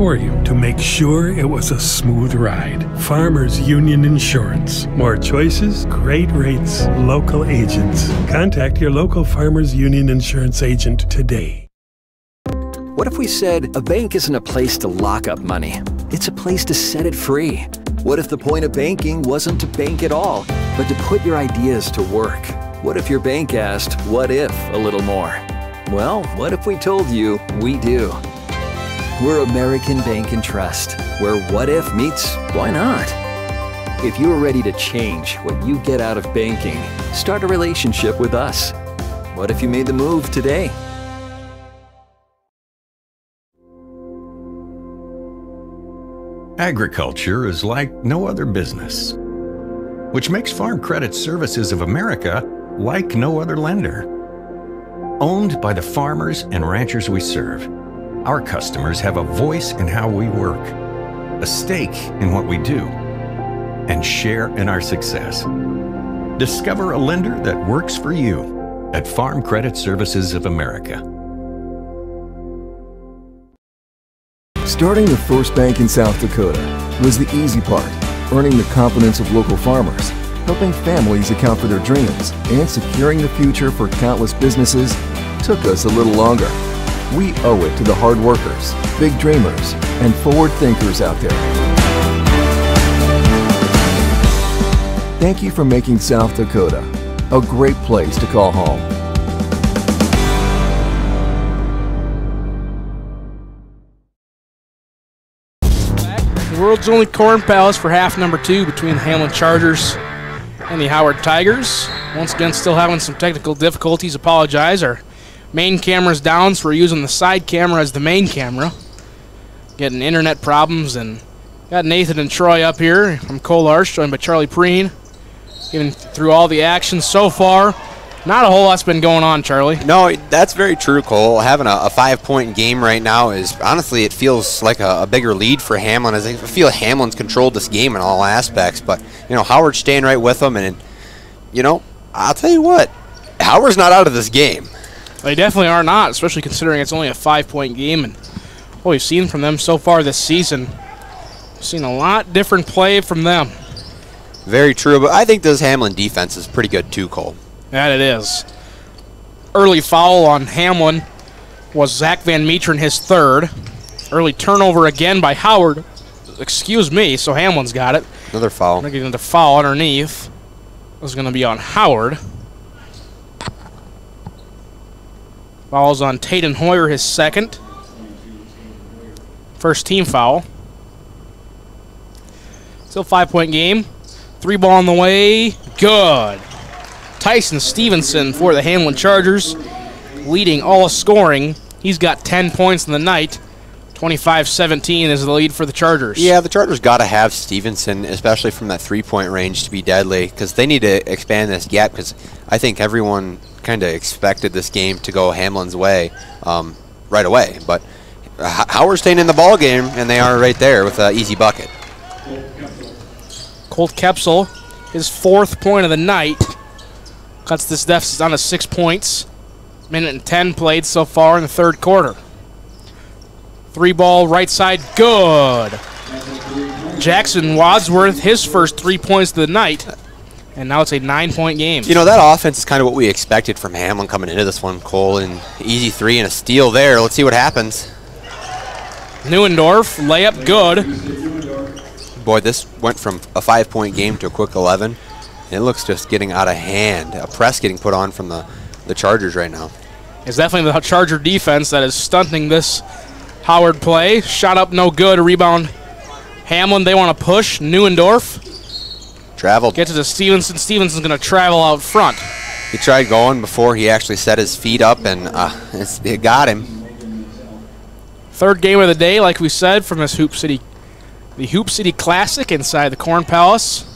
for you to make sure it was a smooth ride. Farmers Union Insurance. More choices, great rates, local agents. Contact your local Farmers Union Insurance agent today. What if we said a bank isn't a place to lock up money? It's a place to set it free. What if the point of banking wasn't to bank at all, but to put your ideas to work? What if your bank asked, what if a little more? Well, what if we told you we do? We're American Bank and Trust, where what if meets why not? If you're ready to change what you get out of banking, start a relationship with us. What if you made the move today? Agriculture is like no other business, which makes Farm Credit Services of America like no other lender. Owned by the farmers and ranchers we serve, our customers have a voice in how we work, a stake in what we do, and share in our success. Discover a lender that works for you at Farm Credit Services of America. Starting the first bank in South Dakota was the easy part, earning the confidence of local farmers, helping families account for their dreams, and securing the future for countless businesses took us a little longer. We owe it to the hard workers, big dreamers, and forward thinkers out there. Thank you for making South Dakota a great place to call home. The world's only corn palace for half number two between the Hamlin Chargers and the Howard Tigers. Once again, still having some technical difficulties. Apologize. Our main camera's down, so we're using the side camera as the main camera. Getting internet problems and got Nathan and Troy up here. I'm Cole Arsh, joined by Charlie Preen. Getting through all the action so far. Not a whole lot's been going on, Charlie. No, that's very true, Cole. Having a, a five-point game right now is honestly, it feels like a, a, bigger lead for Hamlin. As I feel Hamlin's controlled this game in all aspects, but you know Howard's staying right with them, and you know I'll tell you what, Howard's not out of this game. They definitely are not, especially considering it's only a five-point game, and what we've seen from them so far this season, we've seen a lot different play from them. Very true, but I think this Hamlin defense is pretty good too, Cole. That it is. Early foul on Hamlin was Zach Van Meteren, his third. Early turnover again by Howard. Excuse me, so Hamlin's got it. Another foul. The foul underneath. This is going to be on Howard. Foul's on Taden Hoyer, his second. First team foul. Still five-point game. Three ball on the way. Good. Tyson Stevenson for the Hamlin Chargers, leading all scoring. He's got 10 points in the night. 25-17 is the lead for the Chargers. Yeah, the Chargers got to have Stevenson, especially from that three-point range, to be deadly because they need to expand this gap because I think everyone kind of expected this game to go Hamlin's way um, right away. But Howard's staying in the ball game, and they are right there with an easy bucket. Colt Kepsel, his fourth point of the night. Cuts this deficit down to six points. Minute and 10 played so far in the third quarter. Three ball right side, good. Jackson Wadsworth, his first three points of the night. And now it's a nine-point game. You know, that offense is kind of what we expected from Hamlin coming into this one, Cole. And easy three and a steal there. Let's see what happens. Neuendorf, layup good. Boy, this went from a five-point game to a quick 11. It looks just getting out of hand. A press getting put on from the, the Chargers right now. It's definitely the Charger defense that is stunting this Howard play. Shot up no good. Rebound. Hamlin, they want to push. Neuendorf. Traveled. Get to the Stevenson. Stevenson's going to travel out front. He tried going before he actually set his feet up, and uh, it got him. Third game of the day, like we said, from this Hoop City, the Hoop City Classic inside the Corn Palace.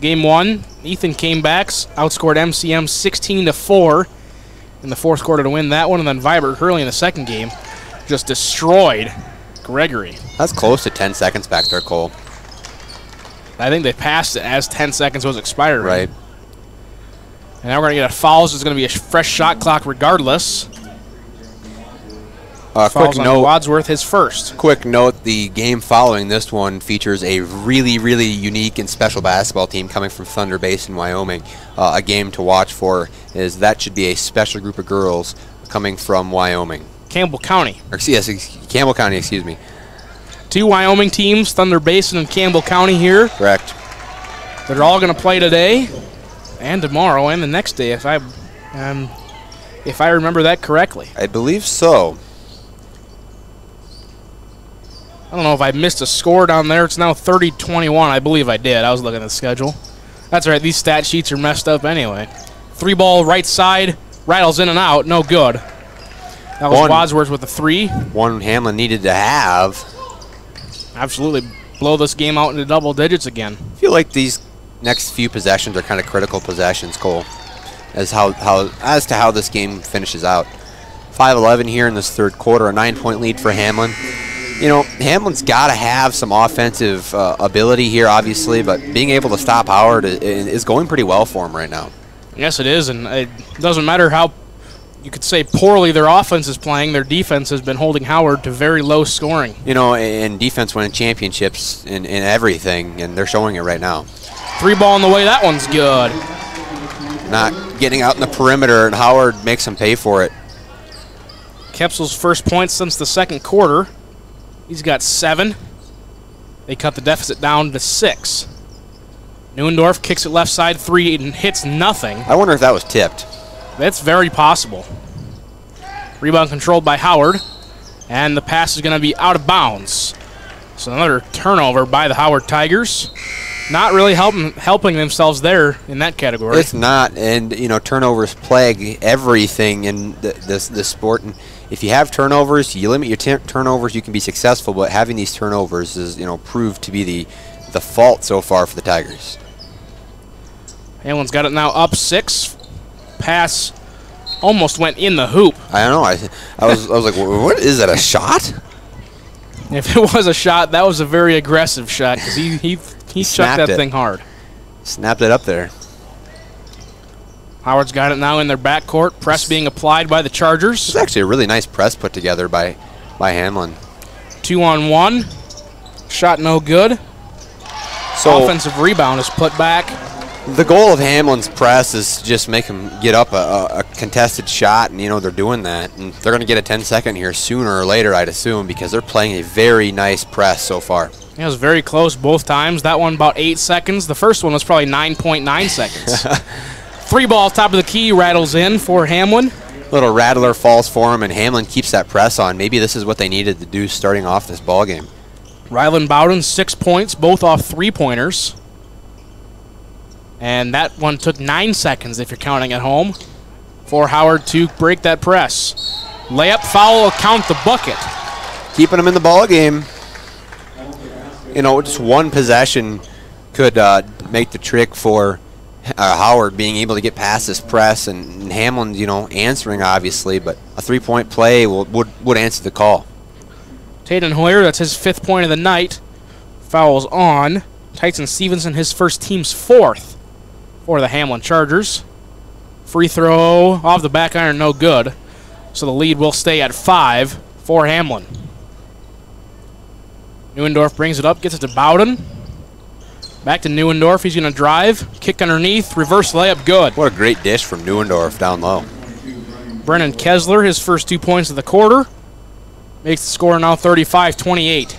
Game one, Ethan came back, outscored MCM 16 to 4 in the fourth quarter to win that one, and then Viborg-Hurley in the second game just destroyed Gregory. That's close to 10 seconds back there, Cole. I think they passed it as 10 seconds was expired. Right. And now we're going to get a foul, so it's going to be a fresh shot clock regardless. Uh, quick note. Wadsworth his first. Quick note: the game following this one features a really, really unique and special basketball team coming from Thunder Basin, Wyoming. Uh, a game to watch for is that should be a special group of girls coming from Wyoming. Campbell County. Or, yes, Campbell County. Excuse me. Two Wyoming teams, Thunder Basin and Campbell County here. Correct. They're all going to play today and tomorrow and the next day if I um, if I remember that correctly. I believe so. I don't know if I missed a score down there. It's now 30-21. I believe I did. I was looking at the schedule. That's right. These stat sheets are messed up anyway. Three ball right side rattles in and out. No good. That was One. Wadsworth with a three. One Hamlin needed to have. Absolutely blow this game out into double digits again. I feel like these next few possessions are kind of critical possessions, Cole, as how, how as to how this game finishes out. 5-11 here in this third quarter, a nine-point lead for Hamlin. You know, Hamlin's got to have some offensive uh, ability here, obviously, but being able to stop Howard i- i- is going pretty well for him right now. Yes, it is, and it doesn't matter how you could say poorly their offense is playing. Their defense has been holding Howard to very low scoring. You know, and defense winning championships in, in everything, and they're showing it right now. Three ball in the way. That one's good. Not getting out in the perimeter, and Howard makes them pay for it. Kepsel's first point since the second quarter. He's got seven. They cut the deficit down to six. Neuendorf kicks it left side three and hits nothing. I wonder if that was tipped. That's very possible. Rebound controlled by Howard, and the pass is going to be out of bounds. So another turnover by the Howard Tigers. Not really helping helping themselves there in that category. It's not, and you know turnovers plague everything in the, this this sport. And if you have turnovers, you limit your tur- turnovers, you can be successful. But having these turnovers is you know proved to be the the fault so far for the Tigers. Hamlin's got it now up six. Pass almost went in the hoop. I don't know. I I was I was like, what is that? A shot? If it was a shot, that was a very aggressive shot because he he he chucked that it. thing hard. Snapped it up there. Howard's got it now in their backcourt. Press being applied by the Chargers. It's actually a really nice press put together by by Hamlin. Two on one. Shot no good. So Offensive rebound is put back. The goal of Hamlin's press is just make him get up a, a, contested shot, and you know they're doing that, and they're going to get a 10 second here sooner or later, I'd assume, because they're playing a very nice press so far. It was very close both times. That one about eight seconds. The first one was probably 9.9 seconds. Three ball top of the key rattles in for Hamlin. Little rattler falls for him, and Hamlin keeps that press on. Maybe this is what they needed to do starting off this ball game. Rylan Bowden, six points, both off three pointers. And that one took nine seconds if you're counting at home for Howard to break that press. Layup foul will count the bucket. keeping them in the ball game. You know, just one possession could uh, make the trick for uh, Howard being able to get past this press, and, and Hamlin, you know, answering obviously, but a three-point play will, would would answer the call. Taden Hoyer, that's his fifth point of the night. Fouls on. Tyson Stevenson, his first team's fourth for the Hamlin Chargers. Free throw off the back iron, no good. So the lead will stay at five for Hamlin. Neuendorf brings it up, gets it to Bowden. Back to Neuendorf. He's going to drive, kick underneath, reverse layup, good. What a great dish from Neuendorf down low. Brennan Kessler, his first two points of the quarter, makes the score now 35 28.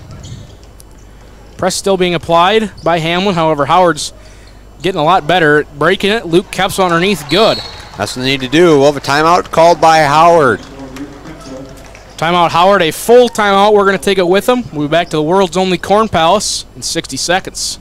Press still being applied by Hamlin. However, Howard's getting a lot better at breaking it. Luke Keps underneath, good. That's what they need to do. We'll have a timeout called by Howard. Timeout Howard, a full timeout. We're going to take it with him. We'll be back to the world's only Corn Palace in 60 seconds.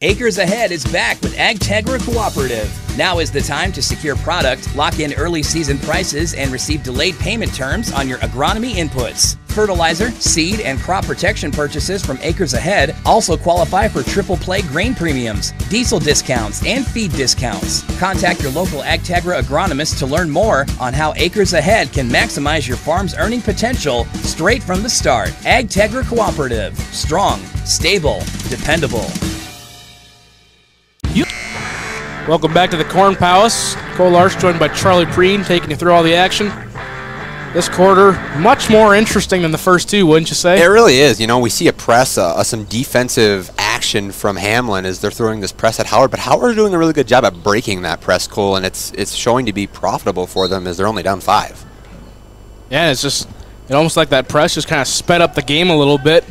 Acres Ahead is back with AgTegra Cooperative. Now is the time to secure product, lock in early season prices, and receive delayed payment terms on your agronomy inputs. Fertilizer, seed, and crop protection purchases from Acres Ahead also qualify for triple play grain premiums, diesel discounts, and feed discounts. Contact your local AgTegra agronomist to learn more on how Acres Ahead can maximize your farm's earning potential straight from the start. AgTegra Cooperative. Strong, stable, dependable. Welcome back to the Corn Palace. Cole Larsh joined by Charlie Preen taking you through all the action. This quarter, much more interesting than the first two, wouldn't you say? It really is. You know, we see a press, uh, uh, some defensive action from Hamlin as they're throwing this press at Howard, but Howard's doing a really good job at breaking that press, Cole, and it's it's showing to be profitable for them as they're only down five. Yeah, it's just it almost like that press just kind of sped up the game a little bit,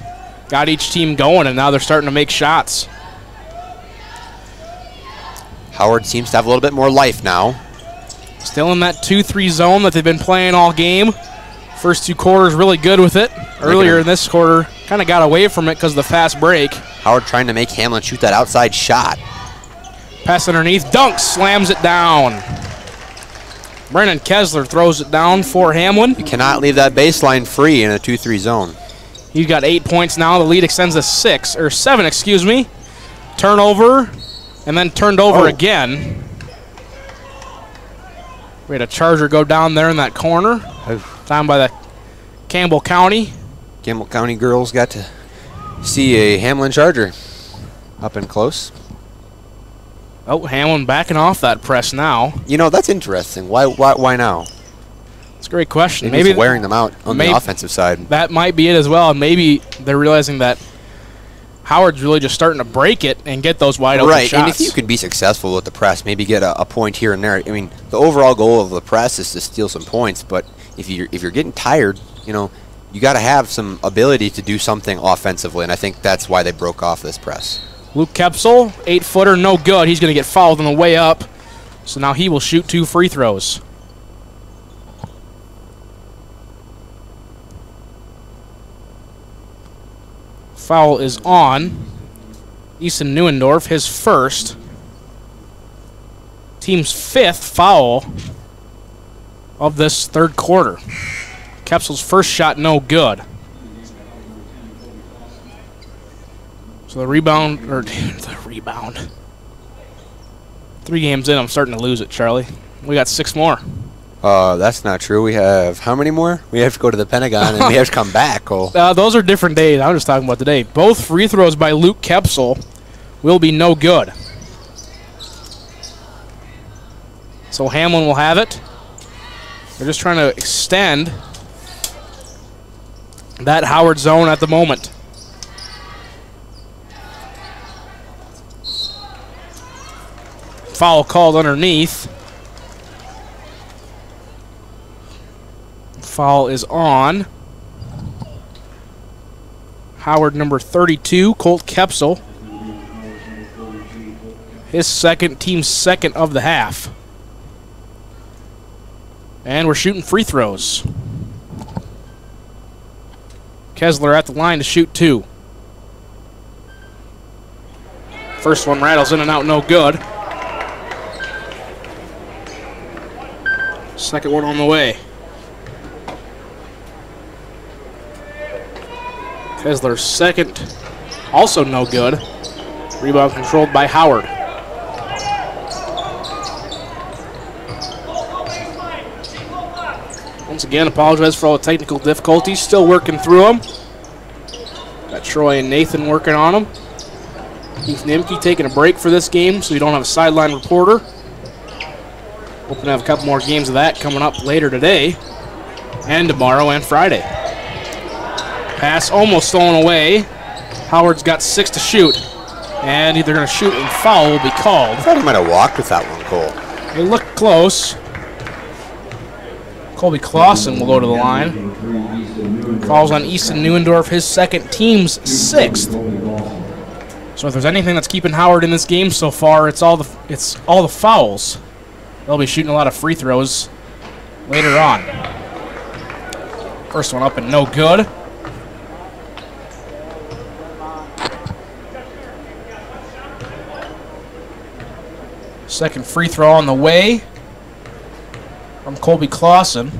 got each team going, and now they're starting to make shots. Howard seems to have a little bit more life now. Still in that 2-3 zone that they've been playing all game. First two quarters really good with it. Earlier in this quarter, kind of got away from it because of the fast break. Howard trying to make Hamlin shoot that outside shot. Pass underneath, Dunk slams it down. Brennan Kessler throws it down for Hamlin. You cannot leave that baseline free in a 2-3 zone. He's got eight points now. The lead extends to six, or seven, excuse me. Turnover and then turned over Oh. again. We had a Charger go down there in that corner, oh. down by the Campbell County. Campbell County girls got to see a Hamlin Charger up and close. Oh, Hamlin backing off that press now. You know, that's interesting. Why why, why now? It's a great question. Maybe, Maybe wearing them out on the offensive side. that might be it as well. Maybe they're realizing that Howard's really just starting to break it and get those wide open Right, shots. and if you could be successful with the press, maybe get a, a point here and there. I mean, the overall goal of the press is to steal some points, but if you're if you're getting tired, you know, you got to have some ability to do something offensively, and I think that's why they broke off this press. Luke Kepsel, eight footer, no good. He's going to get fouled on the way up. So now he will shoot two free throws. Foul is on. Easton Neuendorf, his first. Team's fifth foul of this third quarter. Kepsel's first shot, no good. So the rebound, or the rebound. Three games in, I'm starting to lose it, Charlie. We got six more. Uh, that's not true. We have how many more? We have to go to the Pentagon and we have to come back, Cole. Uh, those are different days. I'm just talking about today. Both free throws by Luke Kepsel will be no good. So Hamlin will have it. They're just trying to extend that Howard zone at the moment. Foul called underneath. Foul is on. Howard number 32, Colt Kepsel. His second, team's second of the half. And we're shooting free throws. Kessler at the line to shoot two. First one rattles in and out, no good. Second one on the way. Kessler's second, also no good. Rebound controlled by Howard. Once again, apologize for all the technical difficulties. Still working through them. Got Troy and Nathan working on them. Keith Nimke taking a break for this game, so we don't have a sideline reporter. Hoping to have a couple more games of that coming up later today, and tomorrow and Friday. Pass almost stolen away. Howard's got six to shoot, and either going to shoot and foul will be called. I thought he might have walked with that one, Cole. It looked close. Colby Clausen will go to the line. Falls on Easton Neuendorf, his second, team's sixth. So if there's anything that's keeping Howard in this game so far, it's all the it's all the fouls. They'll be shooting a lot of free throws later on. First one up and no good. Second free throw on the way from Colby Clausen.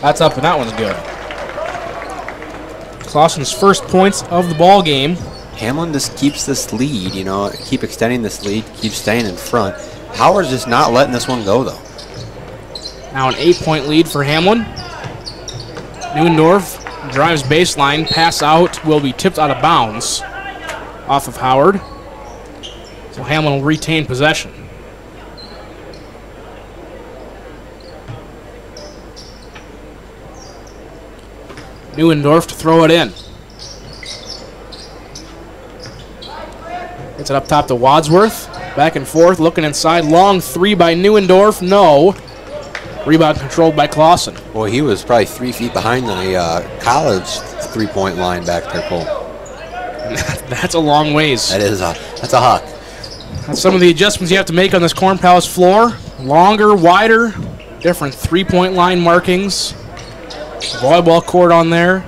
That's up, and that one's good. Clausen's first points of the ball game. Hamlin just keeps this lead, you know, keep extending this lead, keep staying in front. Howard's just not letting this one go, though. Now an eight-point lead for Hamlin. Neuendorf drives baseline, pass out, will be tipped out of bounds off of Howard. So Hamlin will retain possession. Neuendorf to throw it in. Gets it up top to Wadsworth. Back and forth, looking inside. Long three by Neuendorf. No. Rebound controlled by Clausen. Boy, he was probably three feet behind the uh, college three-point line back there, Cole. That's a long ways. That is a that's a huck. That's some of the adjustments you have to make on this Corn Palace floor. Longer, wider, different three-point line markings. Volleyball court on there.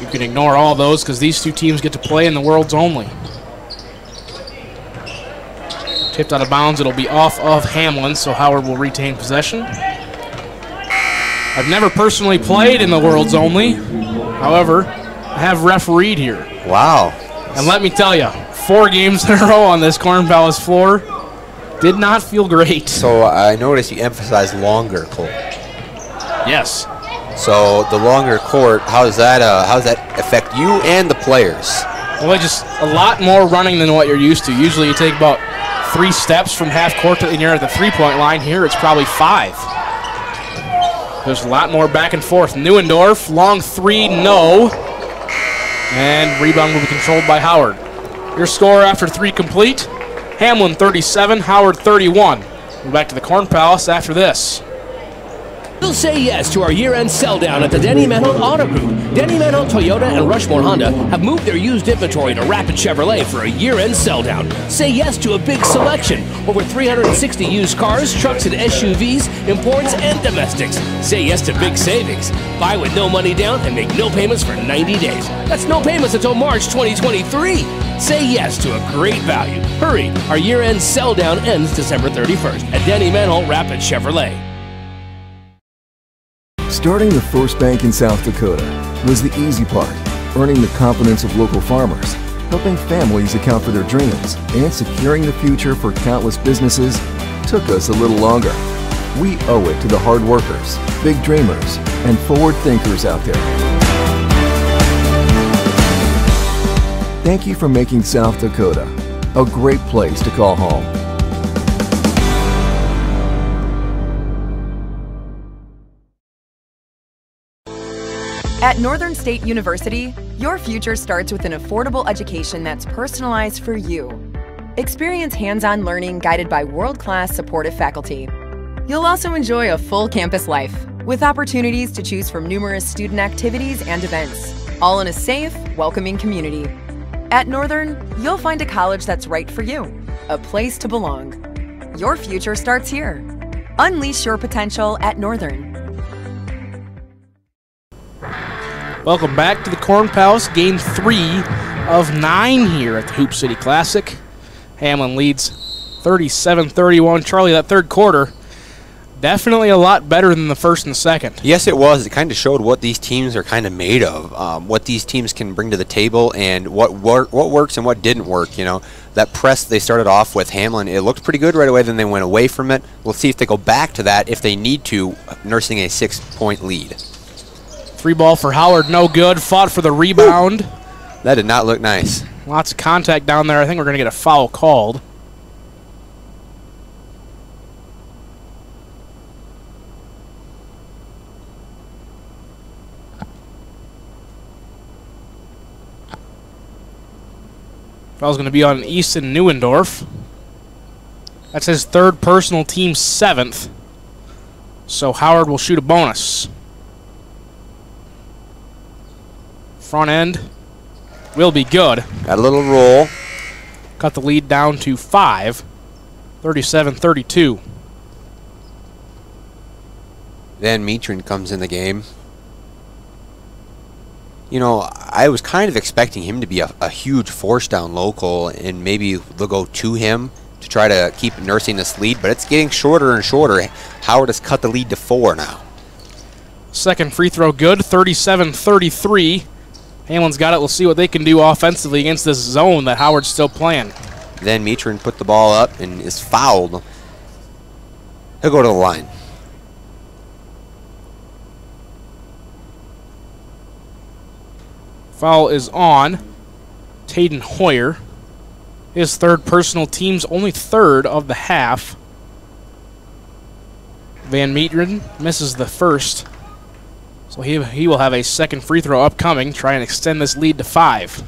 You can ignore all those because these two teams get to play in the world's only. Tipped out of bounds, it'll be off of Hamlin, so Howard will retain possession. I've never personally played in the world's only. However, I have refereed here. Wow. And let me tell you, four games in a row on this Corn Palace floor did not feel great. So I noticed you emphasize longer, Cole. Yes. So the longer court, how does that uh, how does that affect you and the players? Well, just a lot more running than what you're used to. Usually you take about three steps from half court to, and you're at the three-point line. Here it's probably five. There's a lot more back and forth. Neuendorf, long three, no. And rebound will be controlled by Howard. Your score after three complete, Hamlin 37, Howard 31. We'll back to the Corn Palace after this. We'll say yes to our year-end sell down at the Denny Menholt Auto Group. Denny Menholt Toyota and Rushmore Honda have moved their used inventory to Rapid Chevrolet for a year-end sell down. Say yes to a big selection. Over 360 used cars, trucks, and SUVs, imports, and domestics. Say yes to big savings. Buy with no money down and make no payments for 90 days. That's no payments until March 2023. Say yes to a great value. Hurry, our year-end sell down ends December 31st at Denny Menholt Rapid Chevrolet. Starting the first bank in South Dakota was the easy part, earning the confidence of local farmers, helping families account for their dreams, and securing the future for countless businesses took us a little longer. We owe it to the hard workers, big dreamers, and forward thinkers out there. Thank you for making South Dakota a great place to call home. At Northern State University, your future starts with an affordable education that's personalized for you. Experience hands on learning guided by world class supportive faculty. You'll also enjoy a full campus life with opportunities to choose from numerous student activities and events, all in a safe, welcoming community. At Northern, you'll find a college that's right for you, a place to belong. Your future starts here. Unleash your potential at Northern. Welcome back to the Corn Palace, game three of nine here at the Hoop City Classic. Hamlin leads 37 31. Charlie, that third quarter, definitely a lot better than the first and second. Yes, it was. It kind of showed what these teams are kind of made of, um, what these teams can bring to the table, and what wor- what works and what didn't work. You know, that press they started off with Hamlin, it looked pretty good right away. Then they went away from it. We'll see if they go back to that if they need to, nursing a six-point lead. Three ball for Howard, no good. Fought for the rebound. That did not look nice. Lots of contact down there. I think we're going to get a foul called. Foul's going to be on Easton Neuendorf. That's his third personal team seventh. So Howard will shoot a bonus. Front end will be good. Got a little roll. Cut the lead down to five. 37-32. Van Meeteren comes in the game. You know, I was kind of expecting him to be a, a huge force down local, and maybe they'll go to him to try to keep nursing this lead, but it's getting shorter and shorter. Howard has cut the lead to four now. Second free throw good, 37-33. Hamlin's got it. We'll see what they can do offensively against this zone that Howard's still playing. Then Mitrin put the ball up and is fouled. He'll go to the line. Foul is on Taden Hoyer. His third personal team's only third of the half. Van Meeteren misses the first. So he, he will have a second free throw upcoming, try and extend this lead to five.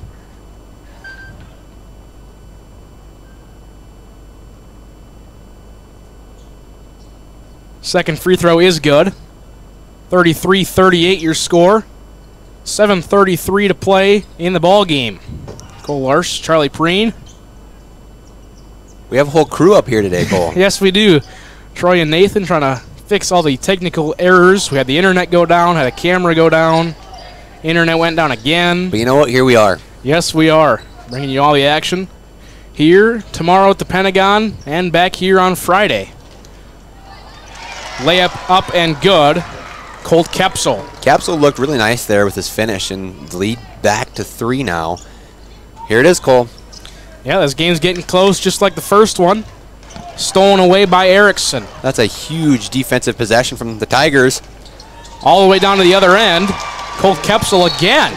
Second free throw is good. 33-38 your score. 7.33 to play in the ball game. Cole Lars, Charlie Preen. We have a whole crew up here today, Cole. yes, we do. Troy and Nathan trying to fix all the technical errors. We had the internet go down, had a camera go down. Internet went down again. But you know what? Here we are. Yes, we are. Bringing you all the action. Here, tomorrow at the Pentagon, and back here on Friday. Layup up and good. Colt Kepsel. Kepsel looked really nice there with his finish and lead back to three now. Here it is, Cole. Yeah, this game's getting close just like the first one. Stolen away by Erickson. That's a huge defensive possession from the Tigers. All the way down to the other end. Colt Kepsel again.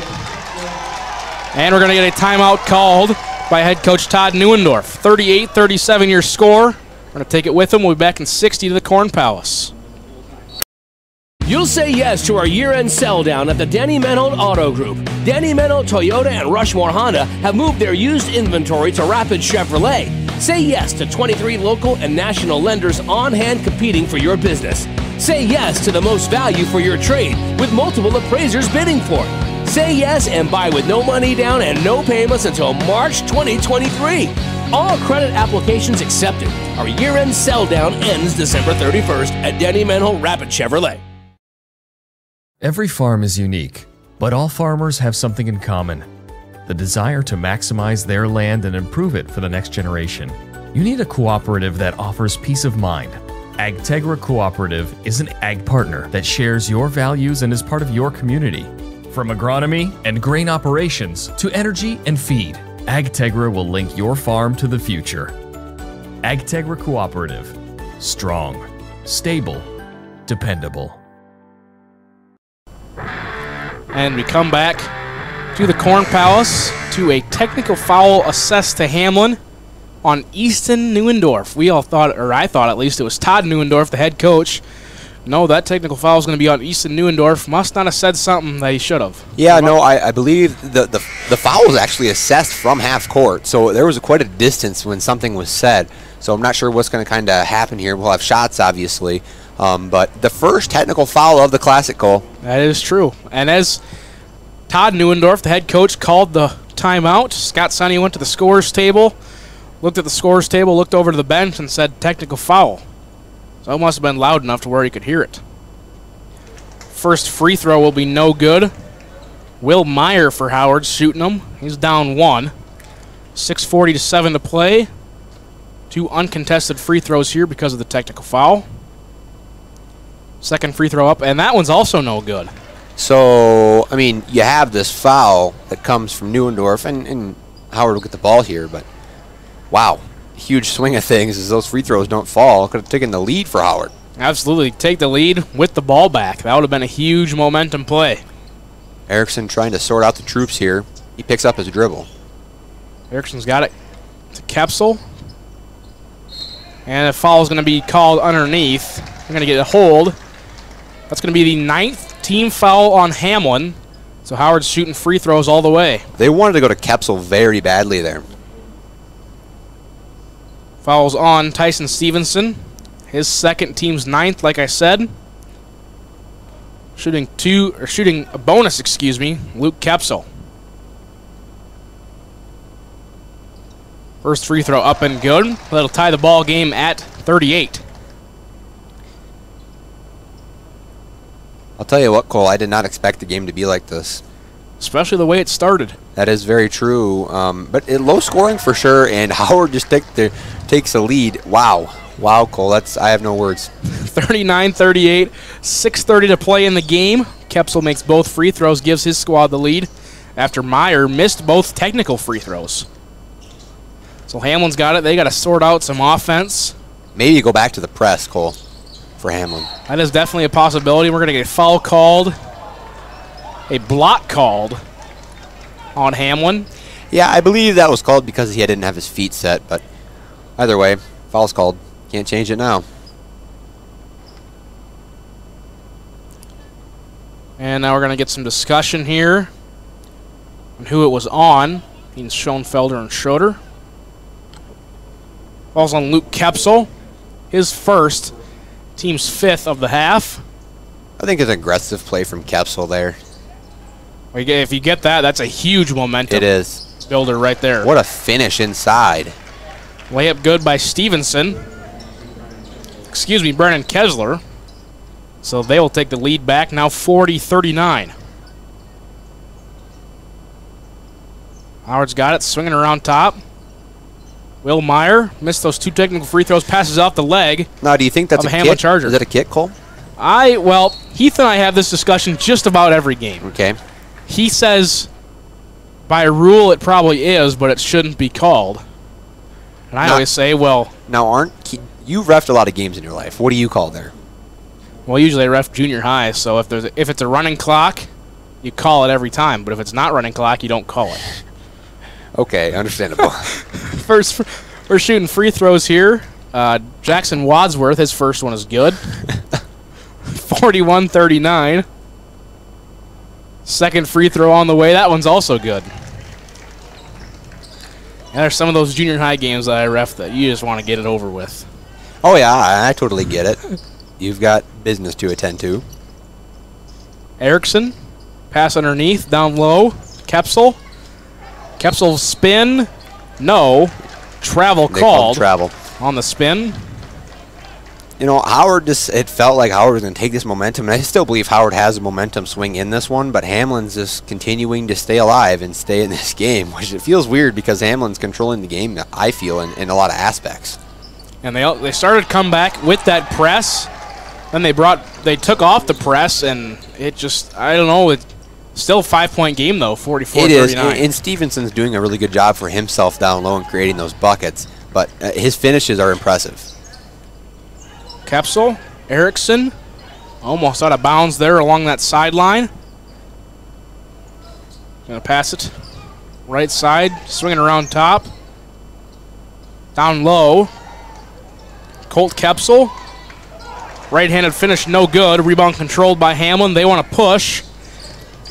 And we're going to get a timeout called by head coach Todd Neuendorf. 38-37 your score. We're going to take it with him. We'll be back in 60 to the Corn Palace. You'll say yes to our year-end sell down at the Denny Menholt Auto Group. Denny Menholt Toyota and Rushmore Honda have moved their used inventory to Rapid Chevrolet. Say yes to 23 local and national lenders on hand competing for your business. Say yes to the most value for your trade with multiple appraisers bidding for it. Say yes and buy with no money down and no payments until March 2023. All credit applications accepted. Our year-end sell down ends December 31st at Denny Menholt Rapid Chevrolet. Every farm is unique, but all farmers have something in common the desire to maximize their land and improve it for the next generation. You need a cooperative that offers peace of mind. AgTegra Cooperative is an ag partner that shares your values and is part of your community. From agronomy and grain operations to energy and feed, AgTegra will link your farm to the future. AgTegra Cooperative. Strong, stable, dependable. And we come back to the Corn Palace to a technical foul assessed to Hamlin on Easton Neuendorf. We all thought, or I thought at least, it was Todd Neuendorf, the head coach. No, that technical foul is going to be on Easton Neuendorf. Must not have said something that he should have. Yeah, no, I, I believe the, the the foul was actually assessed from half court, so there was quite a distance when something was said. So I'm not sure what's going to kind of happen here. We'll have shots, obviously, um, but the first technical foul of the Classic Cole. That is true. And as Todd Neuendorf, the head coach, called the timeout, Scott Sunny went to the scores table, looked at the scores table, looked over to the bench, and said technical foul. So it must have been loud enough to where he could hear it. First free throw will be no good. Will Meyer for Howard shooting him. He's down one. 6.40 to 7 to play. Two uncontested free throws here because of the technical foul. Second free throw up, and that one's also no good. So, I mean, you have this foul that comes from Neuendorf, and, and Howard will get the ball here, but wow, huge swing of things as those free throws don't fall. Could have taken the lead for Howard. Absolutely. Take the lead with the ball back. That would have been a huge momentum play. Erickson trying to sort out the troops here. He picks up his dribble. Erickson's got it to Kepsel. And a foul is going to be called underneath. They're going to get a hold. That's going to be the ninth team foul on Hamlin. So Howard's shooting free throws all the way. They wanted to go to Kepsel very badly there. Fouls on Tyson Stevenson. His second team's ninth, like I said. Shooting two or shooting a bonus, excuse me, Luke Kepsel. First free throw up and good. That'll tie the ball game at 38. I'll tell you what, Cole, I did not expect the game to be like this. especially the way it started. That is very true. Um, but it, low scoring for sure, and Howard just take the, takes the lead. Wow. Wow, Cole. That's I have no words. 39-38, 6:30 to play in the game. Kepsel makes both free throws, gives his squad the lead after Meyer missed both technical free throws. So Hamlin's got it. They got to sort out some offense. Maybe you go back to the press, Cole, for Hamlin. That is definitely a possibility. We're going to get a foul called, a block called on Hamlin. Yeah, I believe that was called because he didn't have his feet set, but either way, foul's called. Can't change it now. And now we're going to get some discussion here on who it was on. Means Schoenfelder and Schroeder. Falls on Luke Kepsel. His first. Team's fifth of the half. I think it's aggressive play from Kepsel there. If you get that, that's a huge momentum. It is. Builder right there. What a finish inside. Layup good by Stevenson. Excuse me, Brennan Kessler. So they will take the lead back now 40-39. Howard's got it, swinging around top. Will Meyer missed those two technical free throws, passes off the leg. Now, do you think that's a, Hamlin kick? Charger? Is that a kick, Cole? I well, Heath and I have this discussion just about every game. Okay. He says by rule it probably is, but it shouldn't be called. And I Not- always say, well, Now, aren't you refed a lot of games in your life? What do you call there? well, usually I ref junior high, so if there's a, if it's a running clock, you call it every time. But if it's not running clock, you don't call it. Okay, understandable. First, we're shooting free throws here. Uh, Jackson Wadsworth, his first one is good. 41-39. Second free throw on the way. That one's also good. And there's some of those junior high games that I ref that you just want to get it over with. oh yeah, I, I totally get it. You've got business to attend to. Erickson, pass underneath, down low. Kepsel. Kepsel spin. No. Travel They called travel. on the spin. You know, Howard just it felt like Howard was going to take this momentum, and I still believe Howard has a momentum swing in this one. But Hamlin's just continuing to stay alive and stay in this game, which it feels weird because Hamlin's controlling the game. I feel in, in a lot of aspects. And they they started come back with that press. Then they brought they took off the press and it just I don't know it still a five point game though 44 It is, 39. and, Stevenson's doing a really good job for himself down low and creating those buckets. But uh, his finishes are impressive. Kepsel, Erickson, almost out of bounds there along that sideline. Gonna pass it right side, swinging around top, down low. Colt Kepsel, right-handed finish, no good. Rebound controlled by Hamlin. They want to push.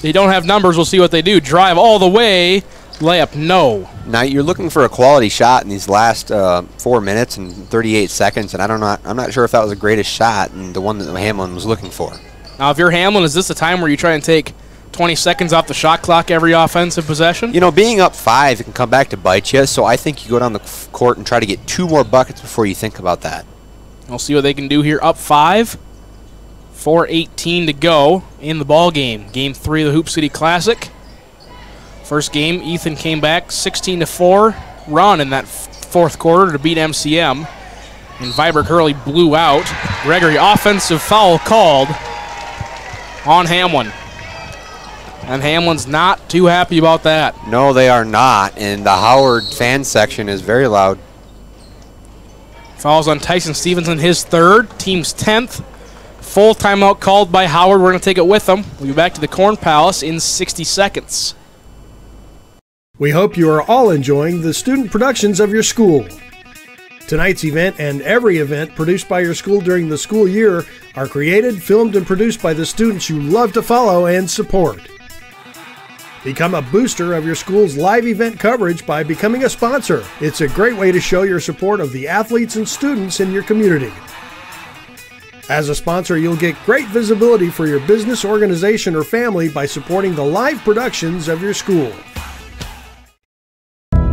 They don't have numbers. We'll see what they do. Drive all the way. Layup, no. Now you're looking for a quality shot in these last uh, four minutes and 38 seconds, and I don't know. I'm not sure if that was the greatest shot and the one that Hamlin was looking for. Now, if you're Hamlin, is this the time where you try and take 20 seconds off the shot clock every offensive possession? You know, being up five, it can come back to bite you. So I think you go down the court and try to get two more buckets before you think about that. We'll see what they can do here. Up five. 4.18 to go in the ball game. Game three of the Hoop City Classic. First game, Ethan came back 16 to 4 run in that fourth quarter to beat MCM. And Viborg-Hurley blew out. Gregory, offensive foul called on Hamlin. And Hamlin's not too happy about that. No, they are not, and the Howard fan section is very loud. Fouls on Tyson Stevenson, his third, team's 10th. Full timeout called by Howard. We're going to take it with them. We'll be back to the Corn Palace in 60 seconds. We hope you are all enjoying the student productions of your school. Tonight's event and every event produced by your school during the school year are created, filmed, and produced by the students you love to follow and support. Become a booster of your school's live event coverage by becoming a sponsor. It's a great way to show your support of the athletes and students in your community. As a sponsor, you'll get great visibility for your business, organization, or family by supporting the live productions of your school.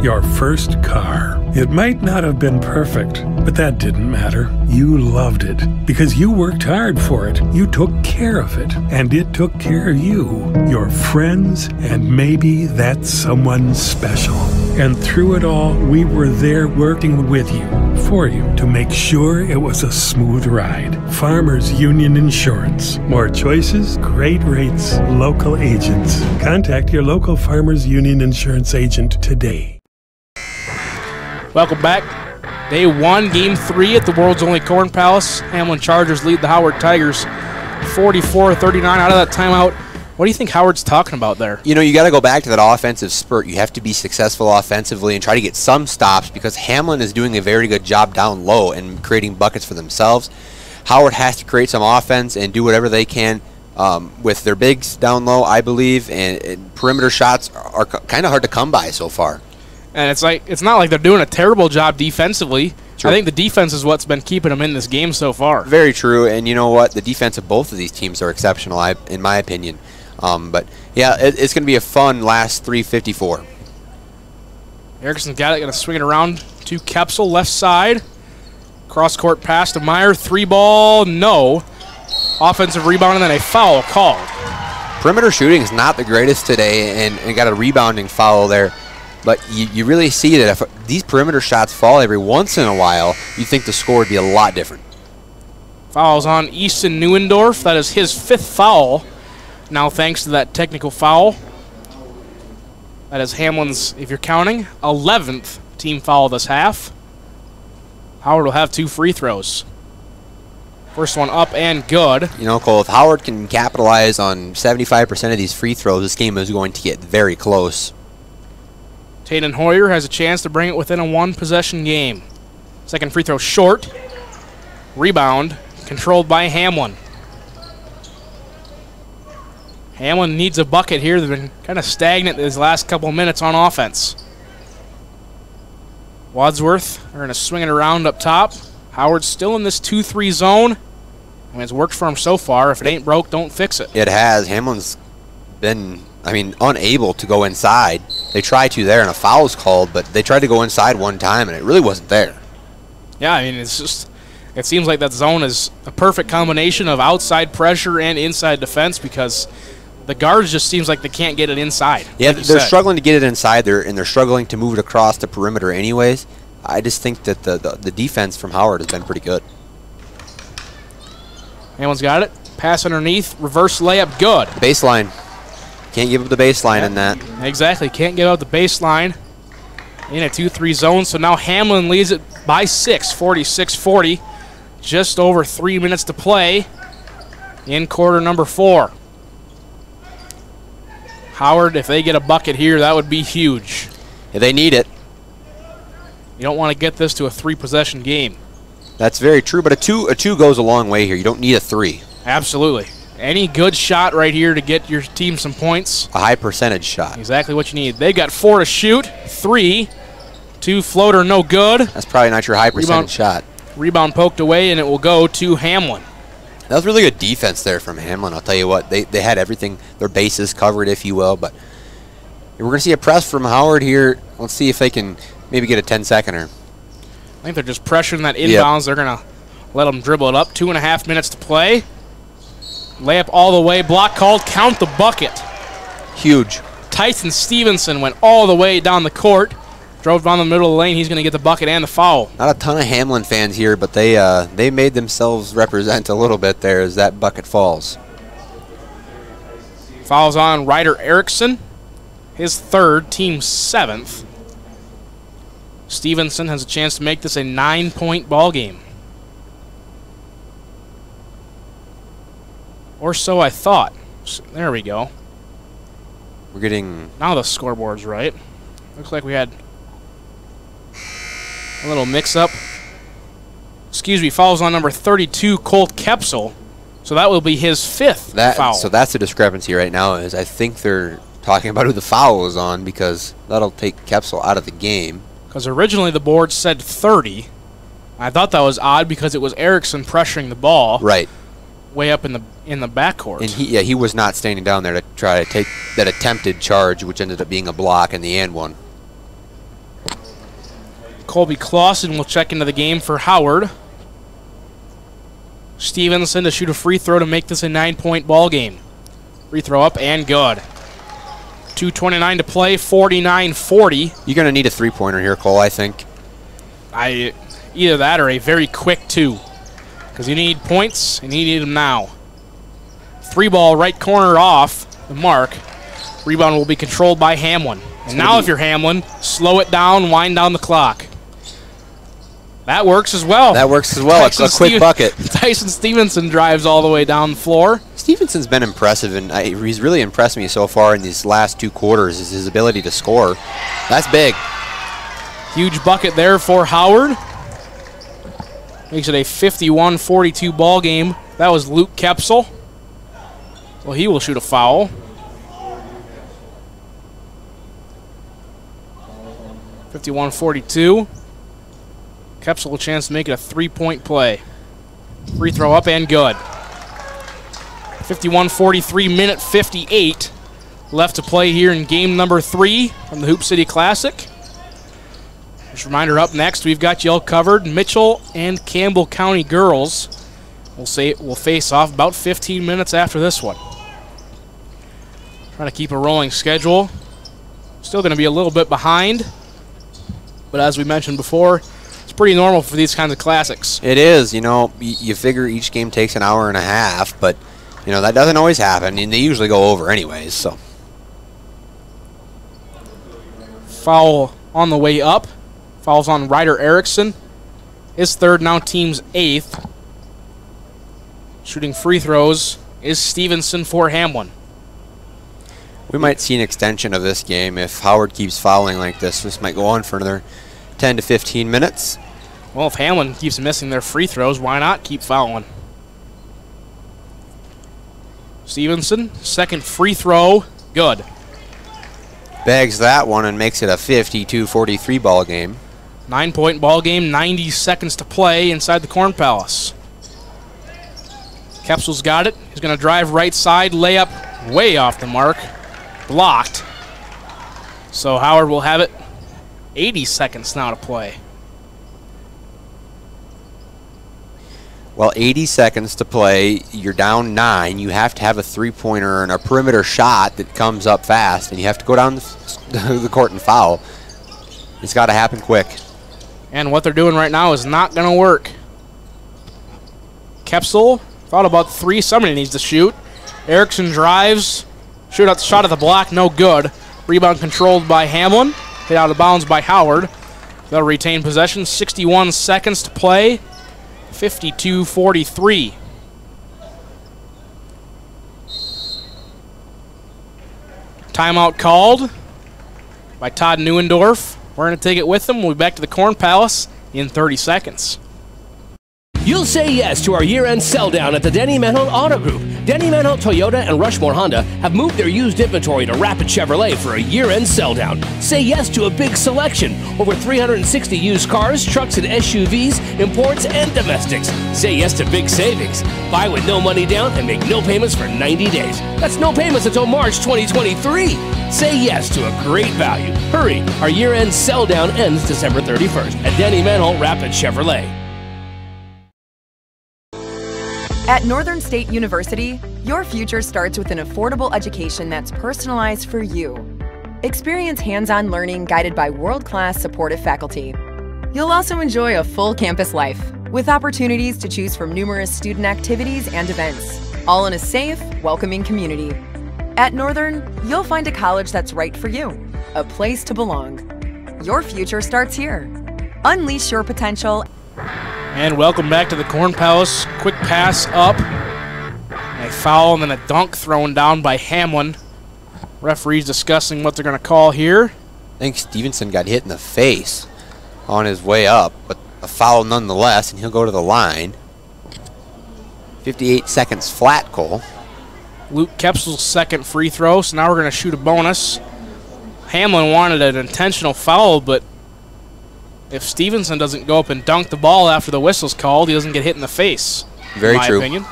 your first car. It might not have been perfect, but that didn't matter. You loved it because you worked hard for it. You took care of it, and it took care of you, your friends, and maybe that someone special. And through it all, we were there working with you, for you, to make sure it was a smooth ride. Farmers Union Insurance. More choices, great rates, local agents. Contact your local Farmers Union Insurance agent today. Welcome back. Day one, game three at the world's only Corn Palace. Hamlin Chargers lead the Howard Tigers 44 39 out of that timeout. What do you think Howard's talking about there? You know, you got to go back to that offensive spurt. You have to be successful offensively and try to get some stops because Hamlin is doing a very good job down low and creating buckets for themselves. Howard has to create some offense and do whatever they can um, with their bigs down low, I believe, and, and perimeter shots are, kind of hard to come by so far. And it's like it's not like they're doing a terrible job defensively. True. I think the defense is what's been keeping them in this game so far. Very true, and you know what? The defense of both of these teams are exceptional, in my opinion. Um, but yeah, it, it's going to be a fun last 354. Erickson got it, going to swing it around to Kepsel, left side. Cross court pass to Meyer, three ball, no. Offensive rebound and then a foul called. Perimeter shooting is not the greatest today, and, and got a rebounding foul there. But you, you really see that if these perimeter shots fall every once in a while, you think the score would be a lot different. Fouls on Easton Neuendorf. That is his fifth foul. Now, thanks to that technical foul, that is Hamlin's, if you're counting, 11th team foul this half. Howard will have two free throws. First one up and good. You know, Cole, if Howard can capitalize on 75% of these free throws, this game is going to get very close. Taden Hoyer has a chance to bring it within a one possession game. Second free throw short. Rebound controlled by Hamlin. Hamlin needs a bucket here. They've been kind of stagnant these last couple minutes on offense. Wadsworth are going to swing it around up top. Howard's still in this 2-3 zone. I mean, it's worked for him so far. If it ain't broke, don't fix it. It has. Hamlin's been, I mean, unable to go inside. They tried to there, and a foul's called, but they tried to go inside one time, and it really wasn't there. Yeah, I mean, it's just, it seems like that zone is a perfect combination of outside pressure and inside defense because – the guards just seems like they can't get it inside. Yeah, like they're struggling to get it inside there, and they're struggling to move it across the perimeter anyways. I just think that the, the, the defense from Howard has been pretty good. Anyone's got it. Pass underneath, reverse layup, good. Baseline. Can't give up the baseline in that. Exactly, can't give up the baseline in a 2-3 zone. So now Hamlin leads it by six, 46-40. Just over three minutes to play in quarter number four. Howard, if they get a bucket here, that would be huge. Yeah, they need it. You don't want to get this to a three-possession game. That's very true, but a two a two goes a long way here. You don't need a three. Absolutely. Any good shot right here to get your team some points. A high percentage shot. Exactly what you need. They got four to shoot, three, two floater, no good. That's probably not your high percentage shot. Rebound poked away, and it will go to Hamlin. That was really good defense there from Hamlin. I'll tell you what, they, they had everything, their bases covered, if you will. But we're going to see a press from Howard here. Let's see if they can maybe get a 10 seconder. I think they're just pressuring that inbounds. Yep. They're going to let them dribble it up. Two and a half minutes to play. Layup all the way. Block called. Count the bucket. Huge. Tyson Stevenson went all the way down the court. Drove down the middle of the lane. He's going to get the bucket and the foul. Not a ton of Hamlin fans here, but they uh, they made themselves represent a little bit there as that bucket falls. Fouls on Ryder Erickson, his third, team seventh. Stevenson has a chance to make this a nine-point ball game. Or so I thought. So there we go. We're getting... Now the scoreboard's right. Looks like we had a little mix-up. Excuse me, fouls on number 32, Colt Kepsel. So that will be his fifth that, foul. So that's the discrepancy right now is I think they're talking about who the foul is on because that'll take Kepsel out of the game. Because originally the board said 30. I thought that was odd because it was Erickson pressuring the ball. Right. Way up in the in the backcourt. And he yeah he was not standing down there to try to take that attempted charge, which ended up being a block in the end one. Colby Clausen will check into the game for Howard. Stevenson to shoot a free throw to make this a nine-point ball game. Free throw up and good. 2.29 to play, 49-40. You're going to need a three-pointer here, Cole, I think. I Either that or a very quick two. Because you need points, and you need them now. Three ball right corner off the mark. Rebound will be controlled by Hamlin. And now if you're Hamlin, slow it down, wind down the clock. That works as well. That works as well. Tyson a quick Steven bucket. Tyson Stevenson drives all the way down the floor. Stevenson's been impressive, and I, he's really impressed me so far in these last two quarters. Is his ability to score. That's big. Huge bucket there for Howard. Makes it a 51-42 ball game. That was Luke Kepsel. Well, he will shoot a foul. 51-42. Kepsel a chance to make it a three-point play. Free throw up and good. 51-43, minute 58 left to play here in game number three from the Hoop City Classic. Just a reminder, up next, we've got you all covered. Mitchell and Campbell County girls will say will face off about 15 minutes after this one. Trying to keep a rolling schedule. Still going to be a little bit behind, but as we mentioned before, pretty normal for these kinds of classics. It is. You know, you figure each game takes an hour and a half, but you know that doesn't always happen, and they usually go over anyways. So foul on the way up. Fouls on Ryder Erickson. His third, now team's eighth. Shooting free throws is Stevenson for Hamlin. We might see an extension of this game if Howard keeps fouling like this. This might go on for another 10 to 15 minutes. Well, if Hamlin keeps missing their free throws, why not keep fouling? Stevenson, second free throw, good. Bags that one and makes it a 52-43 ball game. Nine-point ball game, 90 seconds to play inside the Corn Palace. Kepsel's got it. He's going to drive right side, layup way off the mark. Blocked. So Howard will have it 80 seconds now to play. Well, 80 seconds to play. You're down nine. You have to have a three-pointer and a perimeter shot that comes up fast, and you have to go down the court and foul. It's got to happen quick. And what they're doing right now is not going to work. Kepsel thought about three. Somebody needs to shoot. Erickson drives. Shoot out the shot at the block. No good. Rebound controlled by Hamlin. Hit out of bounds by Howard. They'll retain possession. 61 seconds to play. 52 43. Timeout called by Todd Neuendorf. We're going to take it with them. We'll be back to the Corn Palace in 30 seconds. You'll say yes to our year-end sell down at the Denny Menholt Auto Group. Denny Menholt Toyota and Rushmore Honda have moved their used inventory to Rapid Chevrolet for a year-end sell down. Say yes to a big selection. Over 360 used cars, trucks, and SUVs, imports, and domestics. Say yes to big savings. Buy with no money down and make no payments for 90 days. That's no payments until March 2023. Say yes to a great value. Hurry, our year-end sell down ends December 31st at Denny Menholt Rapid Chevrolet. At Northern State University, your future starts with an affordable education that's personalized for you. Experience hands on learning guided by world class supportive faculty. You'll also enjoy a full campus life with opportunities to choose from numerous student activities and events, all in a safe, welcoming community. At Northern, you'll find a college that's right for you, a place to belong. Your future starts here. Unleash your potential and welcome back to the Corn Palace. Quick pass up. A foul and then a dunk thrown down by Hamlin. Referees discussing what they're going to call here. I think Stevenson got hit in the face on his way up, but a foul nonetheless, and he'll go to the line. 58 seconds flat, Cole. Luke Kepsel's second free throw, so now we're going to shoot a bonus. Hamlin wanted an intentional foul, but if Stevenson doesn't go up and dunk the ball after the whistle's called, he doesn't get hit in the face. Very true. Opinion.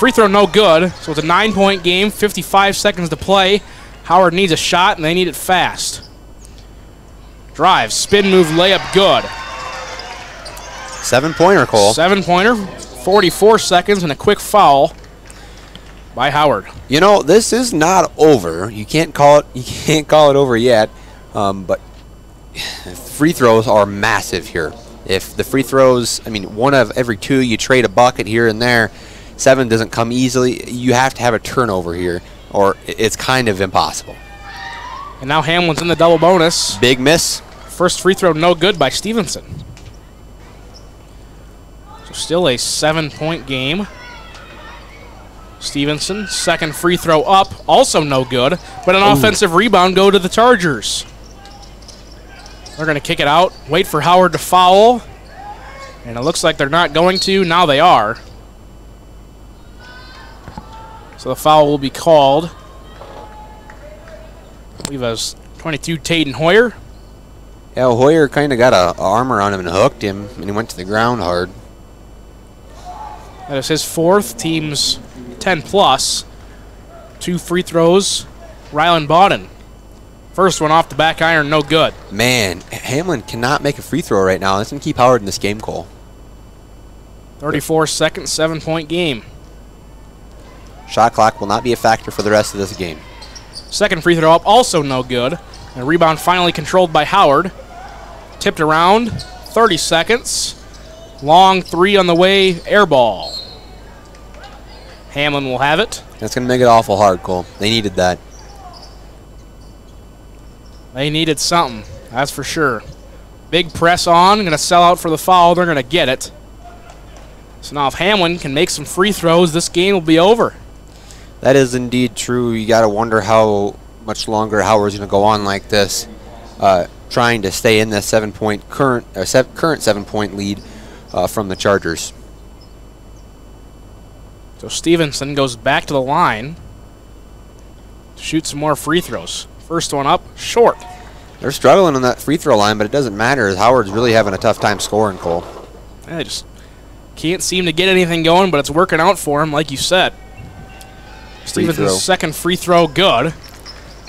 Free throw no good, so it's a nine-point game, 55 seconds to play. Howard needs a shot, and they need it fast. Drive, spin move, layup, good. Seven pointer, Cole. Seven pointer, 44 seconds, and a quick foul by Howard. You know, this is not over. You can't call it. You can't call it over yet. Um, but free throws are massive here. If the free throws, I mean, one of every two, you trade a bucket here and there. Seven doesn't come easily. You have to have a turnover here, or it's kind of impossible. And now Hamlin's in the double bonus. Big miss. First free throw, no good by Stevenson. So still a seven-point game. Stevenson, second free throw up, also no good, but an Ooh. offensive rebound go to the Chargers. They're going to kick it out, wait for Howard to foul, and it looks like they're not going to. Now they are. So the foul will be called. I believe it was 22 Taden Hoyer. Yeah, Hoyer kind of got a, a armor on him and hooked him, and he went to the ground hard. That is his fourth, team's 10 plus. Two free throws, Rylan Bodden. First one off the back iron, no good. Man, Hamlin cannot make a free throw right now. Let's keep Howard in this game, Cole. 34 seconds, seven point game. Shot clock will not be a factor for the rest of this game. Second free throw up, also no good. And rebound finally controlled by Howard. Tipped around, 30 seconds. Long three on the way, air ball. Hamlin will have it. That's going to make it awful hard, Cole. They needed that. They needed something, that's for sure. Big press on, going to sell out for the foul. They're going to get it. So now if Hamlin can make some free throws, this game will be over. That is indeed true. You got to wonder how much longer Howard's going to go on like this, uh, trying to stay in this seven-point current uh, se current seven-point lead uh, from the Chargers. So Stevenson goes back to the line to shoot some more free throws. First one up, short. They're struggling on that free throw line, but it doesn't matter. Howard's really having a tough time scoring, Cole. Yeah, they just can't seem to get anything going, but it's working out for him, like you said. Free Stevenson's throw. second free throw, good.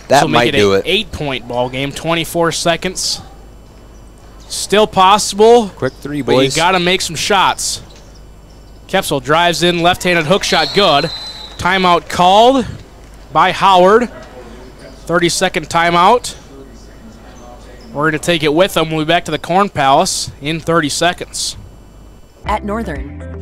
That so might make it do it. Eight-point ball game, 24 seconds. Still possible. Quick three, boys. But you got to make some shots. Kepsel drives in, left-handed hook shot, good. Timeout called by Howard. 30-second timeout. We're going to take it with them. We'll be back to the Corn Palace in 30 seconds. At Northern,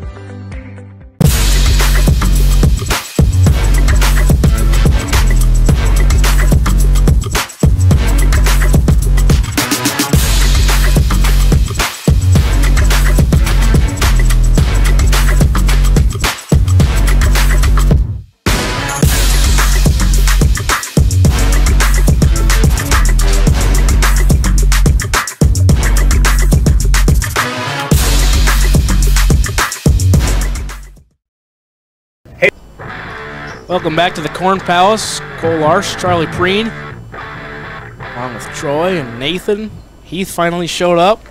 Welcome back to the Corn Palace. Cole Larsh, Charlie Preen, along with Troy and Nathan. Heath finally showed up.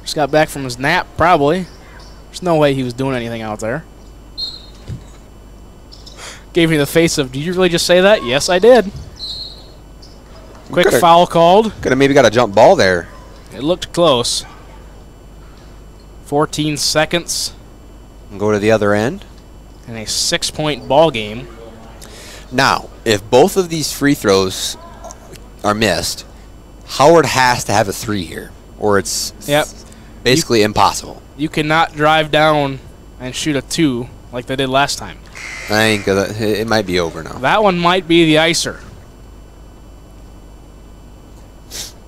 Just got back from his nap, probably. There's no way he was doing anything out there. Gave me the face of, did you really just say that? Yes, I did. Quick foul called. Could have maybe got a jump ball there. It looked close. 14 seconds And go to the other end. in a six-point ball game. Now, if both of these free throws are missed, Howard has to have a three here, or it's Yep. basically impossible. You cannot drive down and shoot a two like they did last time. I think it it might be over now. That one might be the icer.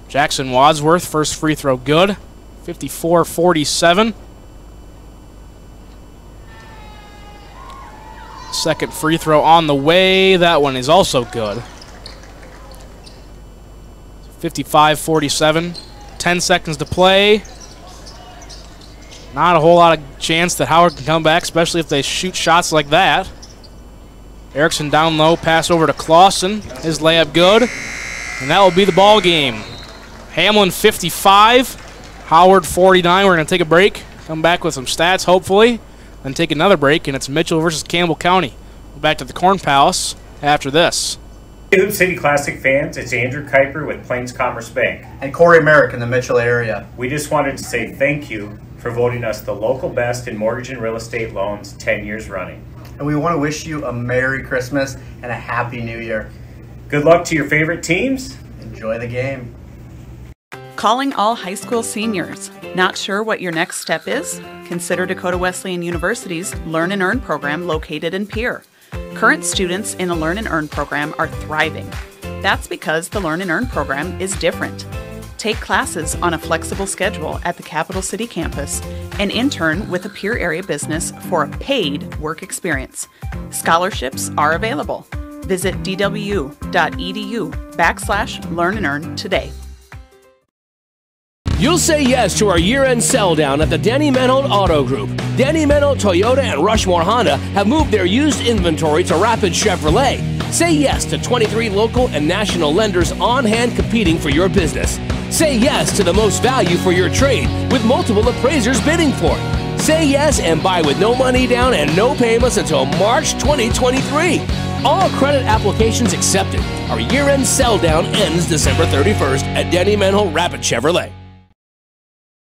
Jackson Wadsworth, first free throw good. 54 47. Second free throw on the way. That one is also good. 55 47. 10 seconds to play. Not a whole lot of chance that Howard can come back, especially if they shoot shots like that. Erickson down low, pass over to Clausen. His layup good. And that will be the ball game. Hamlin 55, Howard 49. We're going to take a break, come back with some stats, hopefully, then take another break, and it's Mitchell versus Campbell County. Back to the Corn Palace after this. Hey, Hoop City Classic fans, it's Andrew Kuiper with Plains Commerce Bank. And Corey Merrick in the Mitchell area. We just wanted to say thank you for voting us the local best in mortgage and real estate loans 10 years running. And we want to wish you a Merry Christmas and a Happy New Year. Good luck to your favorite teams. Enjoy the game. Calling all high school seniors. Not sure what your next step is? Consider Dakota Wesleyan University's Learn and Earn program located in Pierre. Current students in the Learn and Earn program are thriving. That's because the Learn and Earn program is different. Take classes on a flexible schedule at the Capital City campus and intern with a Pierre area business for a paid work experience. Scholarships are available. Visit dwu.edu backslash learn and earn today. You'll say yes to our year-end sell down at the Denny Menholt Auto Group. Denny Menholt Toyota and Rushmore Honda have moved their used inventory to Rapid Chevrolet. Say yes to 23 local and national lenders on hand competing for your business. Say yes to the most value for your trade with multiple appraisers bidding for it. Say yes and buy with no money down and no payments until March 2023. All credit applications accepted. Our year-end sell down ends December 31st at Denny Menholt Rapid Chevrolet.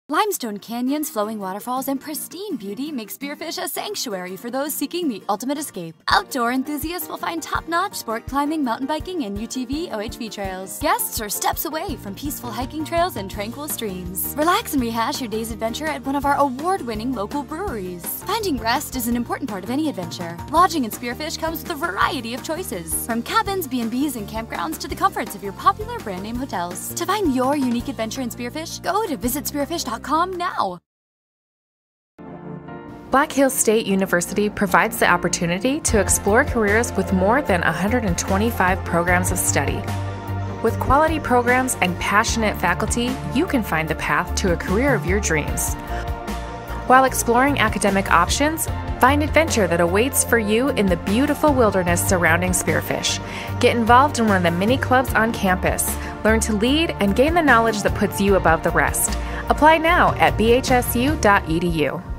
Limestone canyons, flowing waterfalls, and pristine beauty make Spearfish a sanctuary for those seeking the ultimate escape. Outdoor enthusiasts will find top-notch sport climbing, mountain biking, and UTV OHV trails. Guests are steps away from peaceful hiking trails and tranquil streams. Relax and rehash your day's adventure at one of our award-winning local breweries. Finding rest is an important part of any adventure. Lodging in Spearfish comes with a variety of choices, from cabins, B&Bs, and campgrounds to the comforts of your popular brand name hotels. To find your unique adventure in Spearfish, go to visitspearfish.com now. Black Hills State University provides the opportunity to explore careers with more than 125 programs of study. With quality programs and passionate faculty, you can find the path to a career of your dreams. While exploring academic options, find adventure that awaits for you in the beautiful wilderness surrounding Spearfish. Get involved in one of the many clubs on campus. Learn to lead and gain the knowledge that puts you above the rest. Apply now at bhsu.edu.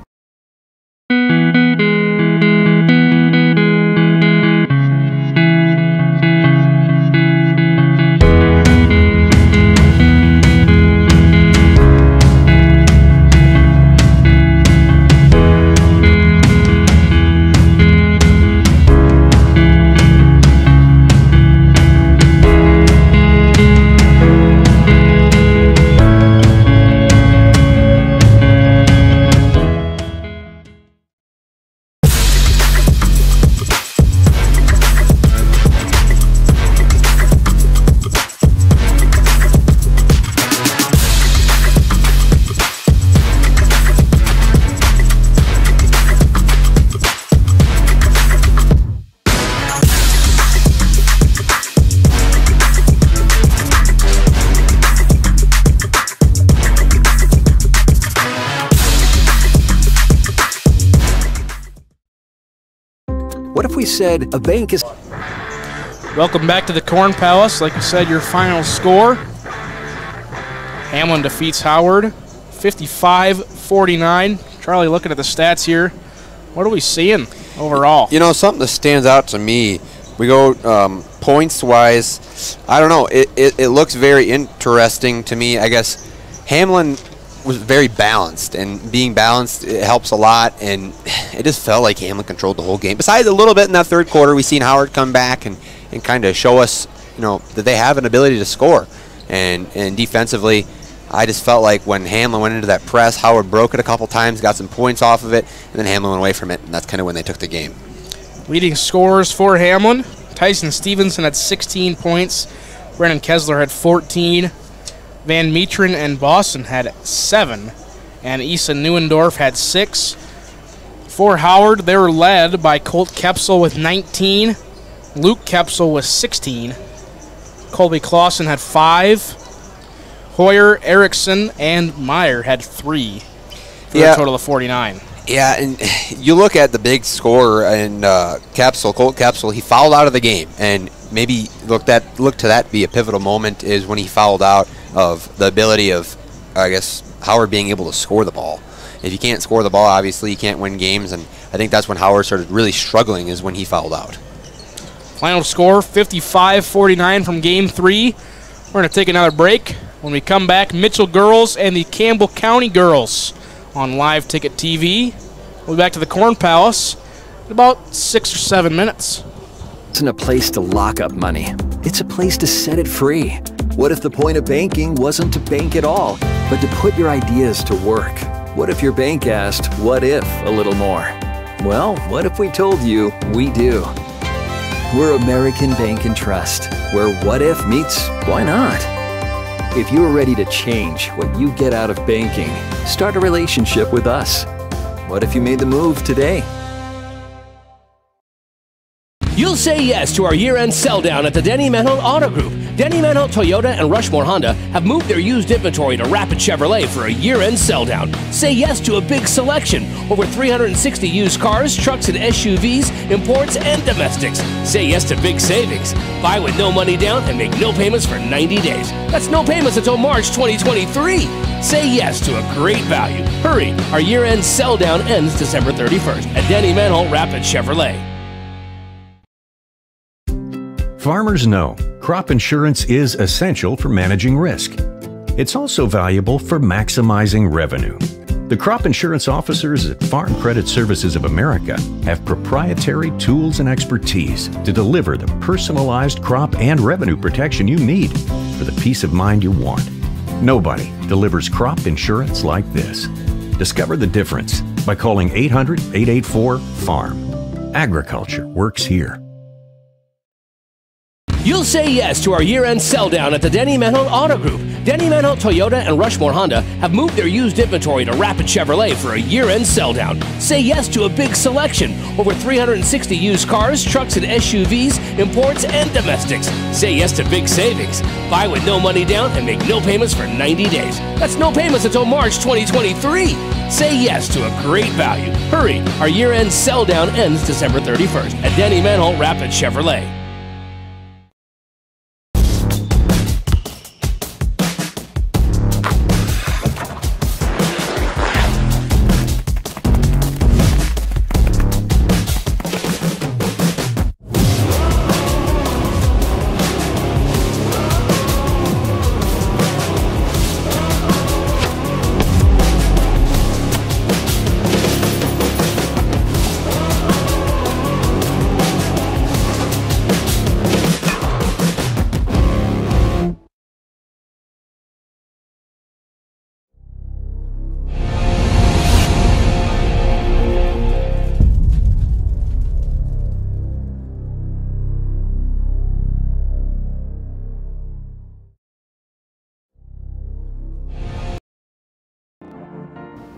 said a bank is. Welcome back to the Corn Palace. Like you said, your final score Hamlin defeats Howard 55 49. Charlie, looking at the stats here, what are we seeing overall? You know, something that stands out to me, we go um, points wise, I don't know, it, it, it looks very interesting to me. I guess Hamlin was very balanced, and being balanced it helps a lot. And it just felt like Hamlin controlled the whole game. Besides a little bit in that third quarter, we seen Howard come back and, and kind of show us, you know, that they have an ability to score. And and defensively, I just felt like when Hamlin went into that press, Howard broke it a couple times, got some points off of it, and then Hamlin went away from it, and that's kind of when they took the game. Leading scorers for Hamlin Tyson Stevenson had 16 points, Brandon Kessler had 14, Van Meeteren and Boston had 7, and Issa Neuendorf had 6. For Howard, they were led by Colt Kepsel with 19, Luke Kepsel with 16, Colby Clausen had 5, Hoyer, Erickson, and Meyer had 3, for Yeah. a total of 49. Yeah, and you look at the big scorer and uh, Kepsel, Colt Kepsel. He fouled out of the game, and maybe look that look to that be a pivotal moment is when he fouled out of the ability of, I guess Howard being able to score the ball. If you can't score the ball, obviously you can't win games, and I think that's when Howard started really struggling is when he fouled out. Final score 55 49 from game three. We're going to take another break. When we come back, Mitchell girls and the Campbell County girls on live ticket TV. We'll be back to the Corn Palace in about six or seven minutes. It isn't a place to lock up money. It's a place to set it free. What if the point of banking wasn't to bank at all, but to put your ideas to work? What if your bank asked, what if a little more? Well, what if we told you we do? We're American Bank and Trust, where what if meets why not? If you're ready to change what you get out of banking, start a relationship with us. What if you made the move today? You'll say yes to our year-end sell down at the Denny Menholt Auto Group. Denny Menholt Toyota and Rushmore Honda have moved their used inventory to Rapid Chevrolet for a year-end sell down. Say yes to a big selection. Over 360 used cars, trucks, and SUVs, imports, and domestics. Say yes to big savings. Buy with no money down and make no payments for 90 days. That's no payments until March 2023. Say yes to a great value. Hurry, our year-end sell down ends December 31st at Denny Menholt Rapid Chevrolet. Farmers know crop insurance is essential for managing risk. It's also valuable for maximizing revenue. The crop insurance officers at Farm Credit Services of America have proprietary tools and expertise to deliver the personalized crop and revenue protection you need for the peace of mind you want. Nobody delivers crop insurance like this. Discover the difference by calling 800 884 FARM. Agriculture works here. You'll say yes to our year-end sell down at the Denny Menholt Auto Group. Denny Menholt Toyota and Rushmore Honda have moved their used inventory to Rapid Chevrolet for a year-end sell down. Say yes to a big selection. Over 360 used cars, trucks, and SUVs, imports, and domestics. Say yes to big savings. Buy with no money down and make no payments for 90 days. That's no payments until March 2023. Say yes to a great value. Hurry, our year-end sell down ends December 31st at Denny Menholt Rapid Chevrolet.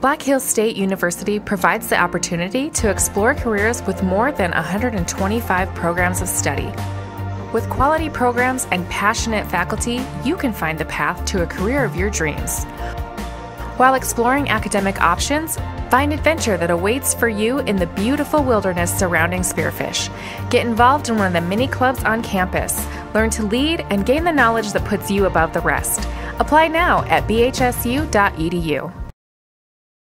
Black Hills State University provides the opportunity to explore careers with more than 125 programs of study. With quality programs and passionate faculty, you can find the path to a career of your dreams. While exploring academic options, find adventure that awaits for you in the beautiful wilderness surrounding Spearfish. Get involved in one of the many clubs on campus. Learn to lead and gain the knowledge that puts you above the rest. Apply now at bhsu.edu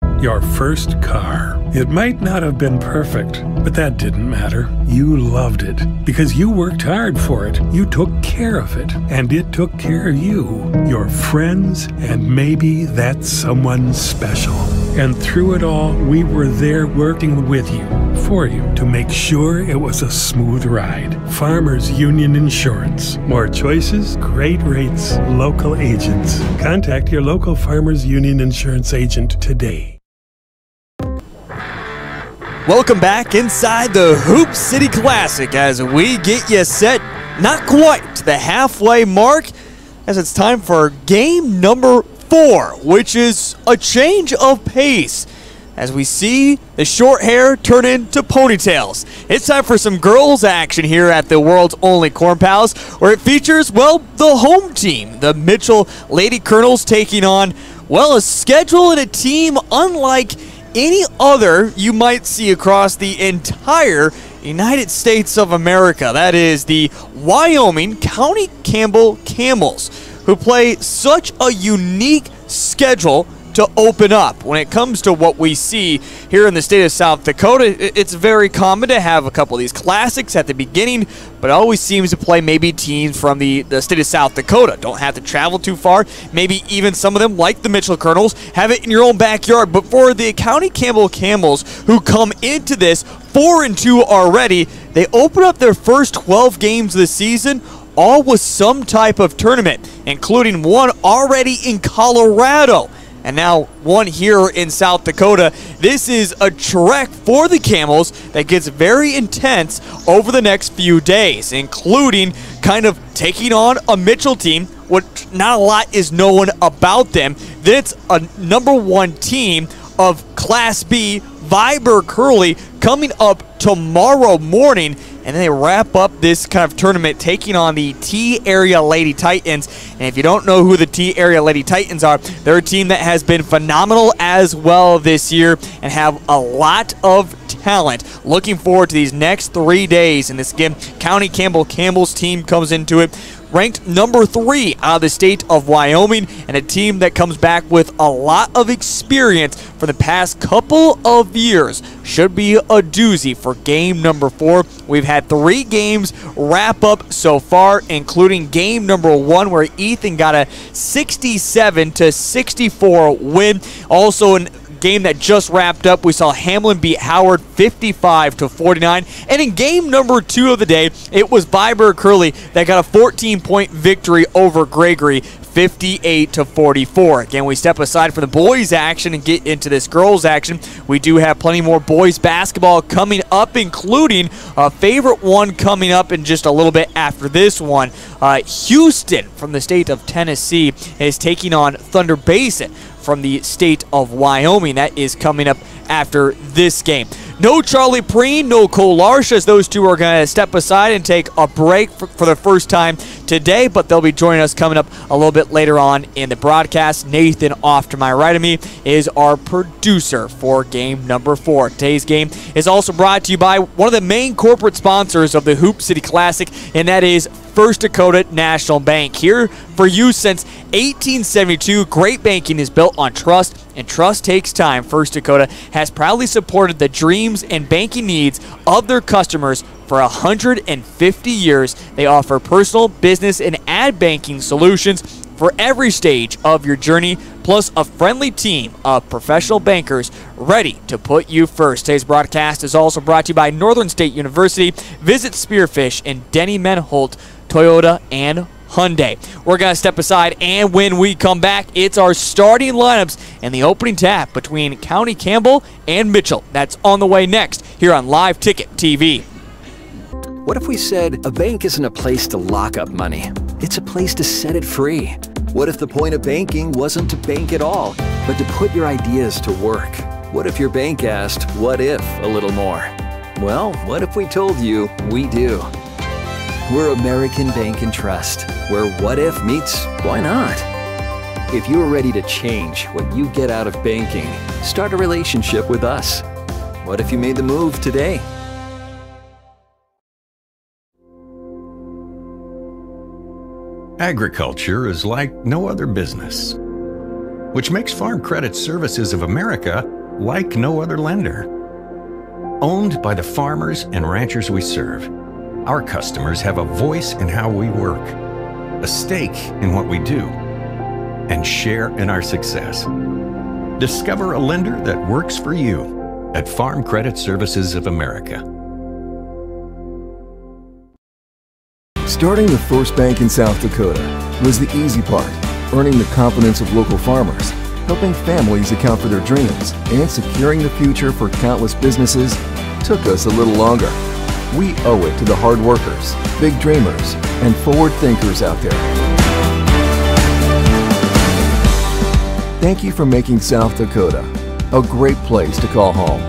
you your first car. It might not have been perfect, but that didn't matter. You loved it because you worked hard for it. You took care of it, and it took care of you, your friends, and maybe that someone special. And through it all, we were there working with you, for you, to make sure it was a smooth ride. Farmers Union Insurance. More choices, great rates, local agents. Contact your local Farmers Union Insurance agent today. Welcome back inside the Hoop City Classic as we get you set not quite to the halfway mark as it's time for game number four, which is a change of pace as we see the short hair turn into ponytails. It's time for some girls action here at the world's only Corn Palace, where it features, well, the home team, the Mitchell Lady Colonels taking on, well, a schedule and a team unlike any other you might see across the entire United States of America. That is the Wyoming County Campbell Camels, who play such a unique schedule to open up. When it comes to what we see here in the state of South Dakota, it's very common to have a couple of these classics at the beginning, but always seems to play maybe teams from the, the state of South Dakota. Don't have to travel too far. Maybe even some of them, like the Mitchell Colonels, have it in your own backyard. But for the County Campbell Camels who come into this 4 and 2 already, they open up their first 12 games of the season all with some type of tournament, including one already in Colorado and now one here in South Dakota. This is a trek for the Camels that gets very intense over the next few days, including kind of taking on a Mitchell team, what not a lot is known about them. Then it's a number one team of Class B, Viborg-Hurley, coming up tomorrow morning and then they wrap up this kind of tournament taking on the Tea Area Lady Titans. And if you don't know who the Tea Area Lady Titans are, they're a team that has been phenomenal as well this year and have a lot of talent. Looking forward to these next three days. And this again, County Campbell Campbell's team comes into it ranked number three out of the state of Wyoming, and a team that comes back with a lot of experience for the past couple of years. Should be a doozy for game number four. We've had three games wrap up so far, including game number one, where Ethan got a 67 to 64 win. Also, in game that just wrapped up, we saw Hamlin beat Howard 55 to 49. And in game number two of the day, it was Viborg-Hurley that got a 14 point victory over Gregory. 58 to 44. Again, we step aside from the boys' action and get into this girls' action. We do have plenty more boys' basketball coming up, including a favorite one coming up in just a little bit after this one. Uh, Houston from the state of Tennessee is taking on Thunder Basin from the state of Wyoming. That is coming up after this game. No Charlie Preen, no Cole Larsh, as those two are going to step aside and take a break for, for, the first time today, but they'll be joining us coming up a little bit later on in the broadcast. Nathan, off to my right of me, is our producer for game number four. Today's game is also brought to you by one of the main corporate sponsors of the Hoop City Classic, and that is First Dakota National Bank. Here for you since 1872, great banking is built on trust, and trust takes time. First Dakota has proudly supported the dreams and banking needs of their customers for 150 years. They offer personal, business, and ag banking solutions for every stage of your journey, plus a friendly team of professional bankers ready to put you first. Today's broadcast is also brought to you by Northern State University. Visit Spearfish and Denny Menholt Toyota, and Hyundai. We're going to step aside, and when we come back, it's our starting lineups and the opening tap between County Campbell and Mitchell. That's on the way next here on Live Ticket TV. What if we said a bank isn't a place to lock up money? It's a place to set it free. What if the point of banking wasn't to bank at all, but to put your ideas to work? What if your bank asked, what if, a little more? Well, what if we told you we do? We're American Bank and Trust, where what if meets why not? If you're ready to change what you get out of banking, start a relationship with us. What if you made the move today? Agriculture is like no other business, which makes Farm Credit Services of America like no other lender. Owned by the farmers and ranchers we serve, our customers have a voice in how we work, a stake in what we do, and share in our success. Discover a lender that works for you at Farm Credit Services of America. Starting the first bank in South Dakota was the easy part, earning the confidence of local farmers, helping families account for their dreams, and securing the future for countless businesses took us a little longer. We owe it to the hard workers, big dreamers, and forward thinkers out there. Thank you for making South Dakota a great place to call home.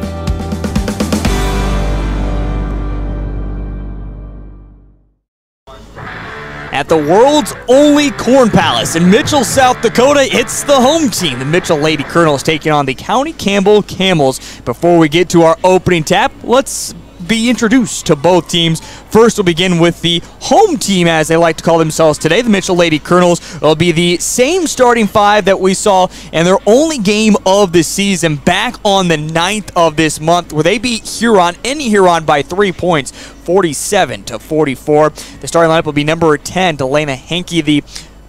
At the world's only Corn Palace in Mitchell, South Dakota, it's the home team. The Mitchell Lady Colonels taking on the County Campbell Camels. Before we get to our opening tap, let's be introduced to both teams. First, we'll begin with the home team, as they like to call themselves today, the Mitchell Lady Colonels. It'll be the same starting five that we saw in their only game of the season back on the 9th of this month, where they beat Huron, any Huron, by three points, 47 to 44. The starting lineup will be number 10, Delana Henke, the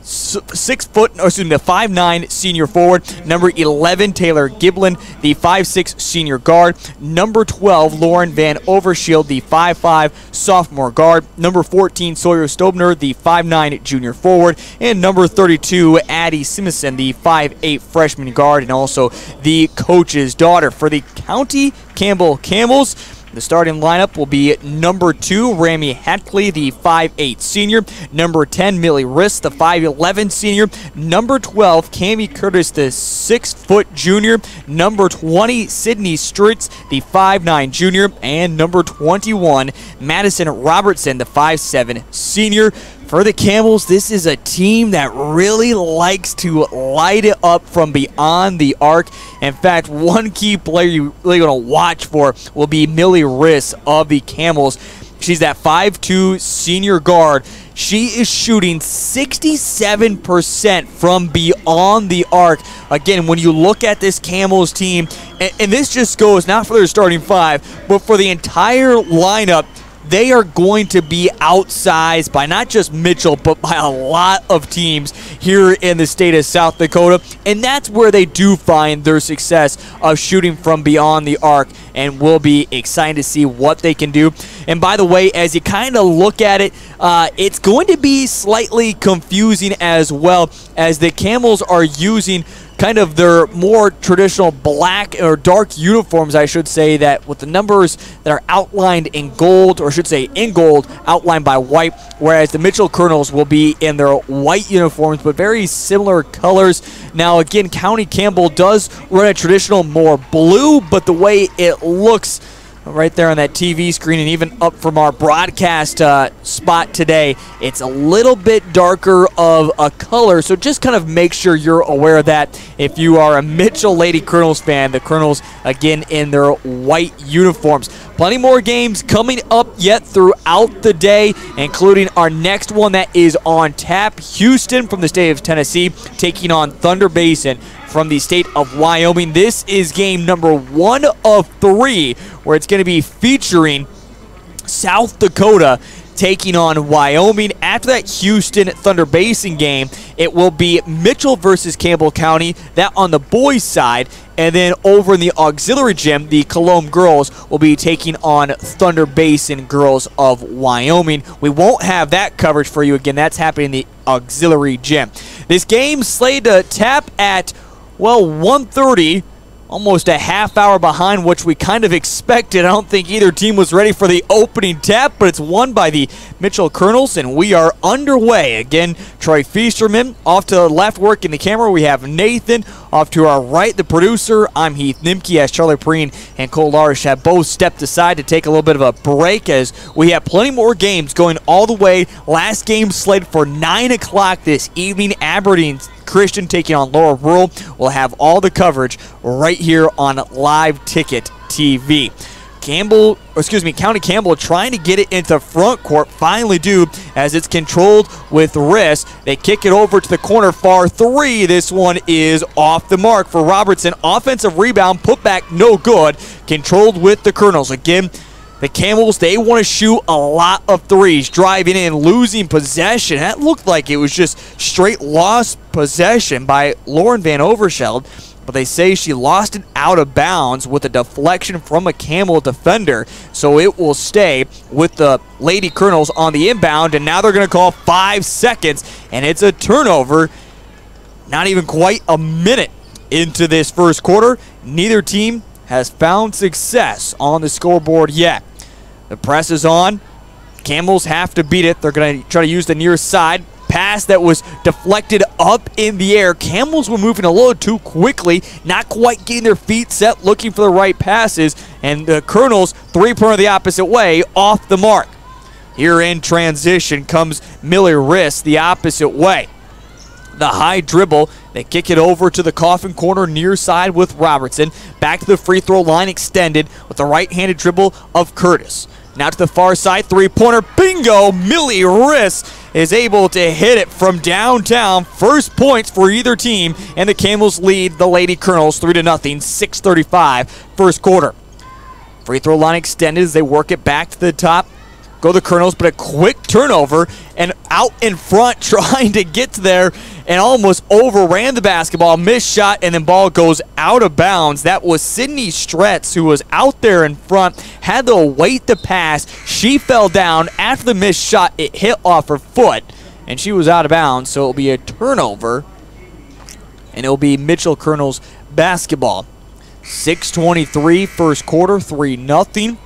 six foot, or excuse me, the five nine senior forward. Number 11, Taylor Giblin, the five six senior guard. Number 12, Lauren Van Overshield, the five five sophomore guard. Number 14, Sawyer Stobner, the five nine junior forward. And number 32, Addie Simpson, the five eight freshman guard, and also the coach's daughter. For the County Campbell Camels, the starting lineup will be number two, Rami Hatley, the 5'8 senior. Number 10, Millie Riss, the 5'11 senior. Number 12, Cami Curtis, the 6 foot junior. Number 20, Sydney Stritz, the 5'9 junior. And number 21, Madison Robertson, the 5'7 senior. For the Camels, this is a team that really likes to light it up from beyond the arc. In fact, one key player you really want to watch for will be Millie Riss of the Camels. She's that 5'2 senior guard. She is shooting 67% from beyond the arc. Again, when you look at this Camels team, and, and this just goes not for their starting five, but for the entire lineup, they are going to be outsized by not just Mitchell, but by a lot of teams here in the state of South Dakota. And that's where they do find their success of shooting from beyond the arc. And we'll be excited to see what they can do. And by the way, as you kind of look at it, uh, it's going to be slightly confusing as well as the Camels are using kind of their more traditional black or dark uniforms, I should say, that with the numbers that are outlined in gold, or I should say in gold, outlined by white, whereas the Mitchell Colonels will be in their white uniforms, but very similar colors. Now, again, County Campbell does run a traditional more blue, but the way it looks right there on that TV screen and even up from our broadcast uh, spot today, it's a little bit darker of a color. So just kind of make sure you're aware of that if you are a Mitchell Lady Colonels fan. The Colonels, again, in their white uniforms. Plenty more games coming up yet throughout the day, including our next one that is on tap. Houston from the state of Tennessee taking on Thunder Basin from the state of Wyoming. This is game number one of three, where it's going to be featuring South Dakota taking on Wyoming. After that Houston Thunder Basin game, it will be Mitchell versus Campbell County, that on the boys' side. And then over in the auxiliary gym, the Colome girls will be taking on Thunder Basin girls of Wyoming. We won't have that coverage for you again. That's happening in the auxiliary gym. This game slated to uh, tap at, well, 130 almost a half hour behind which we kind of expected. I don't think either team was ready for the opening tap, but it's won by the Mitchell Colonels, and we are underway. Again, Troy Feasterman off to the left working the camera. We have Nathan off to our right, the producer. I'm Heath Nimke as Charlie Preen and Cole Larish have both stepped aside to take a little bit of a break as we have plenty more games going all the way. Last game slated for 9 o'clock this evening. Aberdeen Christian taking on Lower Brule. We'll have all the coverage right here on Live Ticket TV. Campbell, excuse me, County Campbell trying to get it into front court. Finally do as it's controlled with Riss. They kick it over to the corner far three. This one is off the mark for Robertson. Offensive rebound, put back, no good. Controlled with the Colonels. Again, the Camels, they want to shoot a lot of threes, driving in, losing possession. That looked like it was just straight lost possession by Lauren Van Overscheld, but they say she lost it out of bounds with a deflection from a Camel defender, so it will stay with the Lady Colonels on the inbound, and now they're going to call five seconds, and it's a turnover. Not even quite a minute into this first quarter. Neither team has found success on the scoreboard yet. The press is on. Camels have to beat it. They're going to try to use the near side. Pass that was deflected up in the air. Camels were moving a little too quickly, not quite getting their feet set, looking for the right passes. And the Colonels, three-pointer the opposite way, off the mark. Here in transition comes Millie Riss the opposite way. The high dribble They kick it over to the coffin corner near side with Robertson. Back to the free throw line extended with the right handed dribble of Curtis. Now to the far side, three pointer, bingo! Millie Riss is able to hit it from downtown. First points for either team, and the Camels lead the Lady Colonels 3 to nothing, 6:35 first quarter. Free throw line extended as they work it back to the top. Go the Colonels, but a quick turnover and out in front trying to get there and almost overran the basketball. Missed shot, and then ball goes out of bounds. That was Sydney Stretz who was out there in front, had to wait the pass. She fell down after the missed shot. It hit off her foot, and she was out of bounds. So it'll be a turnover, and it'll be Mitchell Colonels basketball. 6:23 first quarter, three nothing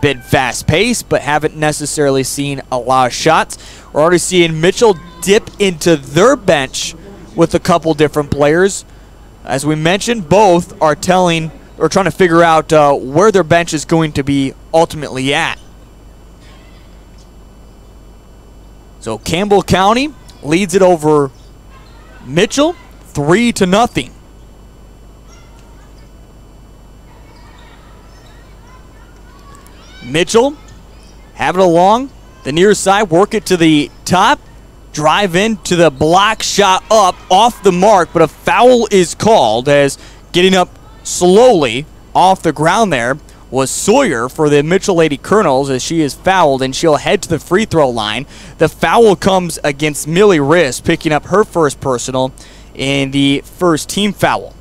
been fast paced, but haven't necessarily seen a lot of shots. We're already seeing Mitchell dip into their bench with a couple different players. As we mentioned, both are telling or trying to figure out uh, where their bench is going to be ultimately at. So Campbell County leads it over Mitchell, three to nothing. Mitchell have it along the near side, work it to the top, drive into the block shot up off the mark, but a foul is called as getting up slowly off the ground there was Sawyer for the Mitchell Lady Colonels as she is fouled and she'll head to the free throw line. The foul comes against Millie Riss, picking up her first personal in the first team foul.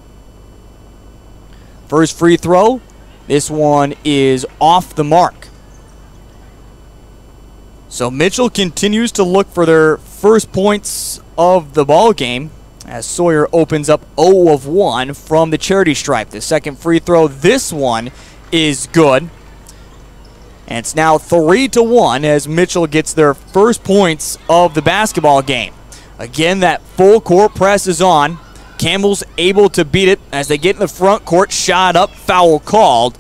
First free throw, this one is off the mark. So Mitchell continues to look for their first points of the ball game as Sawyer opens up 0 of 1 from the charity stripe. The second free throw, this one is good. And it's now 3 to 1 as Mitchell gets their first points of the basketball game. Again, that full court press is on. Campbell's able to beat it as they get in the front court, shot up, foul called.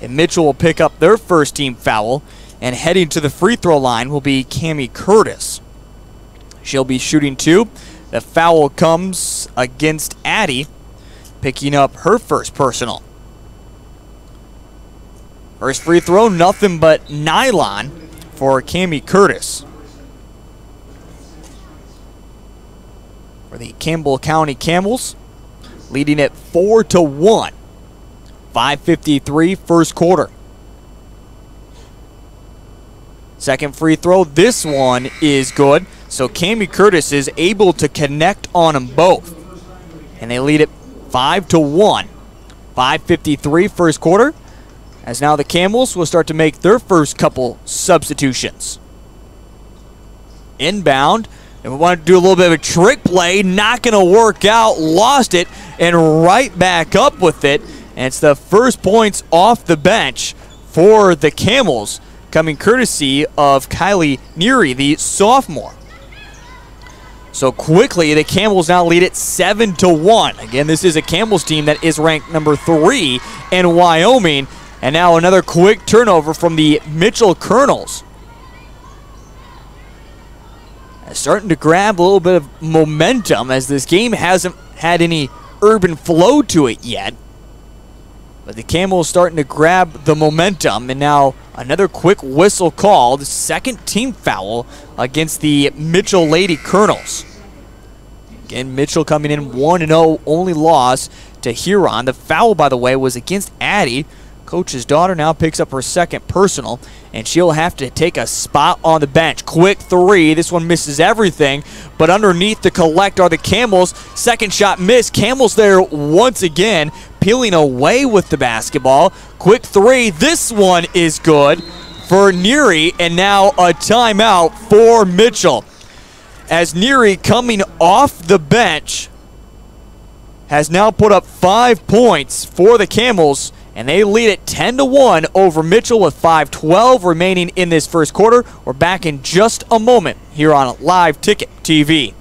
And Mitchell will pick up their first team foul. And heading to the free throw line will be Cami Curtis. She'll be shooting two. The foul comes against Addie, picking up her first personal. First free throw, nothing but nylon for Cami Curtis. For the Campbell County Camels, leading at 4 to 1. 5.53 first quarter. Second free throw, this one is good. So Cami Curtis is able to connect on them both. And they lead it 5 to 1. 5.53 first quarter. As now the Camels will start to make their first couple substitutions. Inbound. And we want to do a little bit of a trick play. Not going to work out. Lost it. And right back up with it. And it's the first points off the bench for the Camels, coming courtesy of Kylie Neary, the sophomore. So quickly, the Camels now lead it 7 to 1. Again, this is a Camels team that is ranked number 3 in Wyoming. And now another quick turnover from the Mitchell Colonels. Starting to grab a little bit of momentum as this game hasn't had any urban flow to it yet. But the Camel is starting to grab the momentum, and now another quick whistle called. Second team foul against the Mitchell Lady Colonels. Again, Mitchell coming in 1 0, only loss to Huron. The foul, by the way, was against Addie. Coach's daughter now picks up her second personal, and she'll have to take a spot on the bench. Quick three. This one misses everything, but underneath the collect are the Camels. Second shot missed. Camels there once again, peeling away with the basketball. Quick three. This one is good for Neary, and now a timeout for Mitchell. As Neary coming off the bench has now put up five points for the Camels and they lead it 10 to 1 over Mitchell with 5:12 remaining in this first quarter. We're back in just a moment here on Live Ticket TV.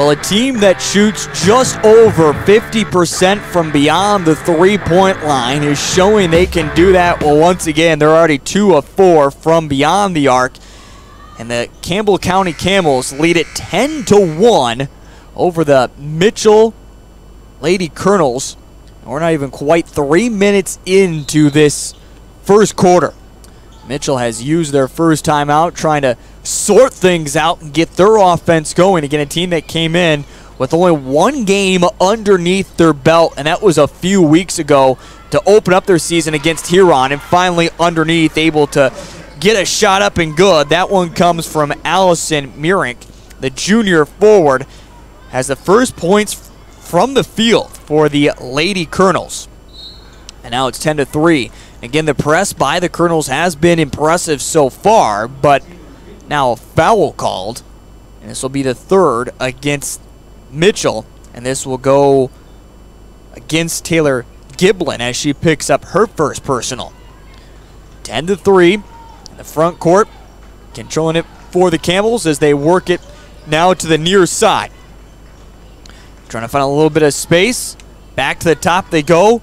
Well, a team that shoots just over 50% from beyond the three point line is showing they can do that. Well, once again, they're already two of four from beyond the arc. And the Campbell County Camels lead it 10 to 1 over the Mitchell Lady Colonels. We're not even quite three minutes into this first quarter. Mitchell has used their first timeout trying to sort things out and get their offense going. Again, a team that came in with only one game underneath their belt, and that was a few weeks ago to open up their season against Huron, and finally underneath able to get a shot up and good. That one comes from Allison Murink, the junior forward, has the first points from the field for the Lady Colonels. And now it's 10 to 3. Again, the press by the Colonels has been impressive so far, but now a foul called. And this will be the third against Mitchell. And this will go against Taylor Giblin as she picks up her first personal. 10 to 3 in the front court. Controlling it for the Camels as they work it now to the near side. Trying to find a little bit of space. Back to the top they go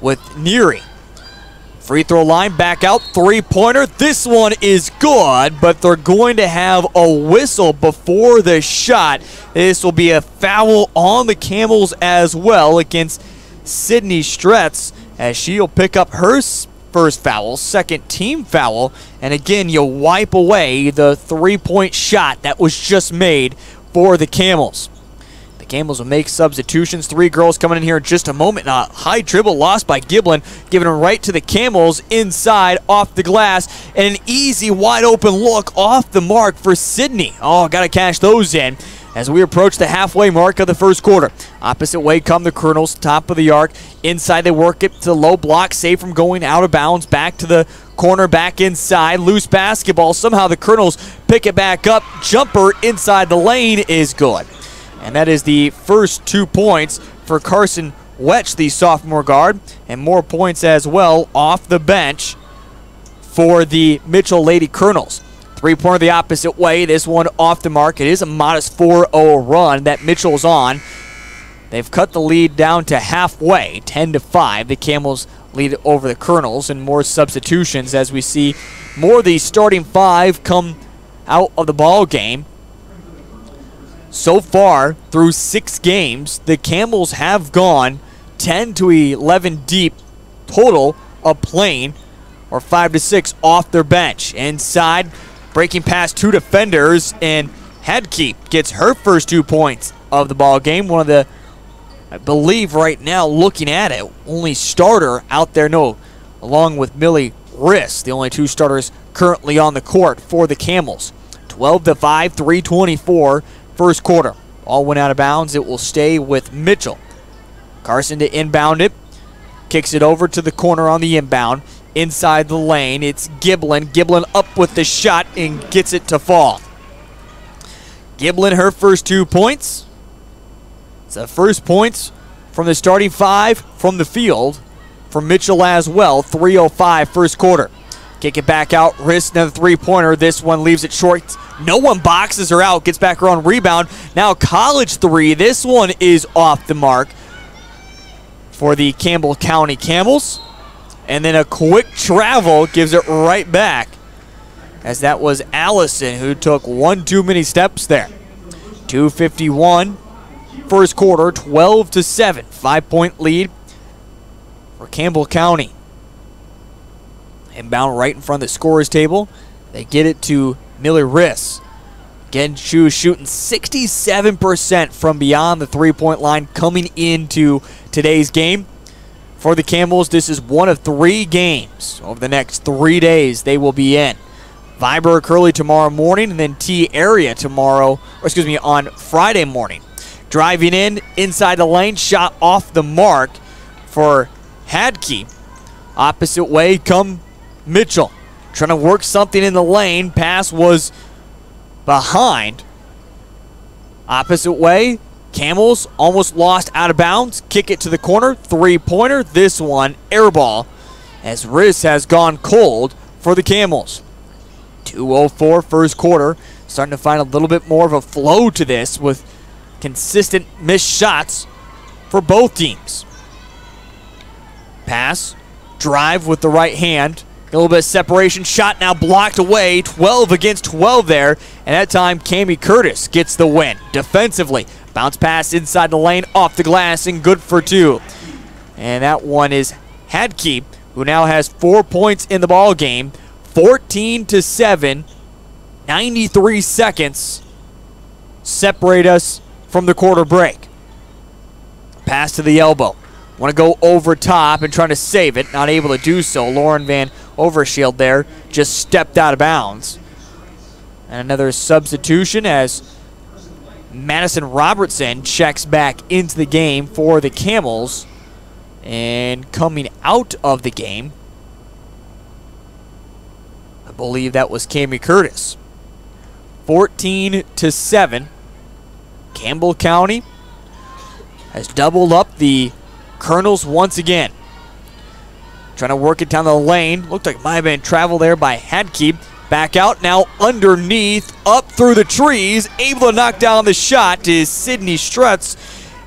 with Neary. Free throw line back out, three pointer. This one is good, but they're going to have a whistle before the shot. This will be a foul on the Camels as well against Sydney Stretz as she'll pick up her first foul, second team foul, and again you'll wipe away the three point shot that was just made for the Camels. Camels will make substitutions. Three girls coming in here in just a moment. A high dribble lost by Giblin, giving them right to the Camels inside off the glass. And an easy wide open look off the mark for Sydney. Oh, got to cash those in as we approach the halfway mark of the first quarter. Opposite way come the Colonels, top of the arc. Inside they work it to the low block, save from going out of bounds. Back to the corner, back inside. Loose basketball. Somehow the Colonels pick it back up. Jumper inside the lane is good. And that is the first two points for Carson Wetch, the sophomore guard, and more points as well off the bench for the Mitchell Lady Colonels. Three pointer the opposite way. This one off the mark. It is a modest 4 0 run that Mitchell's on. They've cut the lead down to halfway, 10 to 5. The Camels lead over the Colonels, and more substitutions as we see more of the starting five come out of the ball game. So far, through six games, the Camels have gone 10 to 11 deep total of playing, or 5 to 6 off their bench. Inside, breaking past two defenders, and Hadkeep gets her first two points of the ball game. One of the, I believe right now, looking at it, only starter out there, no, along with Millie Riss, the only two starters currently on the court for the Camels. 12 to 5, 324 first quarter. All went out of bounds. It will stay with Mitchell. Carson to inbound it. Kicks it over to the corner on the inbound. Inside the lane, it's Giblin. Giblin up with the shot and gets it to fall. Giblin, her first two points. It's the first points from the starting five from the field for Mitchell as well. 3.05 first quarter. Kick it back out. Riss another three pointer. This one leaves it short. No one boxes her out. Gets back her on rebound. Now college three. This one is off the mark for the Campbell County Camels. And then a quick travel gives it right back. As that was Allison who took one too many steps there. 251 first quarter, 12 to 7. Five point lead for Campbell County. Inbound right in front of the scorer's table. They get it to Millie Riss. Was shooting 67% from beyond the three point line coming into today's game. For the Camels, this is one of three games over the next three days they will be in. Viborg-Hurley tomorrow morning, and then Tea Area tomorrow, or excuse me, on Friday morning. Driving in inside the lane, shot off the mark for Hadkey. Opposite way come Mitchell. Trying to work something in the lane. Pass was behind. Opposite way, Camels almost lost out of bounds. Kick it to the corner. Three pointer. This one, air ball, as Riss has gone cold for the Camels. 2.04 first quarter. Starting to find a little bit more of a flow to this with consistent missed shots for both teams. Pass, drive with the right hand. A little bit of separation. Shot now blocked away. 12 against 12 there. And that time, Cami Curtis gets the win defensively. Bounce pass inside the lane, off the glass, and good for two. And that one is Hadke, who now has four points in the ball game. 14 to 7. 93 seconds separate us from the quarter break. Pass to the elbow. Want to go over top and trying to save it. Not able to do so. Lauren Van Overshield there just stepped out of bounds. And another substitution as Madison Robertson checks back into the game for the Camels. And coming out of the game, I believe that was Cami Curtis. 14 to 7. Campbell County has doubled up the Colonels once again. Trying to work it down the lane. Looked like might have been travel there by Hadke. Back out now underneath, up through the trees. Able to knock down the shot is Sydney Strutz.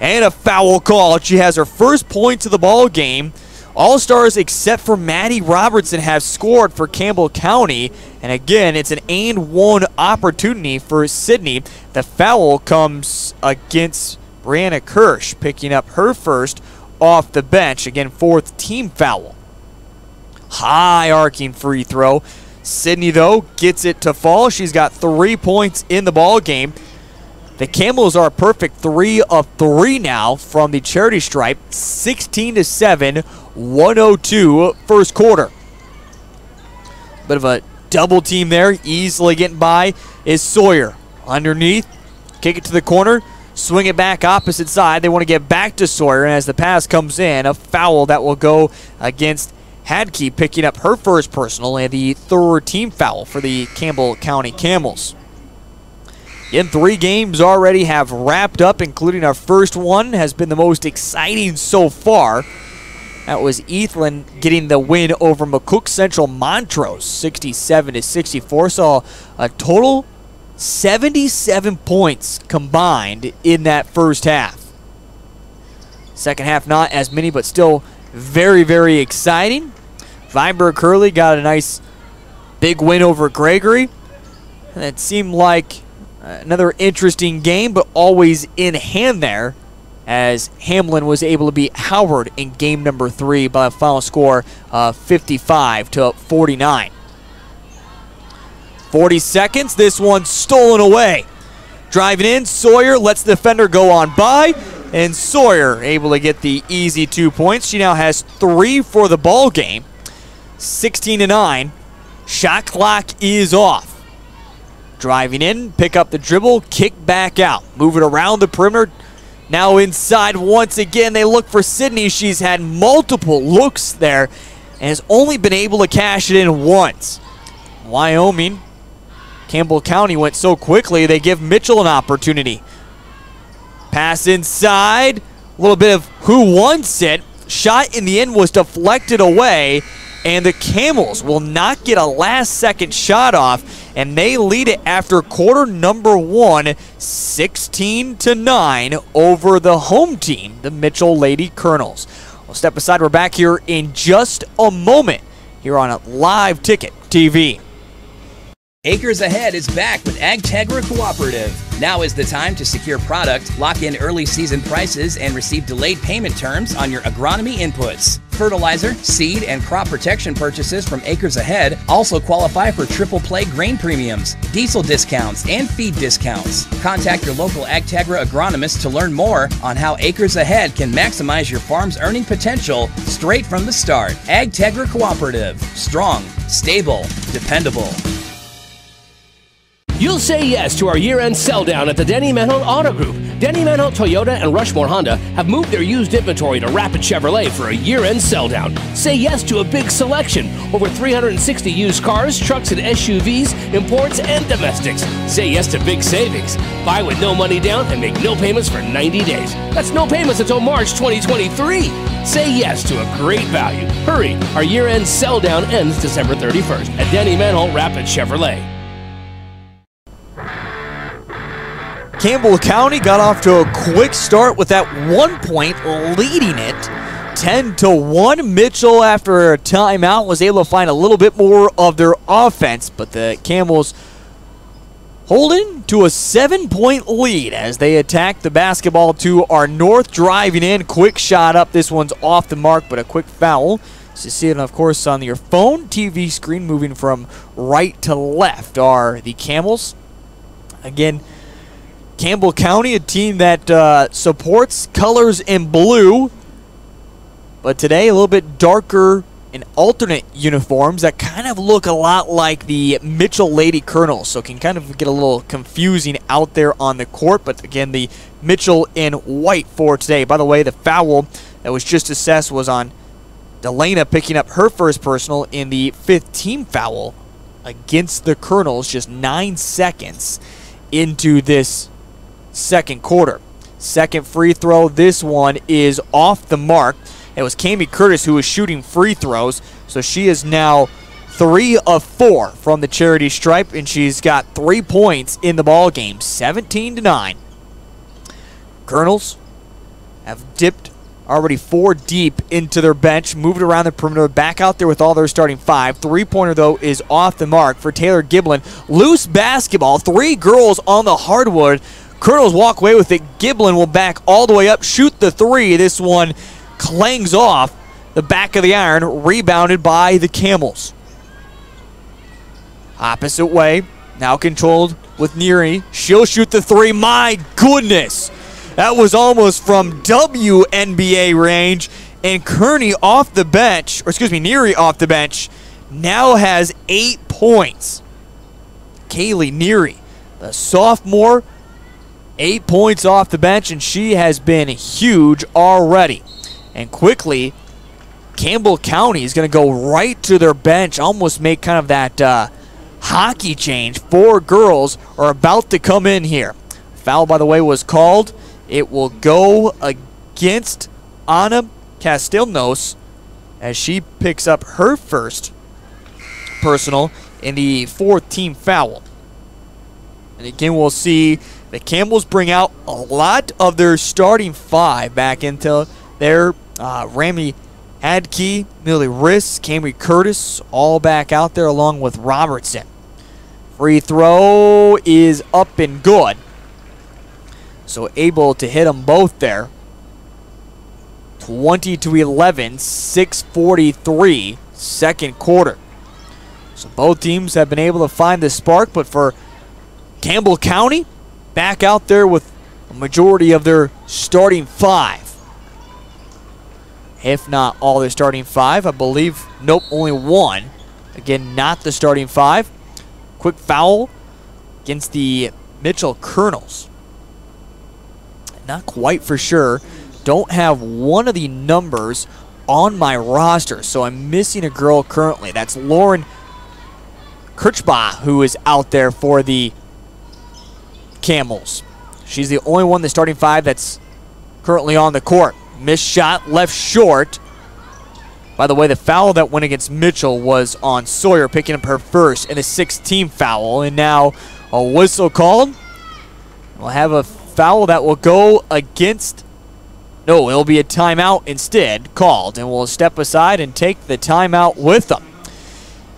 And a foul call. She has her first points of the ball game. All stars except for Maddie Robertson have scored for Campbell County. And again, it's an and one opportunity for Sydney. The foul comes against Brianna Kirsch, picking up her first off the bench. Again, fourth team foul. High arcing free throw. Sydney, though, gets it to fall. She's got three points in the ball game. The Camels are a perfect three of three now from the charity stripe. 16 to 7, 102 first quarter. Bit of a double team there. Easily getting by is Sawyer. Underneath, kick it to the corner, swing it back opposite side. They want to get back to Sawyer, and as the pass comes in, a foul that will go against Hadke, picking up her first personal and the third team foul for the Campbell County Camels. In three games already have wrapped up, including our first one, has been the most exciting so far. That was Eastland getting the win over McCook Central Montrose, 67 to 64. Saw a total 77 points combined in that first half. Second half, not as many, but still very, very exciting. Viborg-Hurley got a nice big win over Gregory. And it seemed like another interesting game, but always in hand there as Hamlin was able to beat Howard in game number three by a final score of 55 to 49. 40 seconds, this one stolen away. Driving in, Sawyer lets the defender go on by, and Sawyer able to get the easy two points. She now has three for the ball game, 16 to 9. Shot clock is off. Driving in, pick up the dribble, kick back out. Move it around the perimeter. Now inside once again. They look for Sydney. She's had multiple looks there and has only been able to cash it in once. Wyoming, Campbell County went so quickly, they give Mitchell an opportunity. Pass inside. A little bit of who wants it. Shot in the end was deflected away and the Camels will not get a last second shot off and they lead it after quarter number one 16 to 9 over the home team the Mitchell Lady Colonels. We'll step aside we're back here in just a moment here on a live ticket TV. Acres Ahead is back with AgTegra Cooperative. Now is the time to secure product, lock in early season prices, and receive delayed payment terms on your agronomy inputs. Fertilizer, seed, and crop protection purchases from Acres Ahead also qualify for triple play grain premiums, diesel discounts, and feed discounts. Contact your local AgTegra agronomist to learn more on how Acres Ahead can maximize your farm's earning potential straight from the start. AgTegra Cooperative. Strong, stable, dependable. You'll say yes to our year-end sell down at the Denny Menholt Auto Group. Denny Menholt Toyota and Rushmore Honda have moved their used inventory to Rapid Chevrolet for a year-end sell down. Say yes to a big selection. Over 360 used cars, trucks, and SUVs, imports, and domestics. Say yes to big savings. Buy with no money down and make no payments for 90 days. That's no payments until March 2023. Say yes to a great value. Hurry, our year-end sell down ends December 31st at Denny Menholt Rapid Chevrolet. Campbell County got off to a quick start with that one point, leading it 10 to 1. Mitchell, after a timeout, was able to find a little bit more of their offense, but the Camels holding to a seven point lead as they attack the basketball to our north, driving in. Quick shot up. This one's off the mark, but a quick foul. So you see it, of course, on your phone TV screen, moving from right to left are the Camels. Again, Campbell County, a team that uh, supports colors in blue, but today a little bit darker in alternate uniforms that kind of look a lot like the Mitchell Lady Colonels, so can kind of get a little confusing out there on the court. But again, the Mitchell in white for today. By the way, the foul that was just assessed was on Delana picking up her first personal in the fifth team foul against the Colonels just nine seconds into this second quarter. Second free throw, this one is off the mark. It was Cami Curtis who was shooting free throws, so she is now three of four from the charity stripe, and she's got three points in the ball game, 17 to nine. Colonels have dipped already four deep into their bench, moved around the perimeter, back out there with all their starting five. Three pointer, though, is off the mark for Taylor Giblin. Loose basketball, three girls on the hardwood. Colonels walk away with it. Giblin will back all the way up, shoot the three. This one clangs off the back of the iron, rebounded by the Camels. Opposite way, now controlled with Neary. She'll shoot the three. My goodness! That was almost from WNBA range. And Kearney off the bench, or excuse me, Neary off the bench, now has eight points. Kaylee Neary, the sophomore, eight points off the bench, and she has been huge already. And quickly, Campbell County is going to go right to their bench, almost make kind of that uh, hockey change. Four girls are about to come in here. Foul, by the way, was called. It will go against Anna Castilnos as she picks up her first personal in the fourth team foul. And again, we'll see the Campbells bring out a lot of their starting five back into their uh, Rami Adkey, Millie Riss, Cami Curtis, all back out there along with Robertson. Free throw is up and good. So able to hit them both there. 20 to 11, 643, second quarter. So both teams have been able to find the spark, but for Campbell County, back out there with a majority of their starting five. If not all their starting five, I believe, nope, only one. Again, not the starting five. Quick foul against the Mitchell Colonels. Not quite for sure. Don't have one of the numbers on my roster, so I'm missing a girl currently. That's Lauren Kirchbaugh, who is out there for the Camels. She's the only one, the starting five, that's currently on the court. Missed shot, left short. By the way, the foul that went against Mitchell was on Sawyer, picking up her first in a 16 foul. And now a whistle called. We'll have a foul that will go against. No, it'll be a timeout instead called. And we'll step aside and take the timeout with them.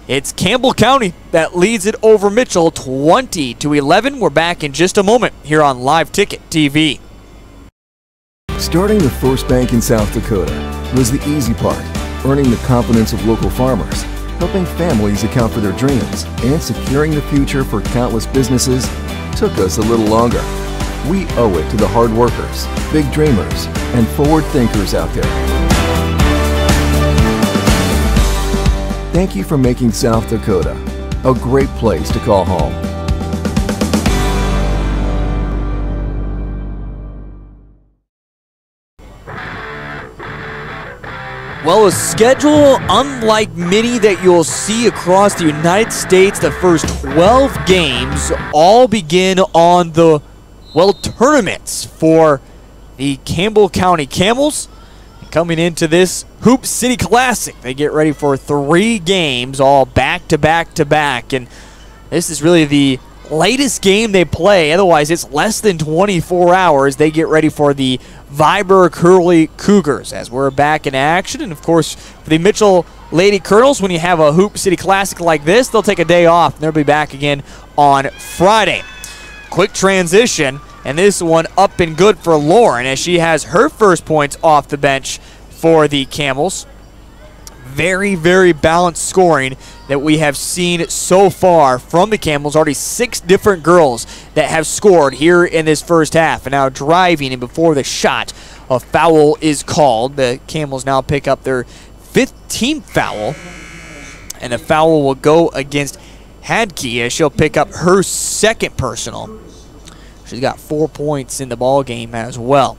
It's Campbell County that leads it over Mitchell 20 to 11. We're back in just a moment here on Live Ticket TV. Starting the first bank in South Dakota was the easy part, earning the confidence of local farmers, helping families account for their dreams, and securing the future for countless businesses took us a little longer. We owe it to the hard workers, big dreamers, and forward thinkers out there. Thank you for making South Dakota a great place to call home. Well, a schedule unlike many that you'll see across the United States. The first 12 games all begin on the, well, tournaments for the Campbell County Camels. Coming into this Hoop City Classic, they get ready for three games, all back to back to back. And this is really the latest game they play. Otherwise, it's less than 24 hours. They get ready for the Viborg Hurley Cougars as we're back in action. And of course, for the Mitchell Lady Colonels, when you have a Hoop City Classic like this, they'll take a day off and they'll be back again on Friday. Quick transition, and this one up and good for Lauren as she has her first points off the bench for the Camels very, very balanced scoring that we have seen so far from the Camels. Already six different girls that have scored here in this first half. And now driving, and before the shot, a foul is called. The Camels now pick up their 15th foul. And the foul will go against Hadkey as she'll pick up her second personal. She's got four points in the ball game as well.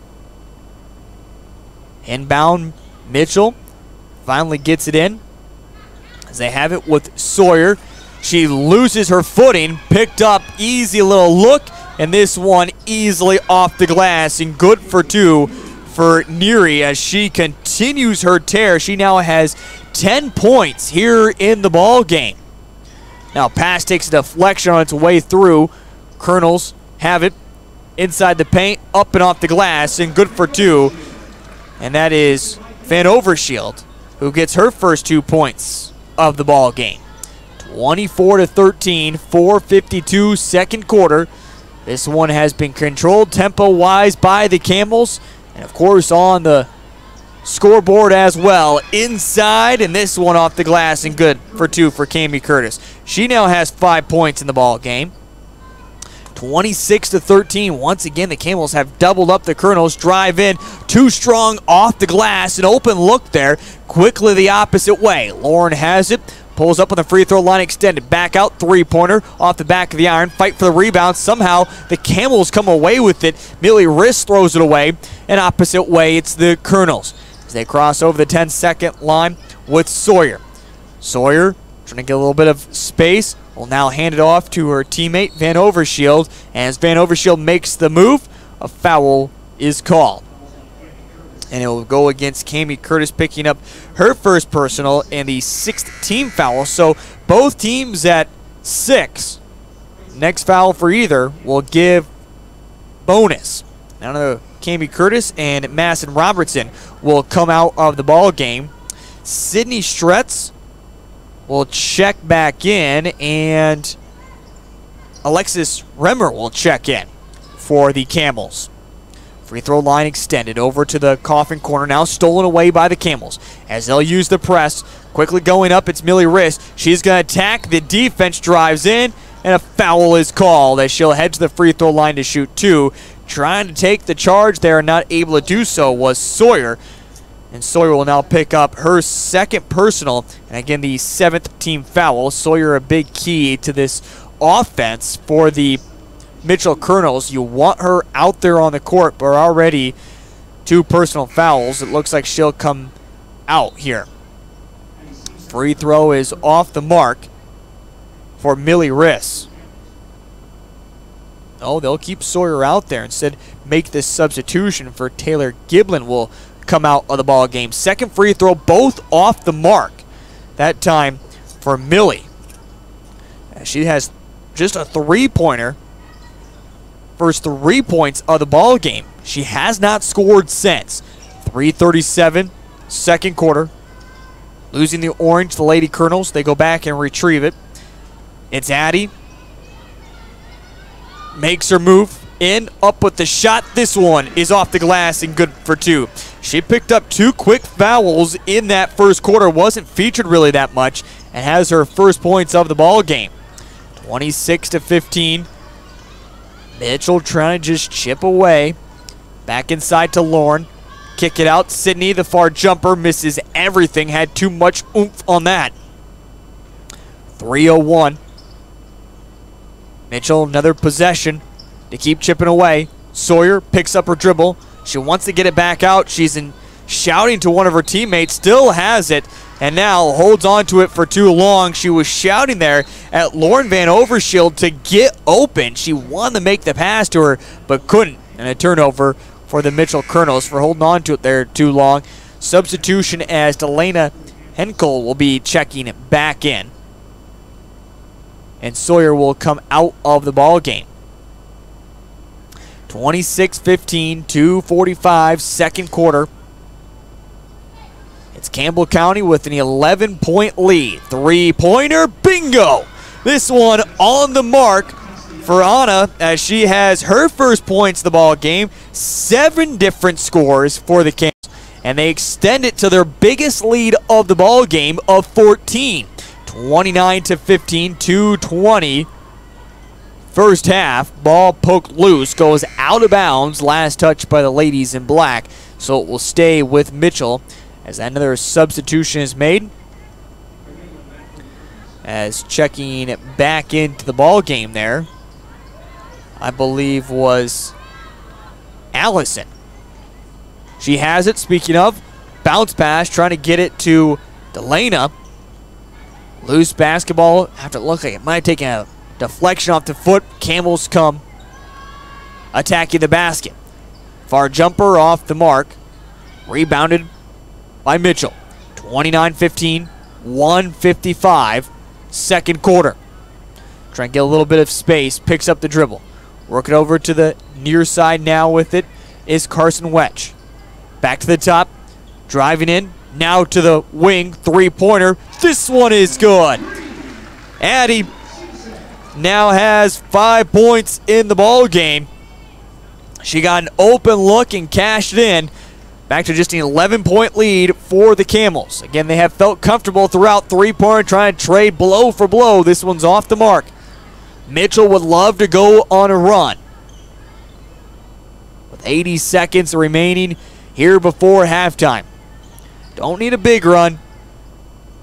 Inbound, Mitchell Finally gets it in. As they have it with Sawyer. She loses her footing. Picked up. Easy little look. And this one easily off the glass. And good for two for Neary as she continues her tear. She now has 10 points here in the ball game. Now pass takes a deflection on its way through. Colonels have it inside the paint, up and off the glass, and good for two. And that is Van Overshield who gets her first two points of the ball game. 24 to 13, 452 second quarter. This one has been controlled tempo-wise by the Camels. And of course on the scoreboard as well inside and this one off the glass and good for two for Cami Curtis. She now has five points in the ball game. 26 to 13. Once again, the Camels have doubled up the Colonels. Drive in, too strong off the glass. An open look there. Quickly the opposite way. Lauren has it. Pulls up on the free throw line extended. Back out three pointer off the back of the iron. Fight for the rebound. Somehow the Camels come away with it. Millie Riss throws it away. And opposite way, it's the Colonels. As they cross over the 10 second line with Sawyer. Sawyer trying to get a little bit of space will now hand it off to her teammate Van Overshield. As Van Overshield makes the move, a foul is called. And it will go against Cami Curtis picking up her first personal and the sixth team foul. So both teams at six. Next foul for either will give bonus. Now the Cami Curtis and Madison Robertson will come out of the ball game. Sydney Stretz will check back in, and Alexis Remmer will check in for the Camels. Free throw line extended over to the coffin corner, now stolen away by the Camels. As they'll use the press, quickly going up, it's Millie Riss. She's going to attack, the defense drives in, and a foul is called as she'll head to the free throw line to shoot two. Trying to take the charge there and not able to do so was Sawyer. And Sawyer will now pick up her second personal, and again, the seventh team foul. Sawyer, a big key to this offense for the Mitchell Colonels. You want her out there on the court, but already two personal fouls. It looks like she'll come out here. Free throw is off the mark for Millie Riss. Oh, they'll keep Sawyer out there. Instead, make this substitution for Taylor Giblin will come out of the ball game. Second free throw, both off the mark. That time for Millie. She has just a three-pointer. First three points of the ball game. She has not scored since. 337, second quarter. Losing the orange, the Lady Colonels. They go back and retrieve it. It's Addie. Makes her move in, up with the shot. This one is off the glass and good for two. She picked up two quick fouls in that first quarter, wasn't featured really that much, and has her first points of the ball game. 26 to 15. Mitchell trying to just chip away. Back inside to Lauren. Kick it out. Sydney, the far jumper, misses everything. Had too much oomph on that. 301. Mitchell, another possession to keep chipping away. Sawyer picks up her dribble. She wants to get it back out. She's in shouting to one of her teammates, still has it, and now holds on to it for too long. She was shouting there at Lauren Van Overshield to get open. She wanted to make the pass to her, but couldn't. And a turnover for the Mitchell Colonels for holding on to it there too long. Substitution as Delana Henkel will be checking back in. and Sawyer will come out of the ball game. 26-15, 245, second quarter. It's Campbell County with an 11-point lead. Three-pointer, bingo! This one on the mark for Anna as she has her first points of the ball game. Seven different scores for the Camps, and they extend it to their biggest lead of the ball game of 14. 29 to 15, 220. First half, ball poked loose, goes out of bounds. Last touch by the ladies in black, so it will stay with Mitchell as another substitution is made. As checking back into the ball game there, I believe was Allison. She has it. Speaking of, bounce pass, trying to get it to Delana. Loose basketball after it looked like it might have taken a Deflection off the foot. Camels come attacking the basket. Far jumper off the mark. Rebounded by Mitchell. 29 15, 155, second quarter. Trying to get a little bit of space. Picks up the dribble. Working over to the near side now with it is Carson Wetch. Back to the top. Driving in. Now to the wing. Three pointer. This one is good. Addie now has five points in the ball game. She got an open look and cashed in. Back to just an 11 point lead for the Camels. Again, they have felt comfortable throughout three point, trying to trade blow for blow. This one's off the mark. Mitchell would love to go on a run. With 80 seconds remaining here before halftime. Don't need a big run.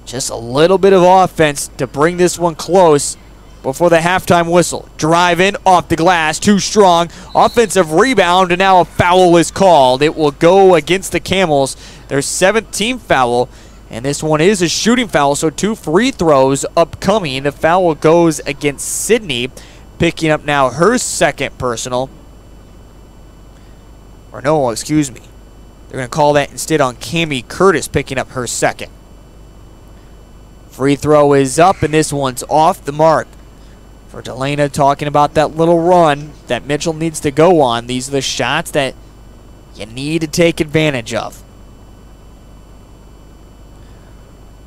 Just a little bit of offense to bring this one close before the halftime whistle. Drive in off the glass, too strong. Offensive rebound, and now a foul is called. It will go against the Camels. Their seventh team foul, and this one is a shooting foul, so two free throws upcoming. The foul goes against Sydney, picking up now her second personal. Or no, excuse me. They're going to call that instead on Cami Curtis picking up her second. Free throw is up, and this one's off the mark for Delana talking about that little run that Mitchell needs to go on. These are the shots that you need to take advantage of.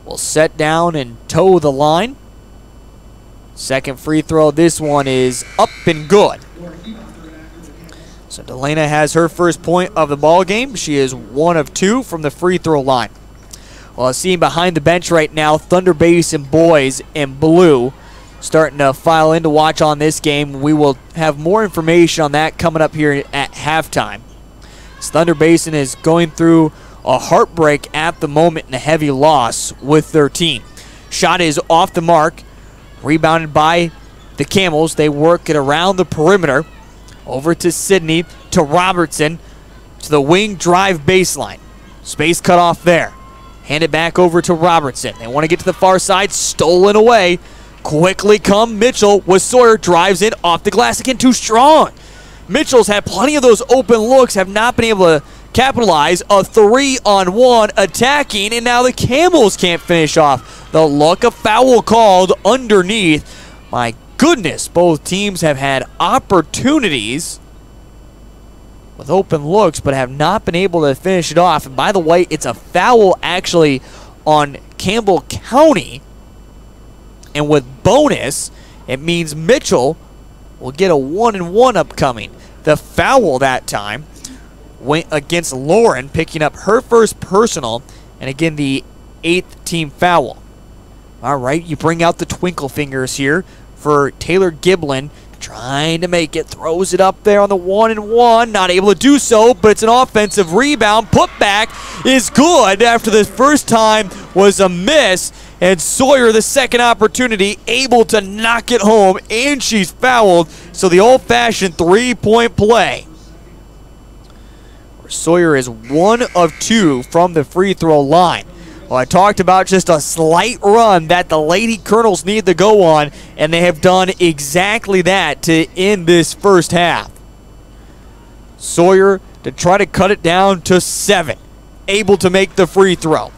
We'll set down and toe the line. Second free throw. This one is up and good. So Delana has her first point of the ball game. She is one of two from the free throw line. Well, seeing behind the bench right now, Thunder Basin boys in blue starting to file in to watch on this game. We will have more information on that coming up here at halftime. Thunder Basin is going through a heartbreak at the moment and a heavy loss with their team. Shot is off the mark, rebounded by the Camels. They work it around the perimeter. Over to Sydney, to Robertson, to the wing drive baseline. Space cut off there. Hand it back over to Robertson. They want to get to the far side, stolen away Quickly come Mitchell with Sawyer drives in off the glass again, too strong. Mitchell's had plenty of those open looks, have not been able to capitalize. A three on one attacking, and now the Camels can't finish off. The look of foul called underneath. My goodness, both teams have had opportunities with open looks, but have not been able to finish it off. And by the way, it's a foul actually on Campbell County. And with bonus, it means Mitchell will get a one and one upcoming. The foul that time went against Lauren, picking up her first personal, and again the eighth team foul. All right, you bring out the twinkle fingers here for Taylor Giblin, trying to make it, throws it up there on the one and one, not able to do so, but it's an offensive rebound. Put back is good after the first time was a miss. And Sawyer, the second opportunity, able to knock it home, and she's fouled. So the old fashioned three point play. Sawyer is one of two from the free throw line. Well, I talked about just a slight run that the Lady Colonels need to go on, and they have done exactly that to end this first half. Sawyer to try to cut it down to seven, able to make the free throw.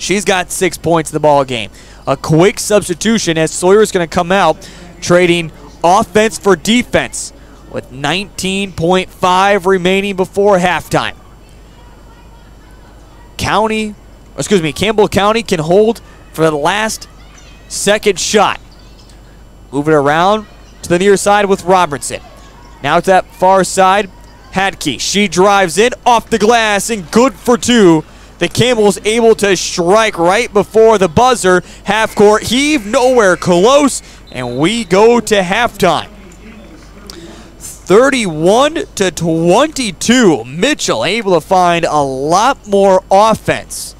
She's got six points in the ball game. A quick substitution as Sawyer's going to come out trading offense for defense with 19.5 remaining before halftime. County, excuse me, Campbell County can hold for the last second shot. Move it around to the near side with Robertson. Now to that far side, Hadkey. She drives in off the glass and good for two. The Campbell's able to strike right before the buzzer. Half court heave, nowhere close, and we go to halftime. 31 to 22. Mitchell able to find a lot more offense,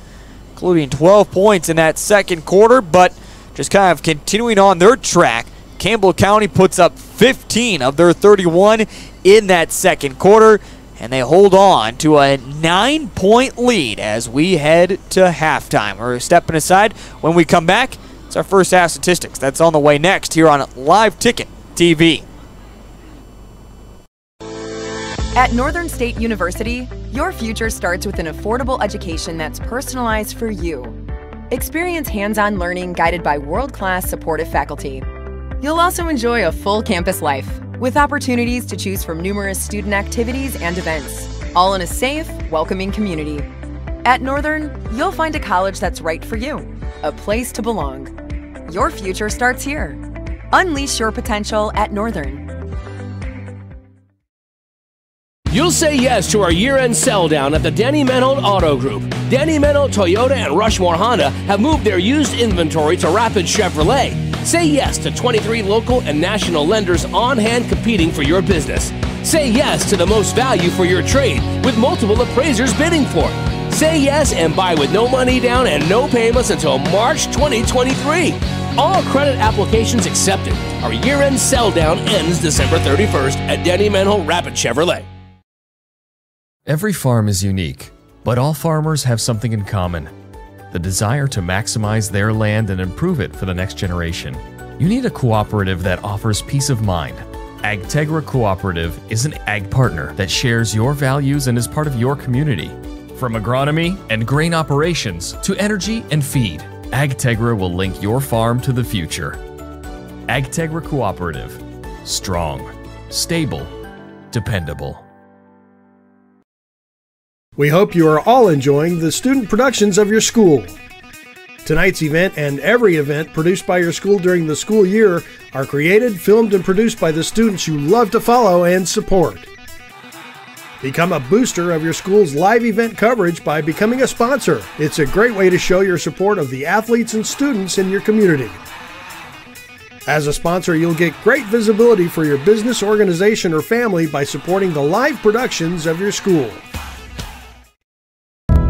including 12 points in that second quarter, but just kind of continuing on their track. Campbell County puts up 15 of their 31 in that second quarter, and they hold on to a nine point lead as we head to halftime. We're stepping aside. When we come back, it's our first half statistics. That's on the way next here on Live Ticket TV. At Northern State University, your future starts with an affordable education that's personalized for you. Experience hands on learning guided by world class supportive faculty. You'll also enjoy a full campus life with opportunities to choose from numerous student activities and events, all in a safe, welcoming community. At Northern, you'll find a college that's right for you, a place to belong. Your future starts here. Unleash your potential at Northern. You'll say yes to our year-end sell down at the Denny Menholt Auto Group. Denny Menholt Toyota and Rushmore Honda have moved their used inventory to Rapid Chevrolet. Say yes to 23 local and national lenders on hand competing for your business. Say yes to the most value for your trade with multiple appraisers bidding for it. Say yes and buy with no money down and no payments until March 2023. All credit applications accepted. Our year-end sell down ends December 31st at Denny Menholt Rapid Chevrolet. Every farm is unique, but all farmers have something in common the desire to maximize their land and improve it for the next generation. You need a cooperative that offers peace of mind. AgTegra Cooperative is an ag partner that shares your values and is part of your community. From agronomy and grain operations to energy and feed, AgTegra will link your farm to the future. AgTegra Cooperative. Strong, stable, dependable. We hope you are all enjoying the student productions of your school. Tonight's event and every event produced by your school during the school year are created, filmed, and produced by the students you love to follow and support. Become a booster of your school's live event coverage by becoming a sponsor. It's a great way to show your support of the athletes and students in your community. As a sponsor, you'll get great visibility for your business, organization, or family by supporting the live productions of your school.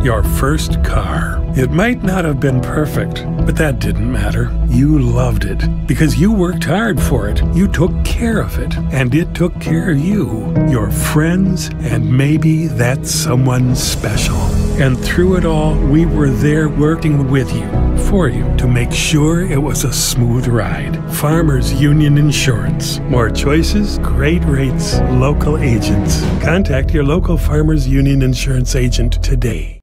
Your first car. It might not have been perfect, but that didn't matter. You loved it because you worked hard for it. You took care of it, and it took care of you, your friends, and maybe that someone special. And through it all, we were there working with you, for you, to make sure it was a smooth ride. Farmers Union Insurance. More choices, great rates, local agents. Contact your local Farmers Union Insurance agent today.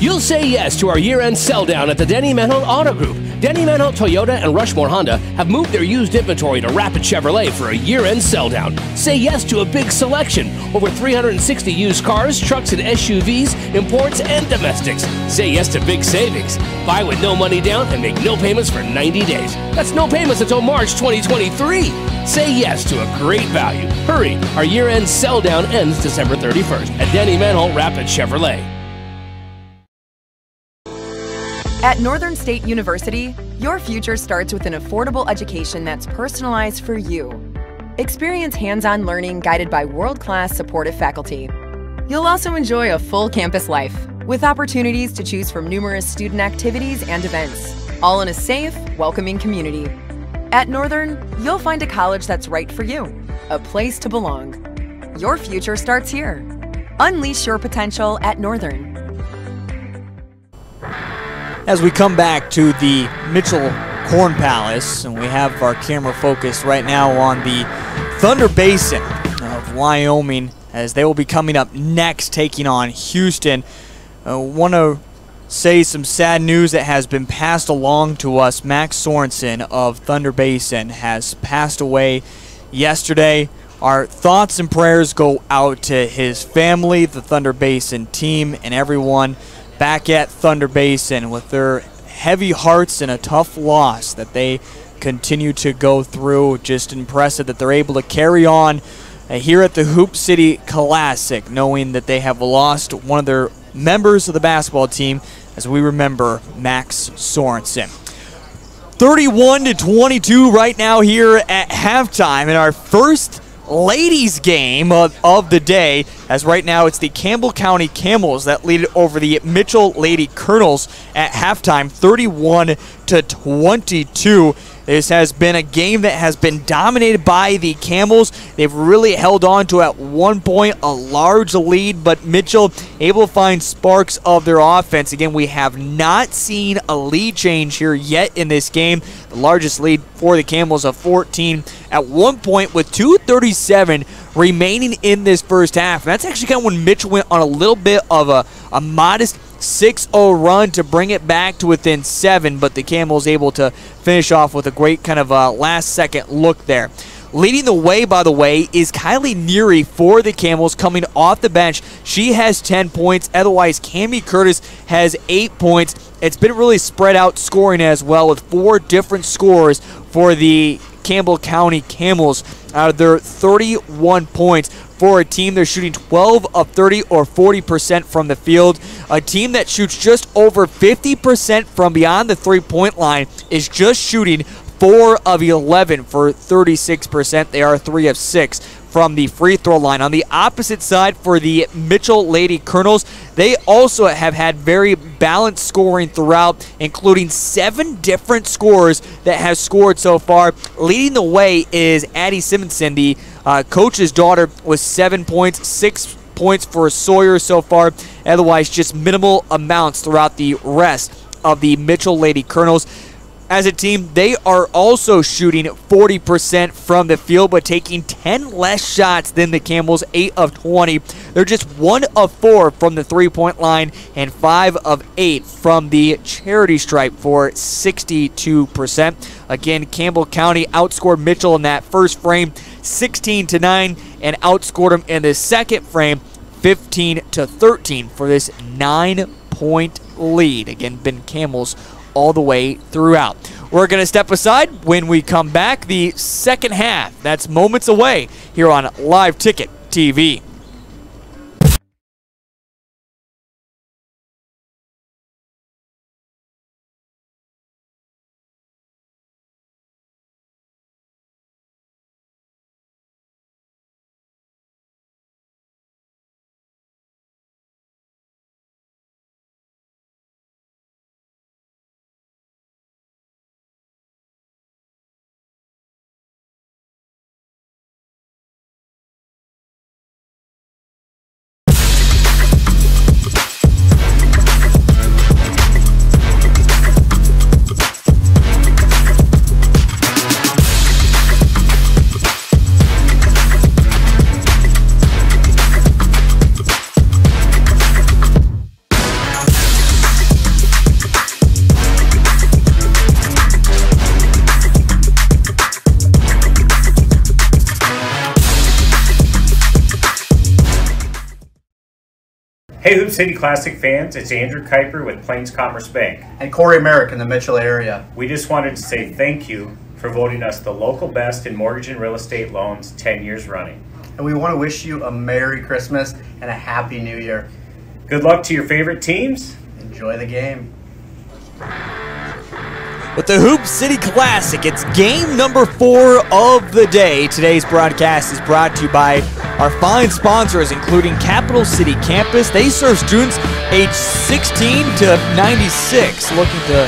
You'll say yes to our year-end sell down at the Denny Menholt Auto Group. Denny Menholt Toyota and Rushmore Honda have moved their used inventory to Rapid Chevrolet for a year-end sell down. Say yes to a big selection. Over 360 used cars, trucks, and SUVs, imports, and domestics. Say yes to big savings. Buy with no money down and make no payments for 90 days. That's no payments until March 2023. Say yes to a great value. Hurry, our year-end sell down ends December 31st at Denny Menholt Rapid Chevrolet. At Northern State University, your future starts with an affordable education that's personalized for you. Experience hands on learning guided by world class supportive faculty. You'll also enjoy a full campus life with opportunities to choose from numerous student activities and events, all in a safe, welcoming community. At Northern, you'll find a college that's right for you, a place to belong. Your future starts here. Unleash your potential at Northern. As we come back to the Mitchell Corn Palace, and we have our camera focused right now on the Thunder Basin of Wyoming, as they will be coming up next, taking on Houston. Uh, Want to say some sad news that has been passed along to us. Max Sorensen of Thunder Basin has passed away yesterday. Our thoughts and prayers go out to his family, the Thunder Basin team, and everyone back at Thunder Basin with their heavy hearts and a tough loss that they continue to go through. Just impressive that they're able to carry on uh, here at the Hoop City Classic, knowing that they have lost one of their members of the basketball team, as we remember Max Sorensen. 31 to 22 right now here at halftime in our first ladies game of, of the day as right now it's the Campbell County Camels that lead over the Mitchell Lady Colonels at halftime 31 to 22 this has been a game that has been dominated by the Camels. They've really held on to, at one point, a large lead, but Mitchell able to find sparks of their offense. Again, we have not seen a lead change here yet in this game. The largest lead for the Camels of 14 at one point with 237 remaining in this first half. And that's actually kind of when Mitchell went on a little bit of a, a modest 6-0 run to bring it back to within seven, but the Camels able to finish off with a great kind of uh, last-second look there. Leading the way, by the way, is Kylie Neary for the Camels coming off the bench. She has 10 points. Otherwise, Cami Curtis has 8 points. It's been really spread out scoring as well with four different scores for the Campbell County Camels out of their 31 points for a team. They're shooting 12 of 30 or 40% from the field. A team that shoots just over 50% from beyond the three point line is just shooting 4 of 11 for 36%. They are 3 of 6 from the free throw line. On the opposite side for the Mitchell Lady Colonels, they also have had very balanced scoring throughout, including seven different scorers that have scored so far. Leading the way is Addie Simonson, the uh, coach's daughter, with seven points, six points for Sawyer so far. Otherwise, just minimal amounts throughout the rest of the Mitchell Lady Colonels as a team, they are also shooting 40% from the field, but taking 10 less shots than the Camels, 8 of 20. They're just 1 of 4 from the three point line and 5 of 8 from the charity stripe for 62%. Again, Campbell County outscored Mitchell in that first frame 16 to 9 and outscored them in the second frame 15 to 13 for this 9 point lead. Again, Ben Camels all the way throughout. We're going to step aside when we come back. The second half, that's moments away here on Live Ticket TV. City Classic fans, it's Andrew Kuiper with Plains Commerce Bank. And Corey Merrick in the Mitchell area. We just wanted to say thank you for voting us the local best in mortgage and real estate loans 10 years running. And we want to wish you a Merry Christmas and a Happy New Year. Good luck to your favorite teams. Enjoy the game. With the Hoop City Classic, it's game number four of the day. Today's broadcast is brought to you by our fine sponsors, including Capital City Campus. They serve students age 16 to 96 looking to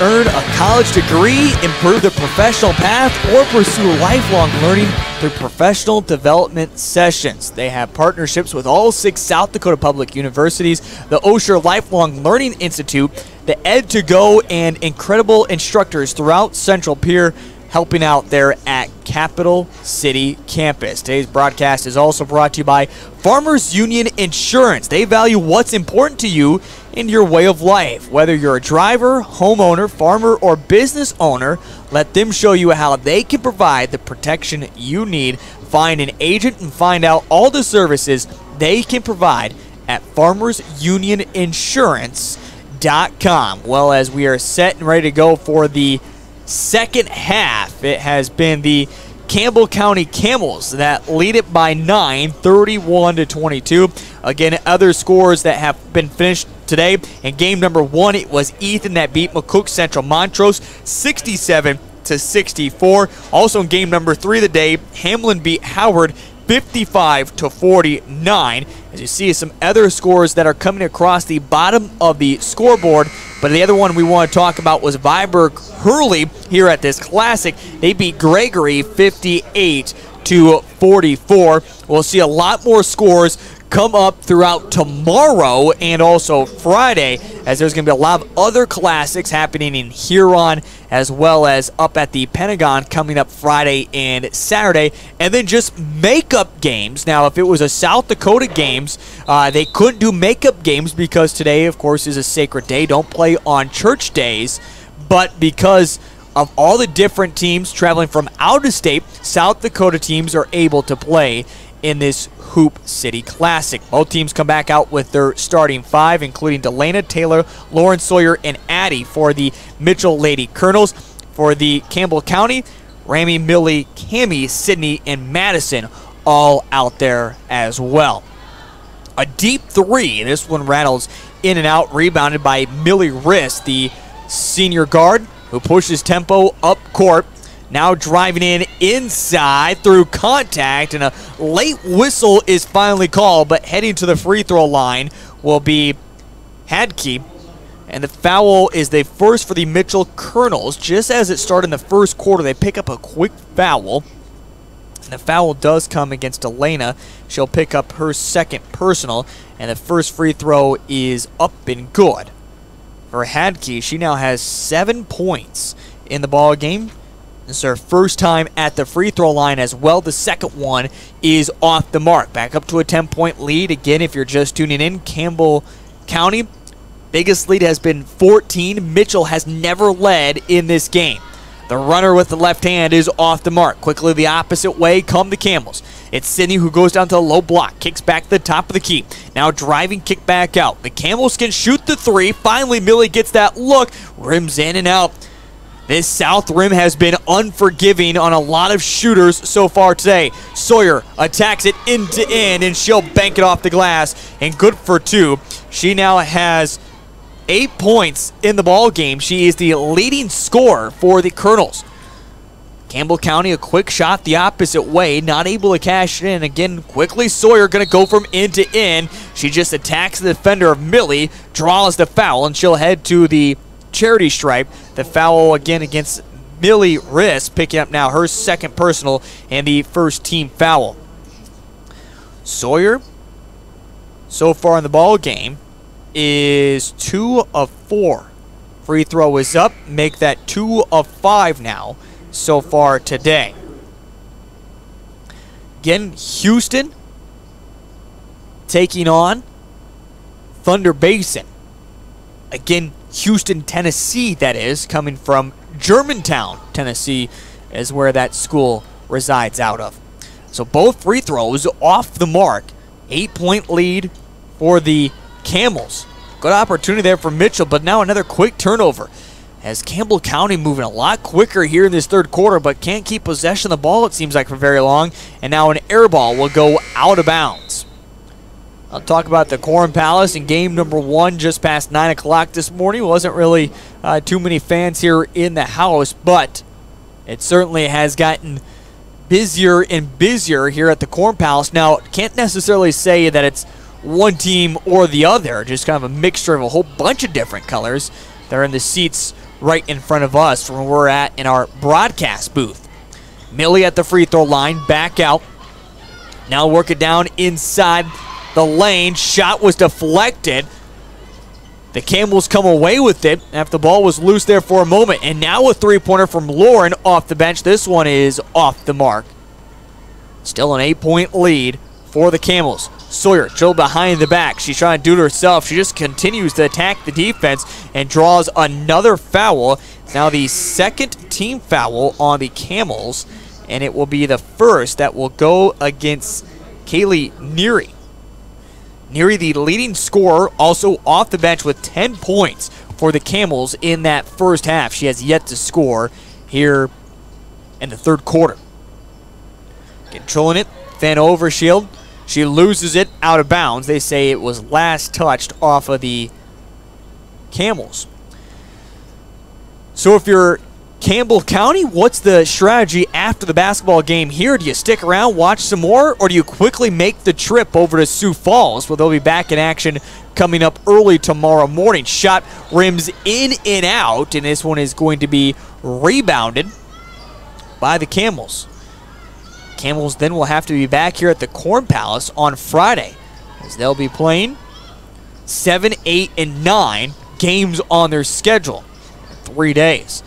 earn a college degree, improve their professional path, or pursue lifelong learning through professional development sessions. They have partnerships with all six South Dakota public universities, the Osher Lifelong Learning Institute, the Ed2Go, and incredible instructors throughout Central Pierre helping out there at Capital City campus. Today's broadcast is also brought to you by Farmers Union Insurance. They value what's important to you in your way of life. Whether you're a driver, homeowner, farmer, or business owner, let them show you how they can provide the protection you need. Find an agent and find out all the services they can provide at farmersunioninsurance.com. Well, as we are set and ready to go for the second half, it has been the Campbell County Camels that lead it by 9, 31 to 22. Again, other scores that have been finished today. In game number one, it was Ethan that beat McCook Central Montrose 67 to 64. Also in game number three of the day, Hamlin beat Howard 55 to 49. As you see, some other scores that are coming across the bottom of the scoreboard. But the other one we want to talk about was Viborg Hurley here at this classic. They beat Gregory 58 to 44. We'll see a lot more scores come up throughout tomorrow and also Friday, as there's going to be a lot of other classics happening in Huron as well as up at the Pentagon coming up Friday and Saturday, and then just makeup games. Now, if it was a South Dakota games, uh, they couldn't do makeup games because today, of course, is a sacred day. Don't play on church days, but because of all the different teams traveling from out of state, South Dakota teams are able to play in this Hoop City Classic. Both teams come back out with their starting five, including Delana Taylor, Lauren Sawyer, and Addie for the Mitchell Lady Colonels. For the Campbell County, Rami, Millie, Cami, Sydney, and Madison all out there as well. A deep three. This one rattles in and out, rebounded by Millie Riss, the senior guard, who pushes tempo up court. Now driving in inside through contact, and a late whistle is finally called, but heading to the free throw line will be Hadkey. And the foul is the first for the Mitchell Colonels. Just as it started in the first quarter, they pick up a quick foul. And the foul does come against Elena. She'll pick up her second personal, and the first free throw is up and good. For Hadkey, she now has seven points in the ball game. This is her first time at the free throw line as well. The second one is off the mark. Back up to a 10 point lead. Again, if you're just tuning in, Campbell County, biggest lead has been 14. Mitchell has never led in this game. The runner with the left hand is off the mark. Quickly the opposite way come the Camels. It's Sydney who goes down to the low block, kicks back the top of the key. Now driving, kick back out. The Camels can shoot the three. Finally, Millie gets that look, rims in and out. This South Rim has been unforgiving on a lot of shooters so far today. Sawyer attacks it end to end, and she'll bank it off the glass, and good for two. She now has eight points in the ball game. She is the leading scorer for the Colonels. Campbell County, a quick shot the opposite way, not able to cash it in. Again, quickly Sawyer going to go from end to end. She just attacks the defender of Millie, draws the foul, and she'll head to the charity stripe. The foul again against Millie Riss, picking up now her second personal and the first team foul. Sawyer, so far in the ball game, is two of four. Free throw is up, make that two of five now so far today. Again, Houston taking on Thunder Basin. Again, Houston, Tennessee, that is, coming from Germantown, Tennessee, is where that school resides out of. So both free throws off the mark. Eight point lead for the Camels. Good opportunity there for Mitchell, but now another quick turnover. As Campbell County moving a lot quicker here in this third quarter, but can't keep possession of the ball, it seems like, for very long. And now an air ball will go out of bounds. I'll talk about the Corn Palace in game number one just past 9 o'clock this morning. Wasn't really uh, too many fans here in the house, but it certainly has gotten busier and busier here at the Corn Palace. Now, can't necessarily say that it's one team or the other, just kind of a mixture of a whole bunch of different colors that are in the seats right in front of us where we're at in our broadcast booth. Millie at the free throw line, back out. Now work it down inside the lane. Shot was deflected. The Camels come away with it after the ball was loose there for a moment. And now a three pointer from Lauren off the bench. This one is off the mark. Still an eight point lead for the Camels. Sawyer drilled behind the back. She's trying to do it herself. She just continues to attack the defense and draws another foul. Now the second team foul on the Camels, and it will be the first that will go against Kaylee Neary. Neary, the leading scorer, also off the bench with 10 points for the Camels in that first half. She has yet to score here in the third quarter. Controlling it, fan over Shield. She loses it out of bounds. They say it was last touched off of the Camels. So if you're Campbell County, what's the strategy after the basketball game here? Do you stick around, watch some more, or do you quickly make the trip over to Sioux Falls where they'll be back in action coming up early tomorrow morning? Shot rims in and out, and this one is going to be rebounded by the Camels. Camels then will have to be back here at the Corn Palace on Friday as they'll be playing 7, 8, and 9 games on their schedule three days.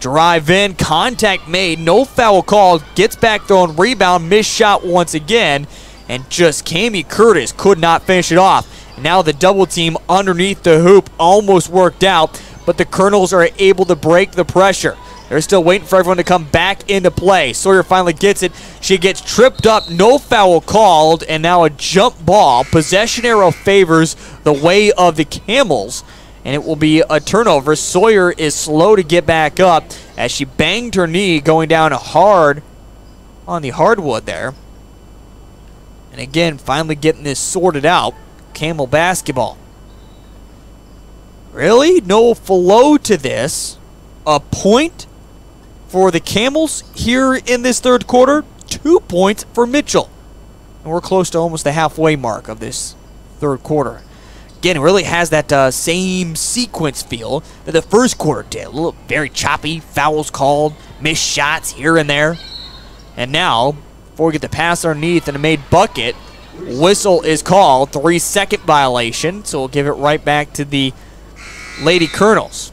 Drive in, contact made, no foul called, gets back thrown, rebound, missed shot once again, and just Cami Curtis could not finish it off. Now the double team underneath the hoop almost worked out, but the Colonels are able to break the pressure. They're still waiting for everyone to come back into play. Sawyer finally gets it. She gets tripped up, no foul called, and now a jump ball. Possession arrow favors the way of the Camels, and it will be a turnover. Sawyer is slow to get back up as she banged her knee going down hard on the hardwood there. And again, finally getting this sorted out. Camel basketball. Really? No flow to this. A point for the Camels here in this third quarter. Two points for Mitchell. And we're close to almost the halfway mark of this third quarter. Again, it really has that uh, same sequence feel that the first quarter did. A little very choppy, fouls called, missed shots here and there. And now, before we get the pass underneath and a made bucket, whistle is called. Three second violation, so we'll give it right back to the Lady Colonels.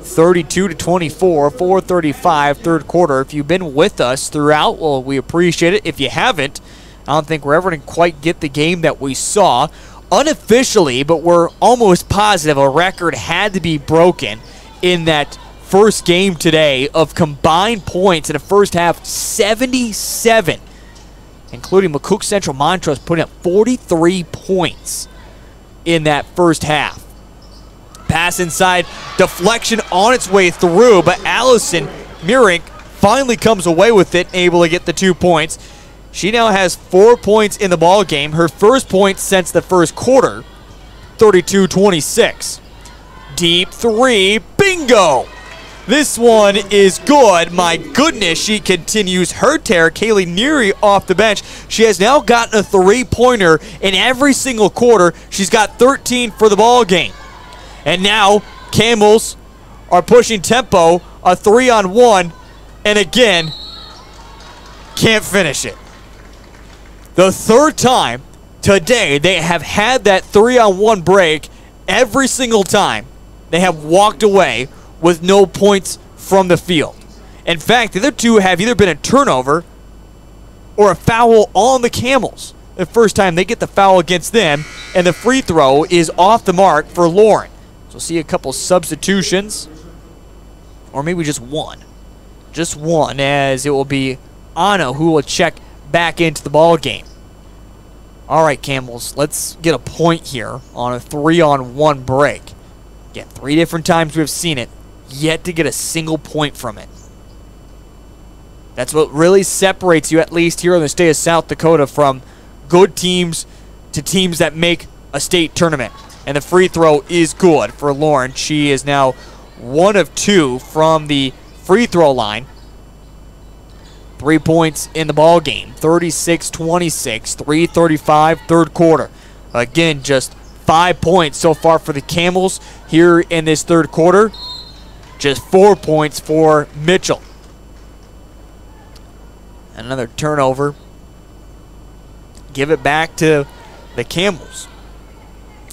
32 to 24, 435 third quarter. If you've been with us throughout, well, we appreciate it. If you haven't, I don't think we're ever going to quite get the game that we saw. Unofficially, but we're almost positive a record had to be broken in that first game today of combined points in the first half 77, including McCook Central Montrose putting up 43 points in that first half. Pass inside, deflection on its way through, but Allison Murink finally comes away with it, able to get the two points. She now has four points in the ball game, her first point since the first quarter, 32-26. Deep three, bingo! This one is good. My goodness, she continues her tear. Kaylee Neary off the bench. She has now gotten a three-pointer in every single quarter. She's got 13 for the ball game. And now Camels are pushing tempo, a three on one, and again, can't finish it. The third time today they have had that three on one break every single time. They have walked away with no points from the field. In fact, the other two have either been a turnover or a foul on the Camels. The first time they get the foul against them, and the free throw is off the mark for Lauren. So we'll see a couple substitutions, or maybe just one. Just one, as it will be Anna who will check back into the ball game. All right, Camels, let's get a point here on a three-on-one break. Again, three different times we've seen it, yet to get a single point from it. That's what really separates you, at least here in the state of South Dakota, from good teams to teams that make a state tournament. And the free throw is good for Lauren. She is now one of two from the free throw line. Three points in the ball game. 36-26, 335 third quarter. Again, just five points so far for the Camels here in this third quarter. Just four points for Mitchell. Another turnover. Give it back to the Camels.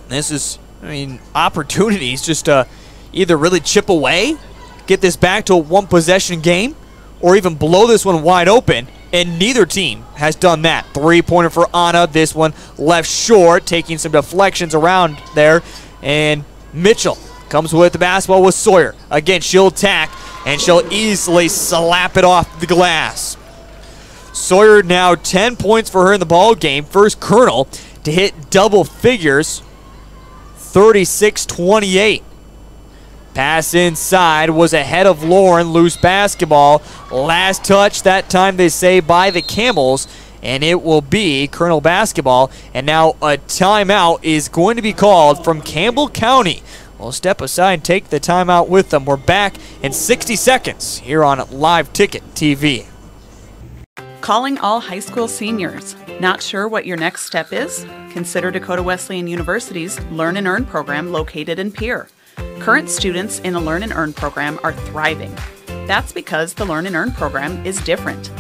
This is I mean, opportunities just to either really chip away, get this back to a one possession game, or even blow this one wide open. And neither team has done that. Three pointer for Anna. This one left short, taking some deflections around there. And Mitchell comes with the basketball with Sawyer. Again, she'll attack, and she'll easily slap it off the glass. Sawyer now 10 points for her in the ball game. First Colonel to hit double figures. 36-28. Pass inside was ahead of Lauren. Loose basketball. Last touch that time they say by the Camels. And it will be Colonel basketball. And now a timeout is going to be called from Campbell County. We'll step aside and take the timeout with them. We're back in 60 seconds here on Live Ticket TV. Calling all high school seniors. Not sure what your next step is? Consider Dakota Wesleyan University's Learn and Earn program located in Pierre. Current students in the Learn and Earn program are thriving. That's because the Learn and Earn program is different.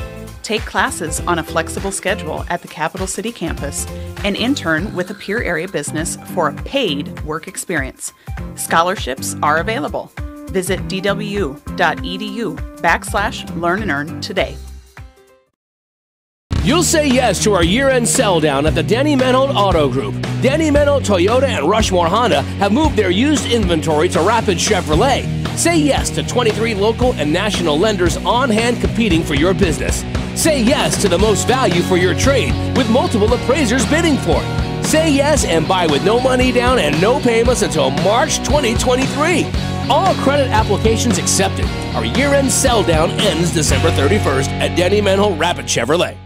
Take classes on a flexible schedule at the Capital City campus and intern with a Pierre area business for a paid work experience. Scholarships are available. Visit dw.edu backslash learn and earn today. You'll say yes to our year-end sell down at the Denny Menholt Auto Group. Denny Menholt Toyota and Rushmore Honda have moved their used inventory to Rapid Chevrolet. Say yes to 23 local and national lenders on hand competing for your business. Say yes to the most value for your trade with multiple appraisers bidding for it. Say yes and buy with no money down and no payments until March 2023. All credit applications accepted. Our year-end sell down ends December 31st at Denny Menholt Rapid Chevrolet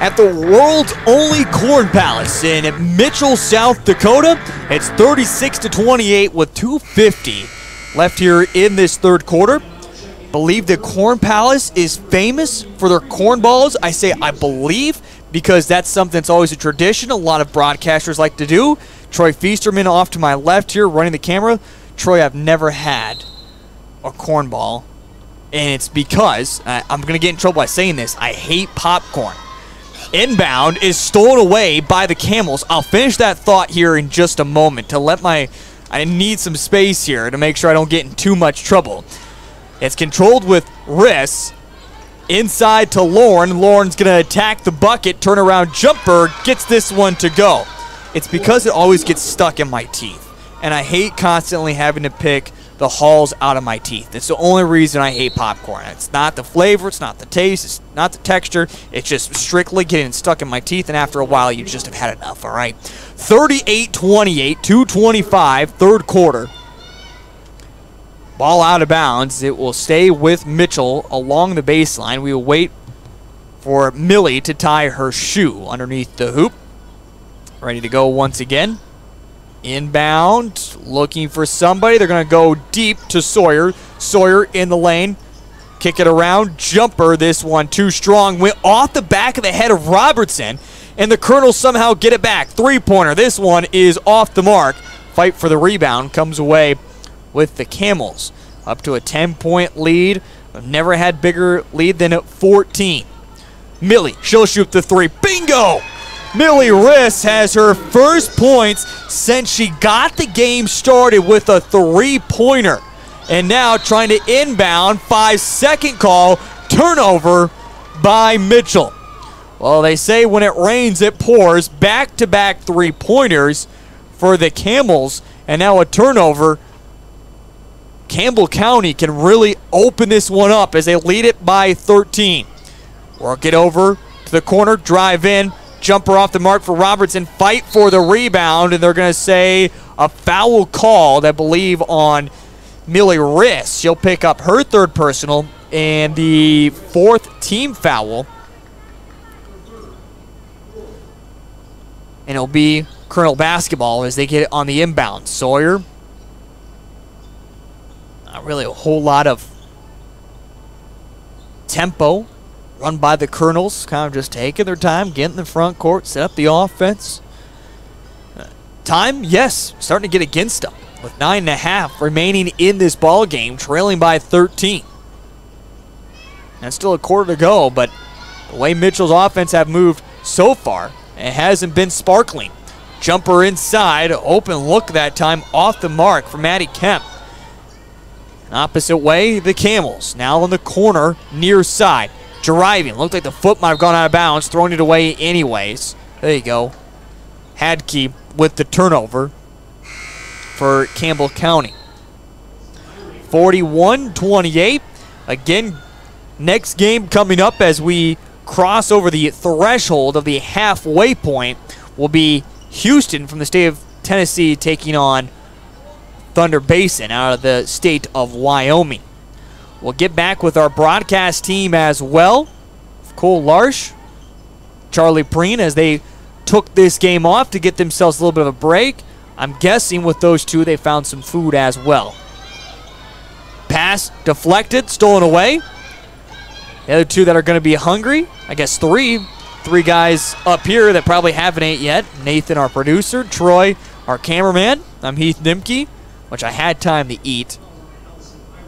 at the world's only corn palace in Mitchell, South Dakota. It's 36 to 28 with 250 left here in this third quarter. Believe the Corn Palace is famous for their corn balls. I say I believe because that's something that's always a tradition. A lot of broadcasters like to do. Troy Feasterman off to my left here running the camera. Troy, I've never had a corn ball, and it's because uh, I'm going to get in trouble by saying this. I hate popcorn. Inbound is stolen away by the Camels. I'll finish that thought here in just a moment to let my... I need some space here to make sure I don't get in too much trouble. It's controlled with Riss. Inside to Lauren. Lauren's going to attack the bucket. Turnaround jumper. Gets this one to go. It's because it always gets stuck in my teeth. And I hate constantly having to pick the hulls out of my teeth. It's the only reason I hate popcorn. It's not the flavor, it's not the taste, it's not the texture. It's just strictly getting stuck in my teeth, and after a while, you just have had enough, all right? 38 28, 225, third quarter. Ball out of bounds. It will stay with Mitchell along the baseline. We will wait for Millie to tie her shoe underneath the hoop. Ready to go once again. Inbound, looking for somebody. They're going to go deep to Sawyer. Sawyer in the lane. Kick it around. Jumper, this one too strong. Went off the back of the head of Robertson. And the Colonels somehow get it back. Three-pointer. This one is off the mark. Fight for the rebound. Comes away with the Camels. Up to a 10-point lead. I've never had bigger lead than at 14. Millie, she'll shoot the three. Bingo! Millie Riss has her first points since she got the game started with a three-pointer. And now trying to inbound, five-second call, turnover by Mitchell. Well, they say when it rains, it pours. Back-to-back three-pointers for the Camels, and now a turnover. Campbell County can really open this one up as they lead it by 13. Work it over to the corner, drive in, Jumper off the mark for Robertson. Fight for the rebound, and they're going to say a foul called, I believe, on Millie Riss. She'll pick up her third personal and the fourth team foul. And it'll be Colonel Basketball as they get it on the inbound. Sawyer. Not really a whole lot of tempo run by the Colonels, kind of just taking their time, getting the front court, set up the offense. Uh, time, yes, starting to get against them with nine and a half remaining in this ball game, trailing by 13. And still a quarter to go, but the way Mitchell's offense have moved so far, it hasn't been sparkling. Jumper inside, open look that time off the mark for Maddie Kemp. Opposite way, the Camels. Now in the corner, near side. Driving. Looked like the foot might have gone out of bounds, throwing it away anyways. There you go. Hadkey with the turnover for Campbell County. 41-28. Again, next game coming up as we cross over the threshold of the halfway point will be Houston from the state of Tennessee taking on Thunder Basin out of the state of Wyoming. We'll get back with our broadcast team as well. Cole Larsh, Charlie Preen, as they took this game off to get themselves a little bit of a break. I'm guessing with those two, they found some food as well. Pass deflected, stolen away. The other two that are going to be hungry, I guess three, three guys up here that probably haven't ate yet. Nathan, our producer, Troy, our cameraman. I'm Heath Nimke, which I had time to eat.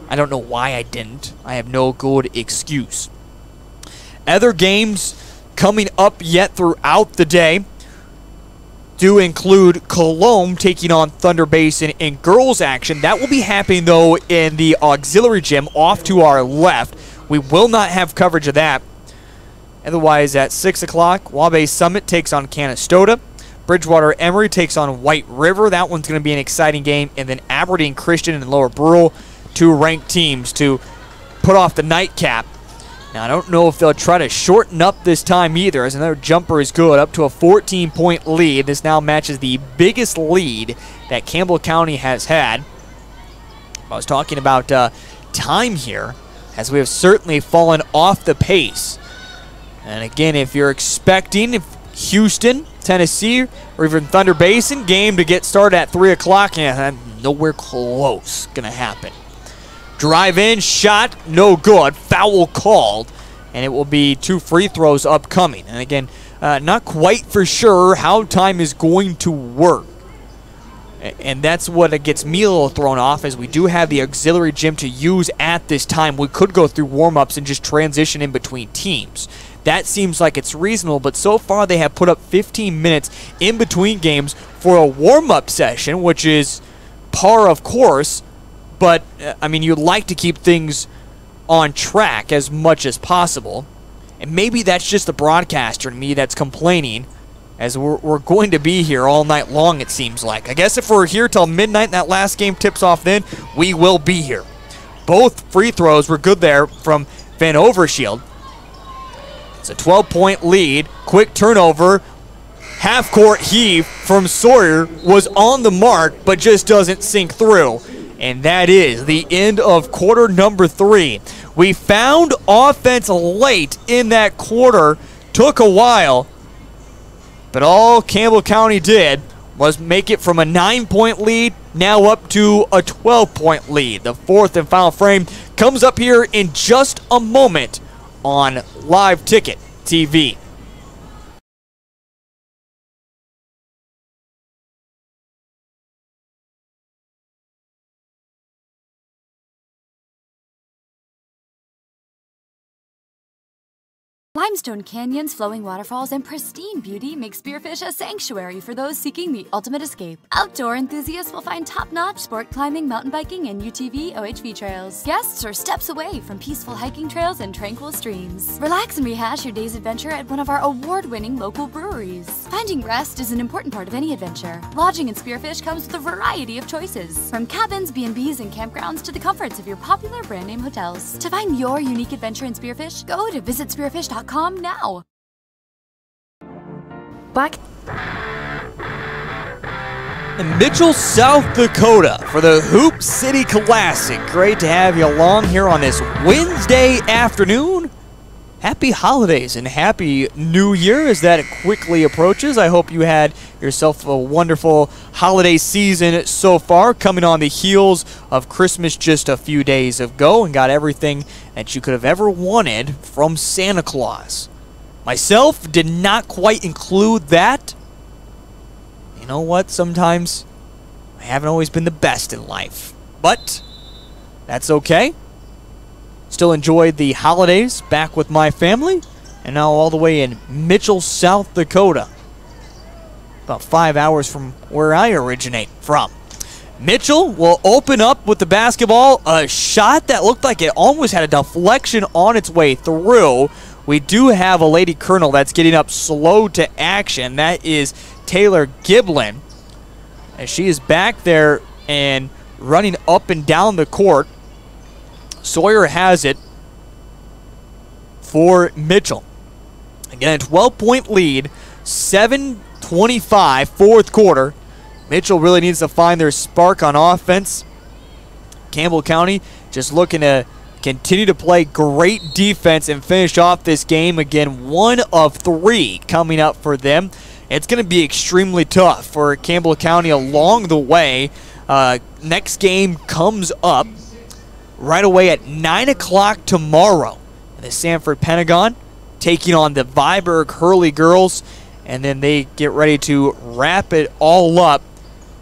I don't know why I didn't. I have no good excuse. Other games coming up yet throughout the day do include Colome taking on Thunder Basin in girls action. That will be happening, though, in the auxiliary gym off to our left. We will not have coverage of that. Otherwise, at 6 o'clock, Wabash Summit takes on Canistota. Bridgewater Emery takes on White River. That one's going to be an exciting game. And then Aberdeen Christian and Lower Brule, two ranked teams to put off the nightcap. Now, I don't know if they'll try to shorten up this time either, as another jumper is good, up to a 14 point lead. This now matches the biggest lead that Campbell County has had. I was talking about uh, time here, as we have certainly fallen off the pace. And again, if you're expecting Houston, Tennessee, or even Thunder Basin game to get started at 3 o'clock, yeah, nowhere close going to happen. Drive in, shot, no good. Foul called. And it will be two free throws upcoming. And again, uh, not quite for sure how time is going to work. And that's what gets me a little thrown off, as we do have the auxiliary gym to use at this time. We could go through warm-ups and just transition in between teams. That seems like it's reasonable, but so far they have put up 15 minutes in between games for a warm-up session, which is par of course, but, uh, I mean, you'd like to keep things on track as much as possible. And maybe that's just the broadcaster in me that's complaining, as we're, we're going to be here all night long, it seems like. I guess if we're here till midnight and that last game tips off then, we will be here. Both free throws were good there from Van Overshield. It's a 12-point lead. Quick turnover. Half-court heave from Sawyer was on the mark, but just doesn't sink through. And that is the end of quarter number three. We found offense late in that quarter. Took a while. But all Campbell County did was make it from a nine-point lead now up to a 12-point lead. The fourth and final frame comes up here in just a moment on Live Ticket TV. Limestone canyons, flowing waterfalls, and pristine beauty make Spearfish a sanctuary for those seeking the ultimate escape. Outdoor enthusiasts will find top-notch sport climbing, mountain biking, and UTV OHV trails. Guests are steps away from peaceful hiking trails and tranquil streams. Relax and rehash your day's adventure at one of our award-winning local breweries. Finding rest is an important part of any adventure. Lodging in Spearfish comes with a variety of choices, from cabins, B&Bs, and campgrounds to the comforts of your popular brand name hotels. To find your unique adventure in Spearfish, go to visitspearfish.com now. Black. In Mitchell, South Dakota for the Hoop City Classic. Great to have you along here on this Wednesday afternoon. Happy holidays and happy new year as that quickly approaches. I hope you had yourself a wonderful holiday season so far, coming on the heels of Christmas just a few days ago and got everything that you could have ever wanted from Santa Claus. Myself did not quite include that. You know what? Sometimes I haven't always been the best in life, but that's okay. Still enjoyed the holidays back with my family, and now all the way in Mitchell, South Dakota. about five hours from where I originate from. Mitchell will open up with the basketball. A shot that looked like it almost had a deflection on its way through. We do have a Lady Colonel that's getting up slow to action. That is Taylor Giblin. And she is back there and running up and down the court. Sawyer has it for Mitchell. Again, a 12 point lead, 7.25, fourth quarter. Mitchell really needs to find their spark on offense. Campbell County just looking to continue to play great defense and finish off this game. Again, one of three coming up for them. It's going to be extremely tough for Campbell County along the way. Uh, next game comes up right away at 9 o'clock tomorrow. The Sanford Pentagon taking on the Viborg-Hurley girls. And then they get ready to wrap it all up.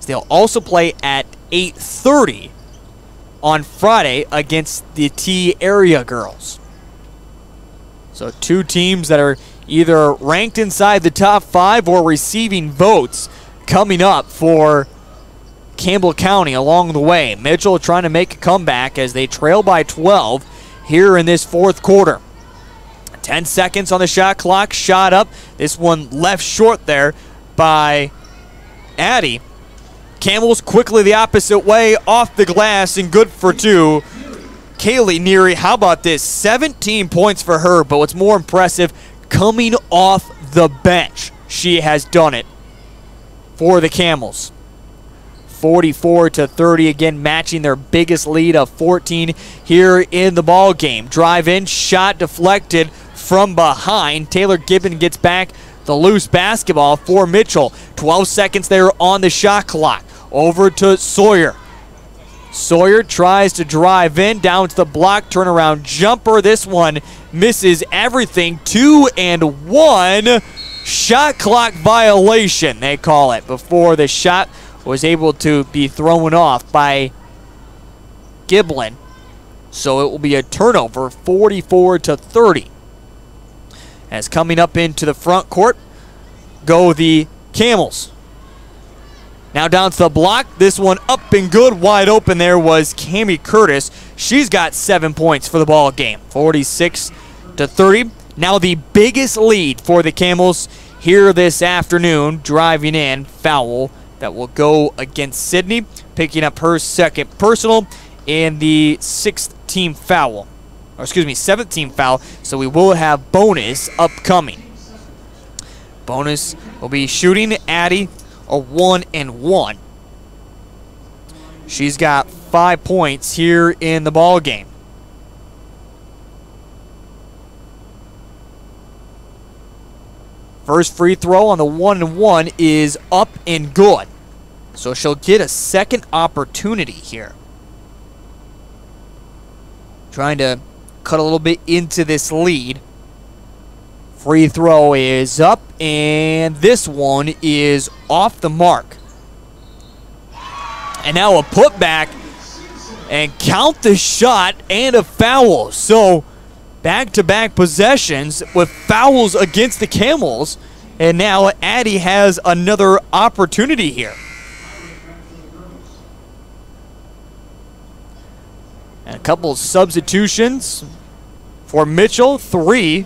They'll also play at 8.30 on Friday against the Tea Area girls. So two teams that are either ranked inside the top five or receiving votes coming up for Campbell County along the way. Mitchell trying to make a comeback as they trail by 12 here in this fourth quarter. 10 seconds on the shot clock. Shot up. This one left short there by Addy. Camels quickly the opposite way off the glass and good for two. Kaylee Neary, how about this? 17 points for her, but what's more impressive, coming off the bench, she has done it for the Camels. 44 to 30 again matching their biggest lead of 14 here in the ball game drive in shot deflected from behind. Taylor Giblin gets back the loose basketball for mitchell. 12 seconds there on the shot clock. Over to sawyer. Sawyer tries to drive in down to the block turnaround jumper. This one misses everything. Two and one. Shot clock violation they call it before the shot was able to be thrown off by Giblin. So it will be a turnover, 44 to 30. As coming up into the front court go the Camels. Now down to the block. This one up and good, wide open. There was Cami Curtis. She's got seven points for the ball game, 46 to 30. Now the biggest lead for the Camels here this afternoon, driving in foul that will go against Sydney, picking up her second personal and the sixth team foul. Or excuse me, seventh team foul. So we will have bonus upcoming. Bonus will be shooting Addie a one and one. She's got five points here in the ball game. First free throw on the one and one is up and good. So she'll get a second opportunity here. Trying to cut a little bit into this lead. Free throw is up, and this one is off the mark. And now a putback, and count the shot and a foul. So back-to-back possessions with fouls against the Camels, and now Addy has another opportunity here. And a couple substitutions for Mitchell, three.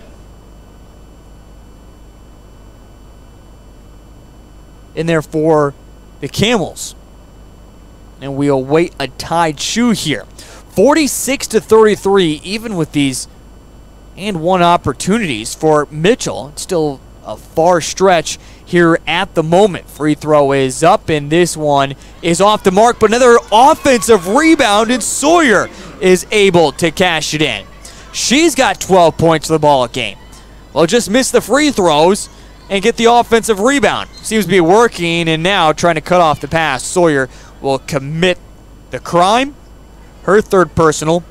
In there for the Camels. And we await a tied shoe here. 46 to 33, even with these and one opportunities for Mitchell. It's still a far stretch here at the moment. Free throw is up, and this one is off the mark, but another offensive rebound, and Sawyer is able to cash it in. She's got 12 points for the ball game. Well, just miss the free throws and get the offensive rebound. Seems to be working, and now trying to cut off the pass. Sawyer will commit the crime, her third personal,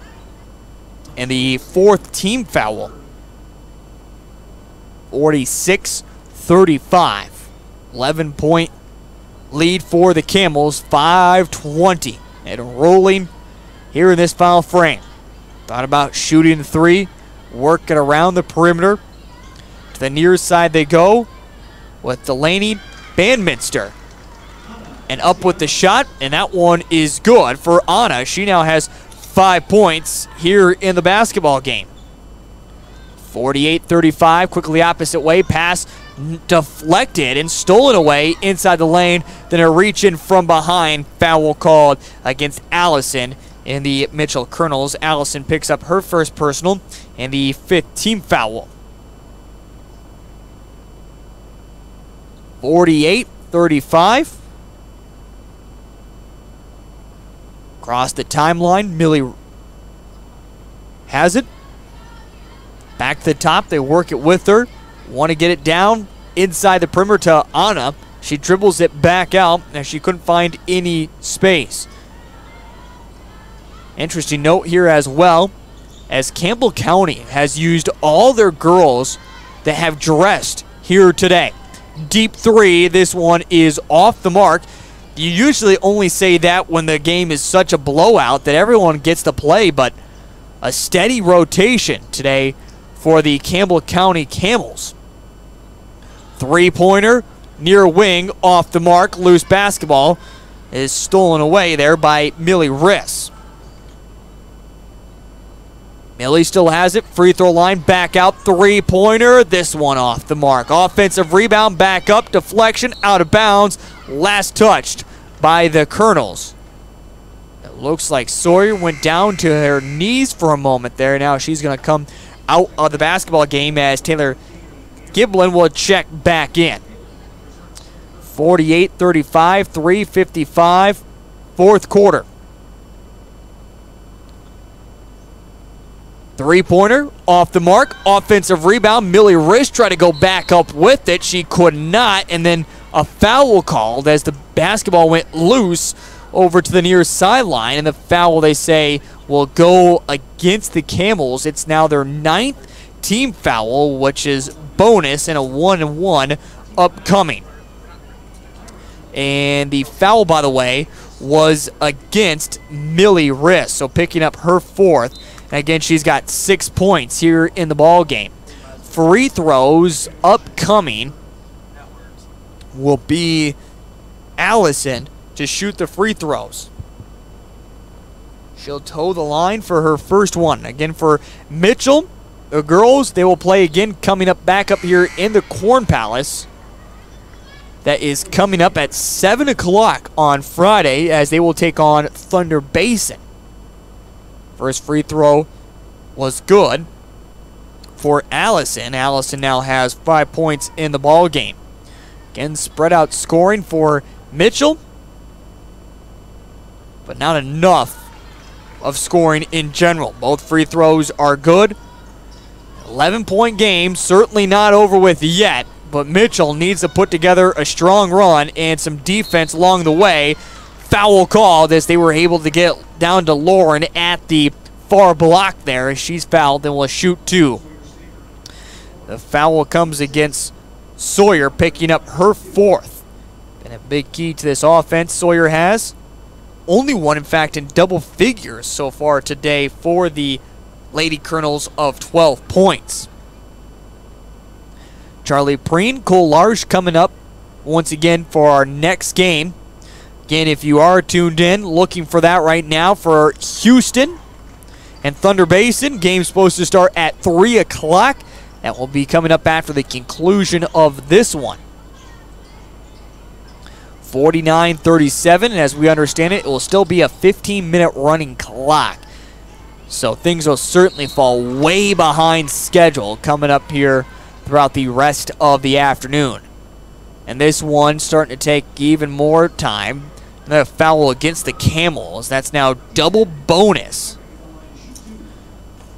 and the fourth team foul. 46 35. 11 point lead for the Camels. 520 and rolling here in this foul frame. Thought about shooting three, working around the perimeter. To the near side they go with Delaney Banminster. And up with the shot, and that one is good for Anna. She now has five points here in the basketball game. 48-35, quickly opposite way, pass deflected and stolen away inside the lane. Then a reach in from behind, foul called against Allison in the Mitchell Colonels. Allison picks up her first personal and the fifth team foul. 48-35. Across the timeline, Millie has it. Back to the top, they work it with her. Want to get it down inside the perimeter to Anna. She dribbles it back out and she couldn't find any space. Interesting note here as well, as Campbell County has used all their girls that have dressed here today. Deep three, this one is off the mark. You usually only say that when the game is such a blowout that everyone gets to play, but a steady rotation today for the Campbell County Camels. Three pointer near wing off the mark. Loose basketball is stolen away there by Millie Riss. Millie still has it. Free throw line back out. Three pointer. This one off the mark. Offensive rebound back up. Deflection out of bounds. Last touched by the Colonels. It looks like Sawyer went down to her knees for a moment there. Now she's going to come out of the basketball game as Taylor Giblin will check back in. 48 35, 355, fourth quarter. Three pointer off the mark. Offensive rebound. Millie Riss tried to go back up with it. She could not. And then a foul called as the basketball went loose over to the near sideline. And the foul, they say, will go against the Camels. It's now their ninth team foul, which is bonus and a 1 and 1 upcoming. And the foul, by the way, was against Millie Riss. So picking up her fourth. And again, she's got six points here in the ball game. Free throws upcoming will be Allison to shoot the free throws. She'll toe the line for her first one. Again, for Mitchell, the girls, they will play again coming up back up here in the Corn Palace. That is coming up at 7 o'clock on Friday as they will take on Thunder Basin. First free throw was good for Allison. Allison now has five points in the ball game. Again, spread out scoring for Mitchell, but not enough of scoring in general. Both free throws are good. 11 point game, certainly not over with yet, but Mitchell needs to put together a strong run and some defense along the way. Foul called as they were able to get down to Lauren at the far block there as she's fouled and will shoot two. The foul comes against Sawyer, picking up her fourth. Been a big key to this offense Sawyer has. Only one, in fact, in double figures so far today for the Lady Colonels of 12 points. Charlie Preen, Cole Larsh coming up once again for our next game. Again, if you are tuned in, looking for that right now for Houston and Thunder Basin. Game supposed to start at 3 o'clock. That will be coming up after the conclusion of this one. 49 37, and as we understand it, it will still be a 15 minute running clock. So things will certainly fall way behind schedule coming up here throughout the rest of the afternoon. And this one starting to take even more time. Another foul against the Camels. That's now double bonus.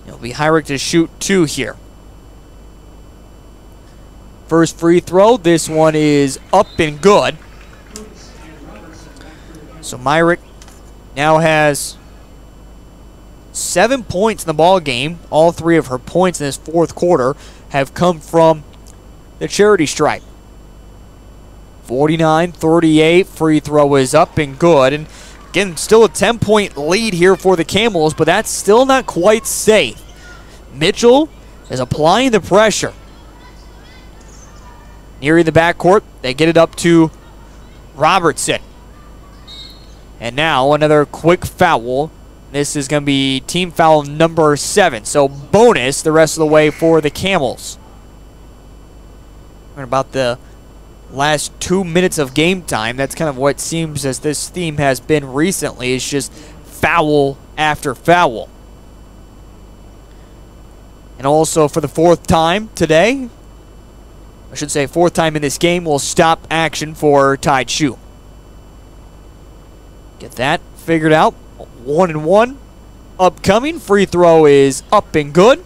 It'll be Hyrick to shoot two here. First free throw. This one is up and good. So Myrick now has seven points in the ball game. All three of her points in this fourth quarter have come from the charity stripe. 49-38. Free throw is up and good. And again, still a 10-point lead here for the Camels, but that's still not quite safe. Mitchell is applying the pressure. Near the backcourt, they get it up to Robertson. And now another quick foul. This is going to be team foul number seven. So bonus the rest of the way for the Camels. About the last two minutes of game time, that's kind of what seems as this theme has been recently. It's just foul after foul. And also for the fourth time today, I should say fourth time in this game, we'll stop action for Tide Shoe. Get that figured out. One and one. Upcoming free throw is up and good.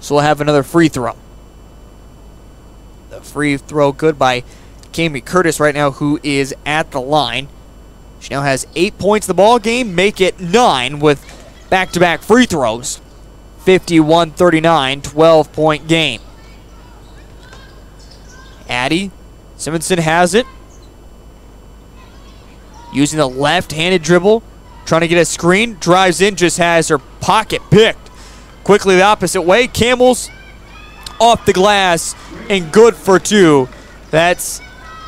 So we'll have another free throw. Free throw good by Cami Curtis right now, who is at the line. She now has eight points in the ball game, make it nine with back-to-back free throws. 51-39, 12-point game. Addie Simonson has it. Using the left-handed dribble, trying to get a screen, drives in, just has her pocket picked. Quickly the opposite way, Camels off the glass and good for two. That's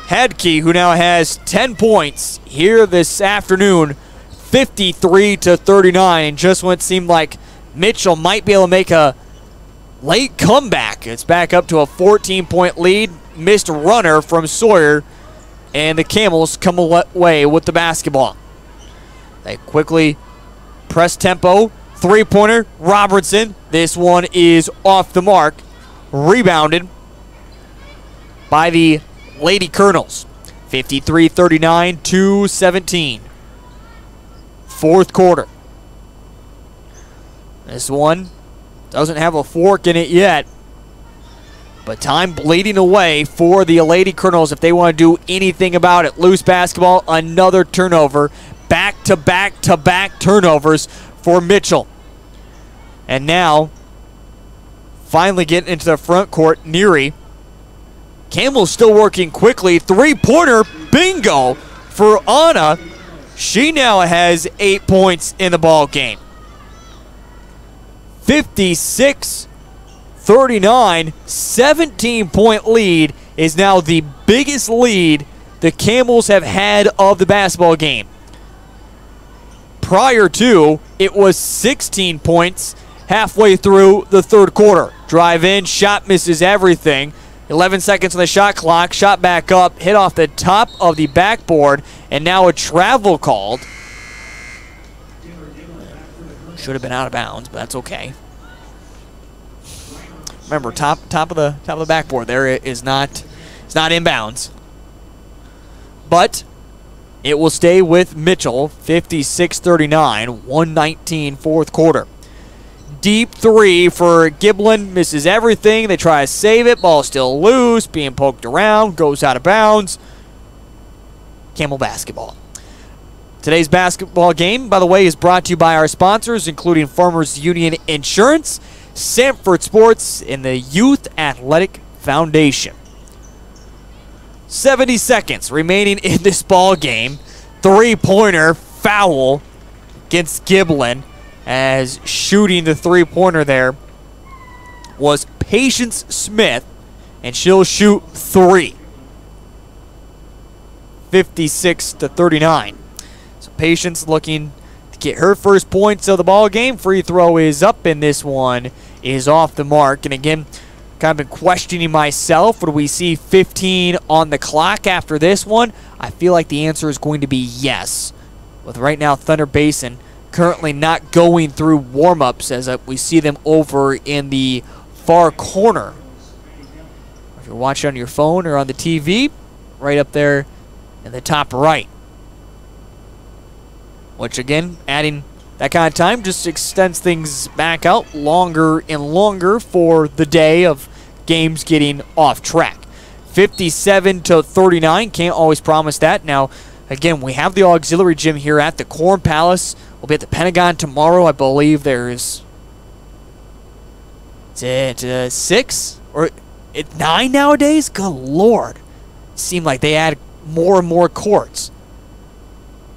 Hadkey, who now has 10 points here this afternoon, 53 to 39. Just when it seemed like Mitchell might be able to make a late comeback. It's back up to a 14 point lead. Missed runner from Sawyer and the Camels come away with the basketball. They quickly press tempo. Three pointer, Robertson. This one is off the mark. Rebounded by the Lady Colonels. 53 39 to 17. Fourth quarter. This one doesn't have a fork in it yet. But time bleeding away for the Lady Colonels if they want to do anything about it. Loose basketball, another turnover. Back to back to back turnovers for Mitchell. And now, finally getting into the front court, Neary. Campbell still working quickly. Three pointer, bingo for Anna. She now has eight points in the ball game. 56 39, 17 point lead is now the biggest lead the Camels have had of the basketball game. Prior to, it was 16 points halfway through the third quarter. Drive in, shot misses everything. 11 seconds on the shot clock, shot back up, hit off the top of the backboard, and now a travel called. Should have been out of bounds, but that's okay. Remember, top top of the top of the backboard there is not it's not inbounds. But it will stay with Mitchell, 56-39, 119 fourth quarter. Deep three for Giblin, misses everything. They try to save it, ball still loose, being poked around, goes out of bounds. Camel basketball. Today's basketball game, by the way, is brought to you by our sponsors, including Farmers Union Insurance Sanford Sports and the Youth Athletic Foundation. 70 seconds remaining in this ball game. Three-pointer foul against Giblin as shooting the three-pointer there was Patience Smith, and she'll shoot three. 56 to 39. So Patience looking to get her first points of the ball game. Free throw is up, and this one is off the mark. And again, kind of been questioning myself. Would we see 15 on the clock after this one? I feel like the answer is going to be yes. With right now Thunder Basin currently not going through warm-ups as uh, we see them over in the far corner. If you're watching on your phone or on the TV, right up there in the top right which again, adding that kind of time just extends things back out longer and longer for the day of games getting off track. 57 to 39, can't always promise that. Now, again, we have the auxiliary gym here at the Corn Palace. We'll be at the Pentagon tomorrow. I believe there's it uh, six or it nine nowadays? Good lord! It like they add more and more courts.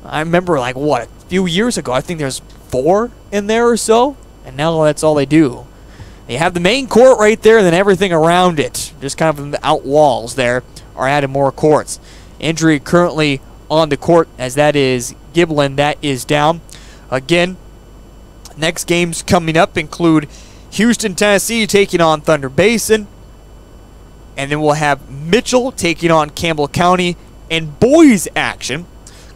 I remember like what a few years ago. I think there's four in there or so, and now that's all they do. They have the main court right there, and then everything around it, just kind of the out walls there, are added more courts. Injury currently on the court, as that is Giblin, that is down. Again, next games coming up include Houston, Tennessee taking on Thunder Basin. And then we'll have Mitchell taking on Campbell County and boys action.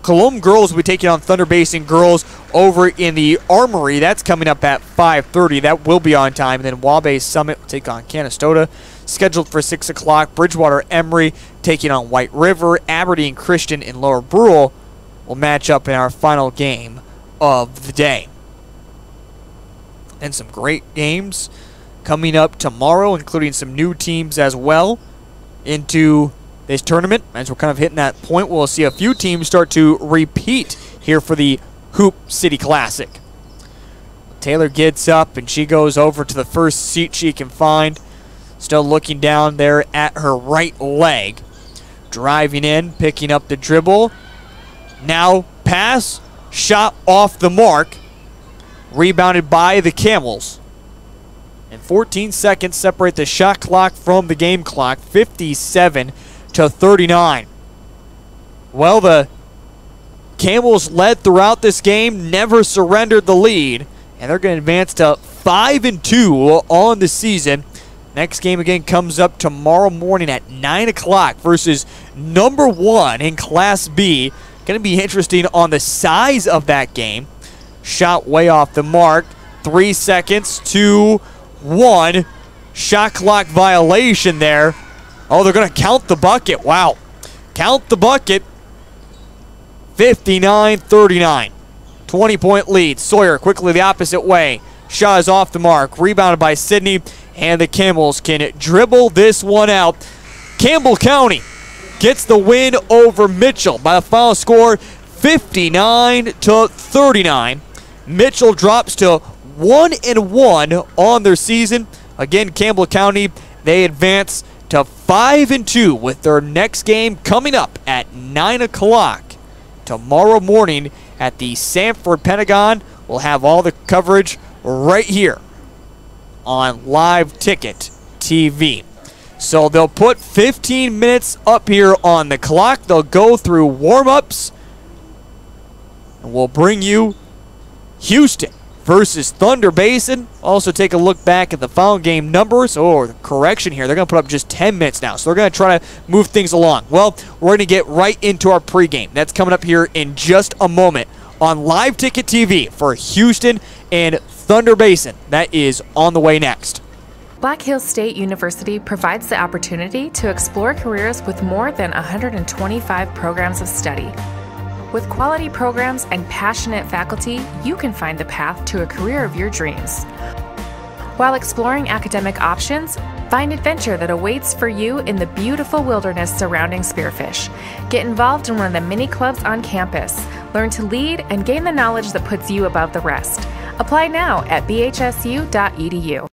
Colome girls will be taking on Thunder Basin girls over in the Armory. That's coming up at 5:30. That will be on time. And then Wabash Summit will take on Canistota, scheduled for 6 o'clock. Bridgewater Emery taking on White River. Aberdeen Christian and Lower Brule will match up in our final game of the day. And some great games coming up tomorrow, including some new teams as well into this tournament. As we're kind of hitting that point, we'll see a few teams start to repeat here for the Hoop City Classic. Taylor gets up and she goes over to the first seat she can find. Still looking down there at her right leg. Driving in, picking up the dribble. Now pass, shot off the mark. Rebounded by the Camels. And 14 seconds separate the shot clock from the game clock. 57 to 39. Well, the Camels led throughout this game, never surrendered the lead, and they're going to advance to 5 and 2 on the season. Next game again comes up tomorrow morning at 9 o'clock versus number one in Class B. Going to be interesting on the size of that game. Shot way off the mark. Three seconds, two, one. Shot clock violation there. Oh, they're going to count the bucket. Wow. Count the bucket. 59 39. 20 point lead. Sawyer quickly the opposite way. Shot is off the mark. Rebounded by Sydney. And the Camels can dribble this one out. Campbell County gets the win over Mitchell by the final score 59 to 39. Mitchell drops to 1 and 1 on their season. Again, Campbell County, they advance to 5 and 2 with their next game coming up at 9 o'clock tomorrow morning at the Sanford Pentagon. We'll have all the coverage right here on Live Ticket TV. So they'll put 15 minutes up here on the clock. They'll go through warm ups. And we'll bring you Houston versus Thunder Basin. Also, take a look back at the final game numbers. Oh, correction here. They're going to put up just 10 minutes now. So they're going to try to move things along. Well, we're going to get right into our pregame. That's coming up here in just a moment on Live Ticket TV for Houston and Thunder Basin. That is on the way next. Black Hills State University provides the opportunity to explore careers with more than 125 programs of study. With quality programs and passionate faculty, you can find the path to a career of your dreams. While exploring academic options, find adventure that awaits for you in the beautiful wilderness surrounding Spearfish. Get involved in one of the many clubs on campus. Learn to lead and gain the knowledge that puts you above the rest. Apply now at bhsu.edu.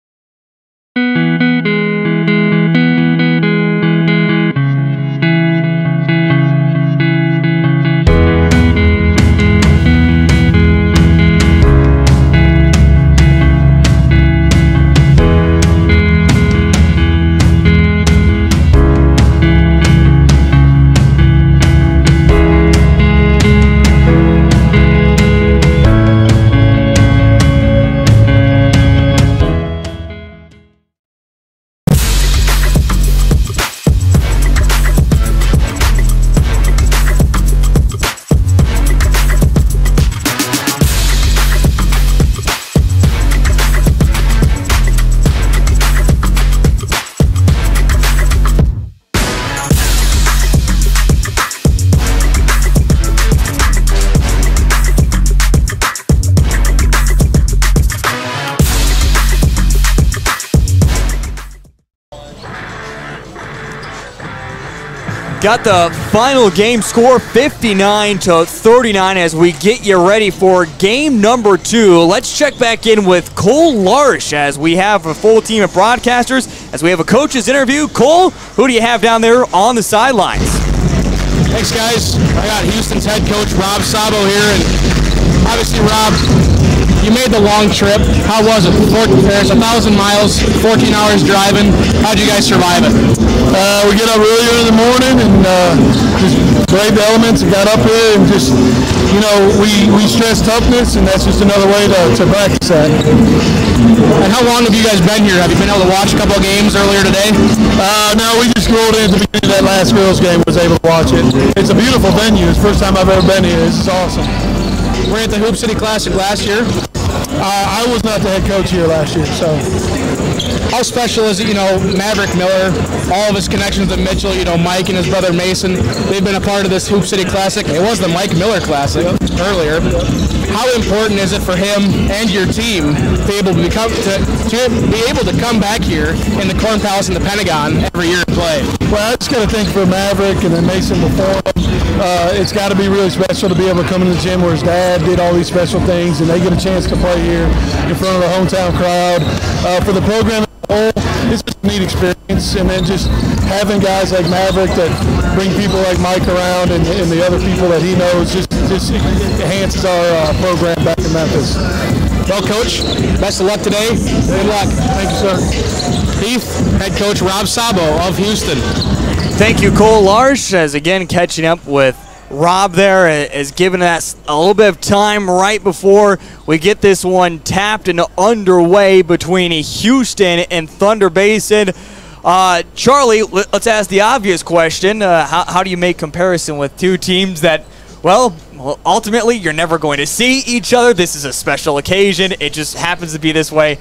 Got the final game score 59 to 39 as we get you ready for game number two. Let's check back in with Cole Larsh as we have a full team of broadcasters. As we have a coach's interview. Cole, who do you have down there on the sidelines? Thanks, guys. I got Houston's head coach Rob Sabo here, and obviously Rob, you made the long trip. How was it? Fort Paris, a thousand miles, 14 hours driving. How'd you guys survive it? Uh, we get up really early in the morning and uh, just played the elements and got up here and just, you know, we, we stress toughness and that's just another way to, to practice that. And how long have you guys been here? Have you been able to watch a couple of games earlier today? Uh, no, we just rolled in at the beginning of that last girls game. Was able to watch it. It's a beautiful venue. It's the first time I've ever been here. This is awesome. We're at the Hoop City Classic last year. Uh, I was not the head coach here last year, so. How special is it, you know, Maverick Miller, all of his connections with Mitchell, you know, Mike and his brother Mason, they've been a part of this Hoop City Classic. It was the Mike Miller Classic earlier. How important is it for him and your team to be able to become to, to be able to come back here in the Corn Palace and the Pentagon every year and play? Well, I just got to think for Maverick and then Mason before. Uh, it's got to be really special to be able to come into the gym where his dad did all these special things, and they get a chance to play here in front of the hometown crowd. Uh, for the program it's just a neat experience, and then just having guys like Maverick that bring people like Mike around and, and the other people that he knows just just enhances our uh, program back in Memphis. Well, Coach, best of luck today. Good luck. Thank you, sir. Heath, head coach Rob Sabo of Houston. Thank you, Cole Larsh, as again catching up with Rob there is giving us a little bit of time right before we get this one tapped and underway between Houston and Thunder Basin. Uh, Charlie, let's ask the obvious question. Uh, how, how do you make comparison with two teams that, well, ultimately you're never going to see each other? This is a special occasion. It just happens to be this way.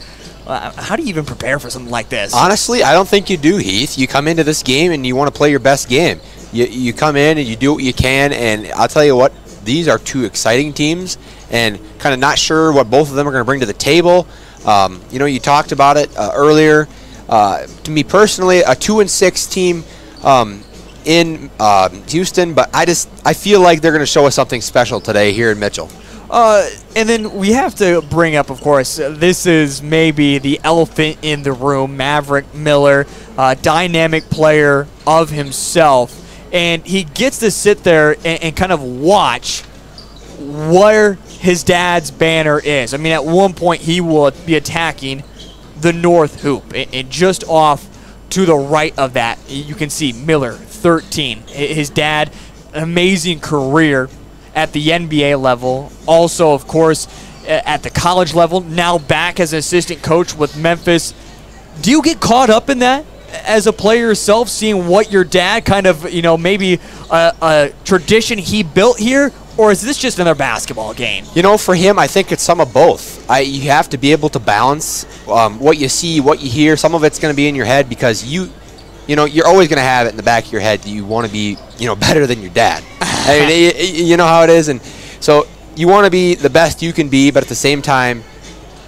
Uh, how do you even prepare for something like this? Honestly, I don't think you do, Heath. You come into this game and you want to play your best game you, you come in and you do what you can. And I'll tell you what, these are two exciting teams, and kind of not sure what both of them are going to bring to the table. Um, you know, you talked about it uh, earlier. Uh, to me personally, a two and six team um, in uh, Houston, but I just I feel like they're going to show us something special today here in Mitchell. Uh, and then we have to bring up, of course, uh, this is maybe the elephant in the room. Maverick Miller, uh, dynamic player of himself and he gets to sit there and, and, kind of watch where his dad's banner is. I mean, at one point he will be attacking the north hoop, and, and just off to the right of that, you can see Miller, 13. His dad, amazing career at the NBA level. Also, of course, at the college level. Now back as an assistant coach with Memphis. Do you get caught up in that? As a player yourself, seeing what your dad kind of, you know, maybe a, a, tradition he built here, or is this just another basketball game? You know, for him, I think it's some of both. I, you have to be able to balance um, what you see, what you hear. Some of it's going to be in your head because you, you know, you're always going to have it in the back of your head. that You want to be, you know, better than your dad. I mean, you, you know how it is, and so you want to be the best you can be, but at the same time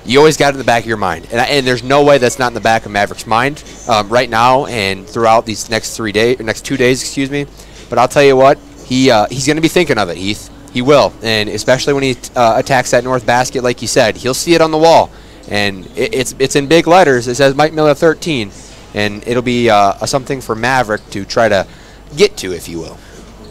you always got it in the back of your mind. And, and there's no way that's not in the back of Maverick's mind um, right now and throughout these next three days, next two days, excuse me. But I'll tell you what, he uh, he's going to be thinking of it, Heath. He will, and especially when he uh, attacks that north basket, like you said, he'll see it on the wall, and it, it's it's in big letters. It says Mike Miller 13, and it'll be uh, something for Maverick to try to get to, if you will.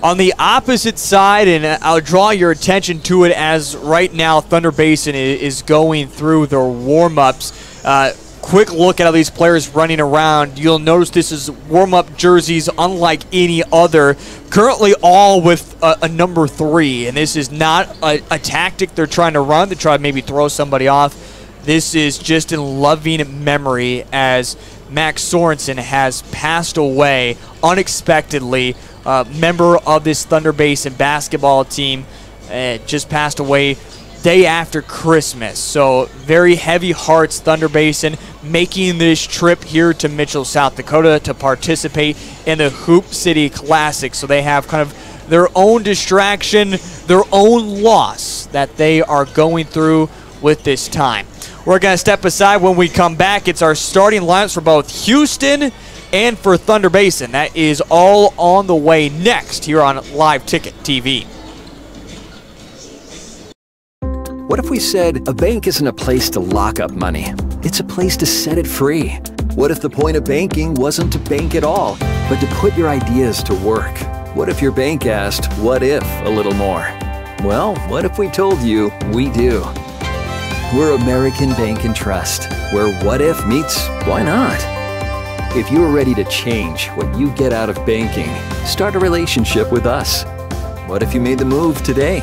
On the opposite side, and I'll draw your attention to it as right now Thunder Basin is going through their warm ups. Uh, quick look at all these players running around. You'll notice this is warm up jerseys unlike any other. Currently, all with a, a number three, and this is not a, a tactic they're trying to run to try to maybe throw somebody off. This is just in loving memory as Max Sorensen has passed away unexpectedly uh, member of this Thunder Basin basketball team, uh, just passed away day after Christmas. So very heavy hearts, Thunder Basin, making this trip here to Mitchell, South Dakota to participate in the Hoop City Classic. So they have kind of their own distraction, their own loss that they are going through with this time. We're going to step aside when we come back. It's our starting lineups for both Houston and for Thunder Basin. That is all on the way next here on Live Ticket TV. What if we said a bank isn't a place to lock up money? It's a place to set it free. What if the point of banking wasn't to bank at all, but to put your ideas to work? What if your bank asked, what if, a little more? Well, what if we told you we do? We're American Bank and Trust, where what if meets why not? If you're ready to change what you get out of banking, start a relationship with us. What if you made the move today?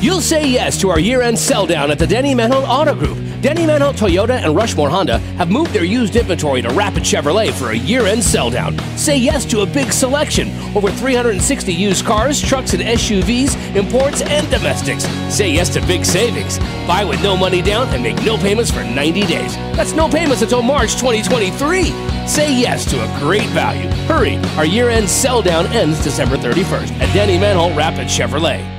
You'll say yes to our year-end sell down at the Denny Menholt Auto Group. Denny Menholt Toyota and Rushmore Honda have moved their used inventory to Rapid Chevrolet for a year-end sell down. Say yes to a big selection, over 360 used cars, trucks, and SUVs, imports, and domestics. Say yes to big savings. Buy with no money down and make no payments for 90 days. That's no payments until March 2023. Say yes to a great value. Hurry, our year-end sell down ends December 31st at Denny Menholt Rapid Chevrolet.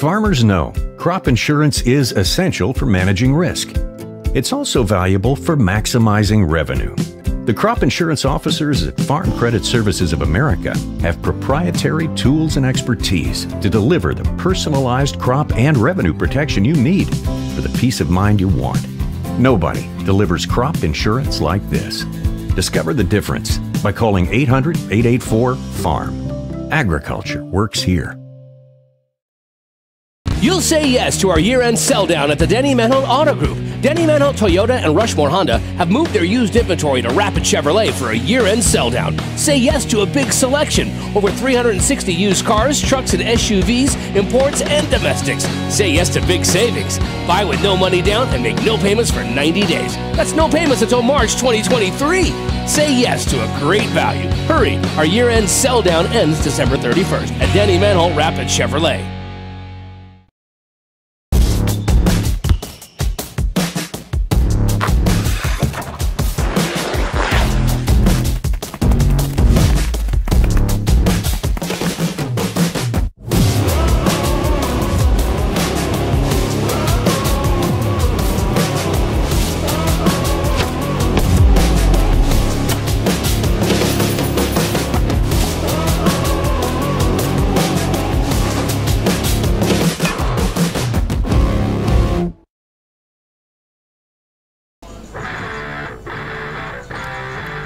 Farmers know crop insurance is essential for managing risk. It's also valuable for maximizing revenue. The crop insurance officers at Farm Credit Services of America have proprietary tools and expertise to deliver the personalized crop and revenue protection you need for the peace of mind you want. Nobody delivers crop insurance like this. Discover the difference by calling 800 884 FARM. Agriculture works here. You'll say yes to our year-end sell down at the Denny Menholt Auto Group. Denny Menholt Toyota and Rushmore Honda have moved their used inventory to Rapid Chevrolet for a year-end sell down. Say yes to a big selection, over 360 used cars, trucks, and SUVs, imports, and domestics. Say yes to big savings. Buy with no money down and make no payments for 90 days. That's no payments until March 2023. Say yes to a great value. Hurry, our year-end sell down ends December 31st at Denny Menholt Rapid Chevrolet.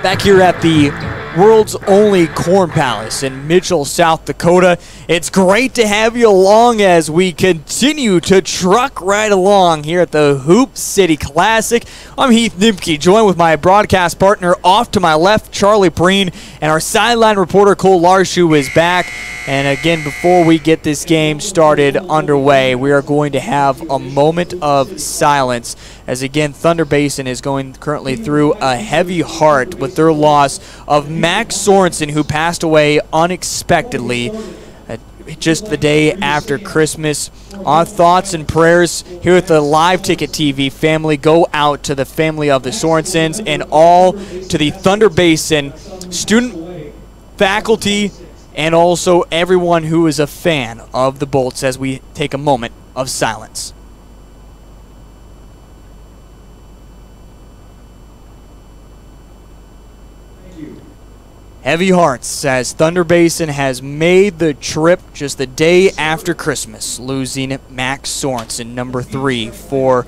Back here at the world's only Corn Palace in Mitchell, South Dakota. It's great to have you along as we continue to truck right along here at the Hoop City Classic. I'm Heath Nimke, joined with my broadcast partner off to my left, Charlie Preen, and our sideline reporter, Cole Larsh, is back. And again, before we get this game started underway, we are going to have a moment of silence as again Thunder Basin is going currently through a heavy heart with their loss of Max Sorensen, who passed away unexpectedly uh, just the day after Christmas. Our thoughts and prayers here at the Live Ticket TV family go out to the family of the Sorensens and all to the Thunder Basin student, faculty, and also everyone who is a fan of the Bolts as we take a moment of silence. Heavy hearts as Thunder Basin has made the trip just the day after Christmas, losing Max Sorensen, number three, for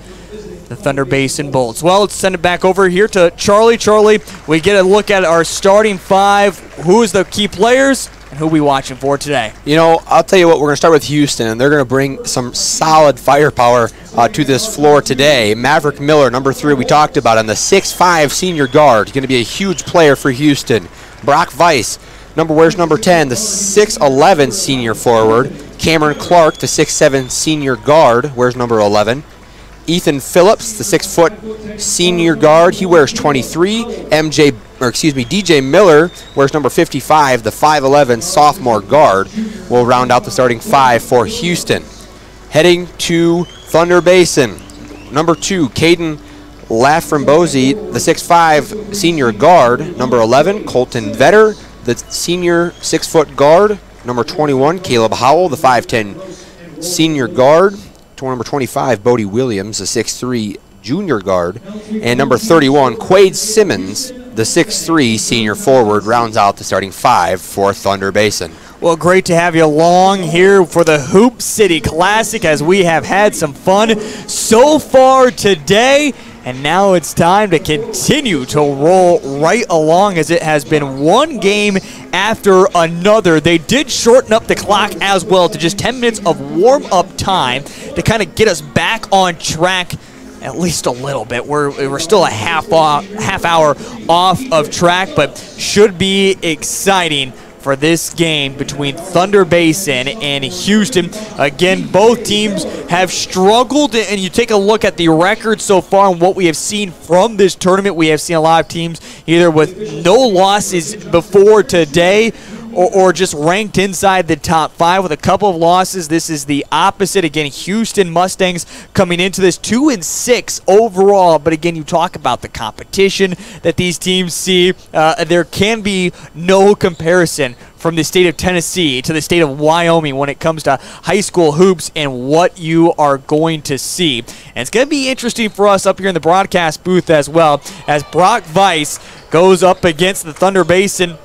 the Thunder Basin Bolts. Well, let's send it back over here to Charlie. Charlie, we get a look at our starting five. Who's the key players and who we watching for today? You know, I'll tell you what, we're going to start with Houston, and they're going to bring some solid firepower uh, to this floor today. Maverick Miller, number three, we talked about, on the six-five senior guard, going to be a huge player for Houston. Brock Weiss, number where's number 10, the 6'11 senior forward. Cameron Clark, the 6'7 senior guard, wears number 11. Ethan Phillips, the six foot senior guard, he wears 23. MJ, or excuse me, DJ Miller wears number 55, the 5'11 sophomore guard. Will round out the starting five for Houston. Heading to Thunder Basin, number two, Caden Laframboise, the 6'5 senior guard. Number 11, Colton Vetter, the senior six foot guard. Number 21, Caleb Howell, the 5'10 senior guard. Number 25, Bodie Williams, the 6'3 junior guard. And number 31, Quade Simmons, the 6'3 senior forward, rounds out the starting five for Thunder Basin. Well, great to have you along here for the Hoop City Classic as we have had some fun so far today. And now it's time to continue to roll right along as it has been one game after another. They did shorten up the clock as well to just 10 minutes of warm up time to kind of get us back on track at least a little bit. We're, we're still a half off, half hour off of track, but should be exciting for this game between Thunder Basin and Houston. Again, both teams have struggled, and you take a look at the record so far and what we have seen from this tournament. We have seen a lot of teams either with no losses before today or, or, just ranked inside the top five with a couple of losses. This is the opposite. Again, Houston Mustangs coming into this two and six overall. But again, you talk about the competition that these teams see. Uh, there can be no comparison from the state of Tennessee to the state of Wyoming when it comes to high school hoops and what you are going to see. And it's going to be interesting for us up here in the broadcast booth as well as Brock Weiss goes up against the Thunder Basin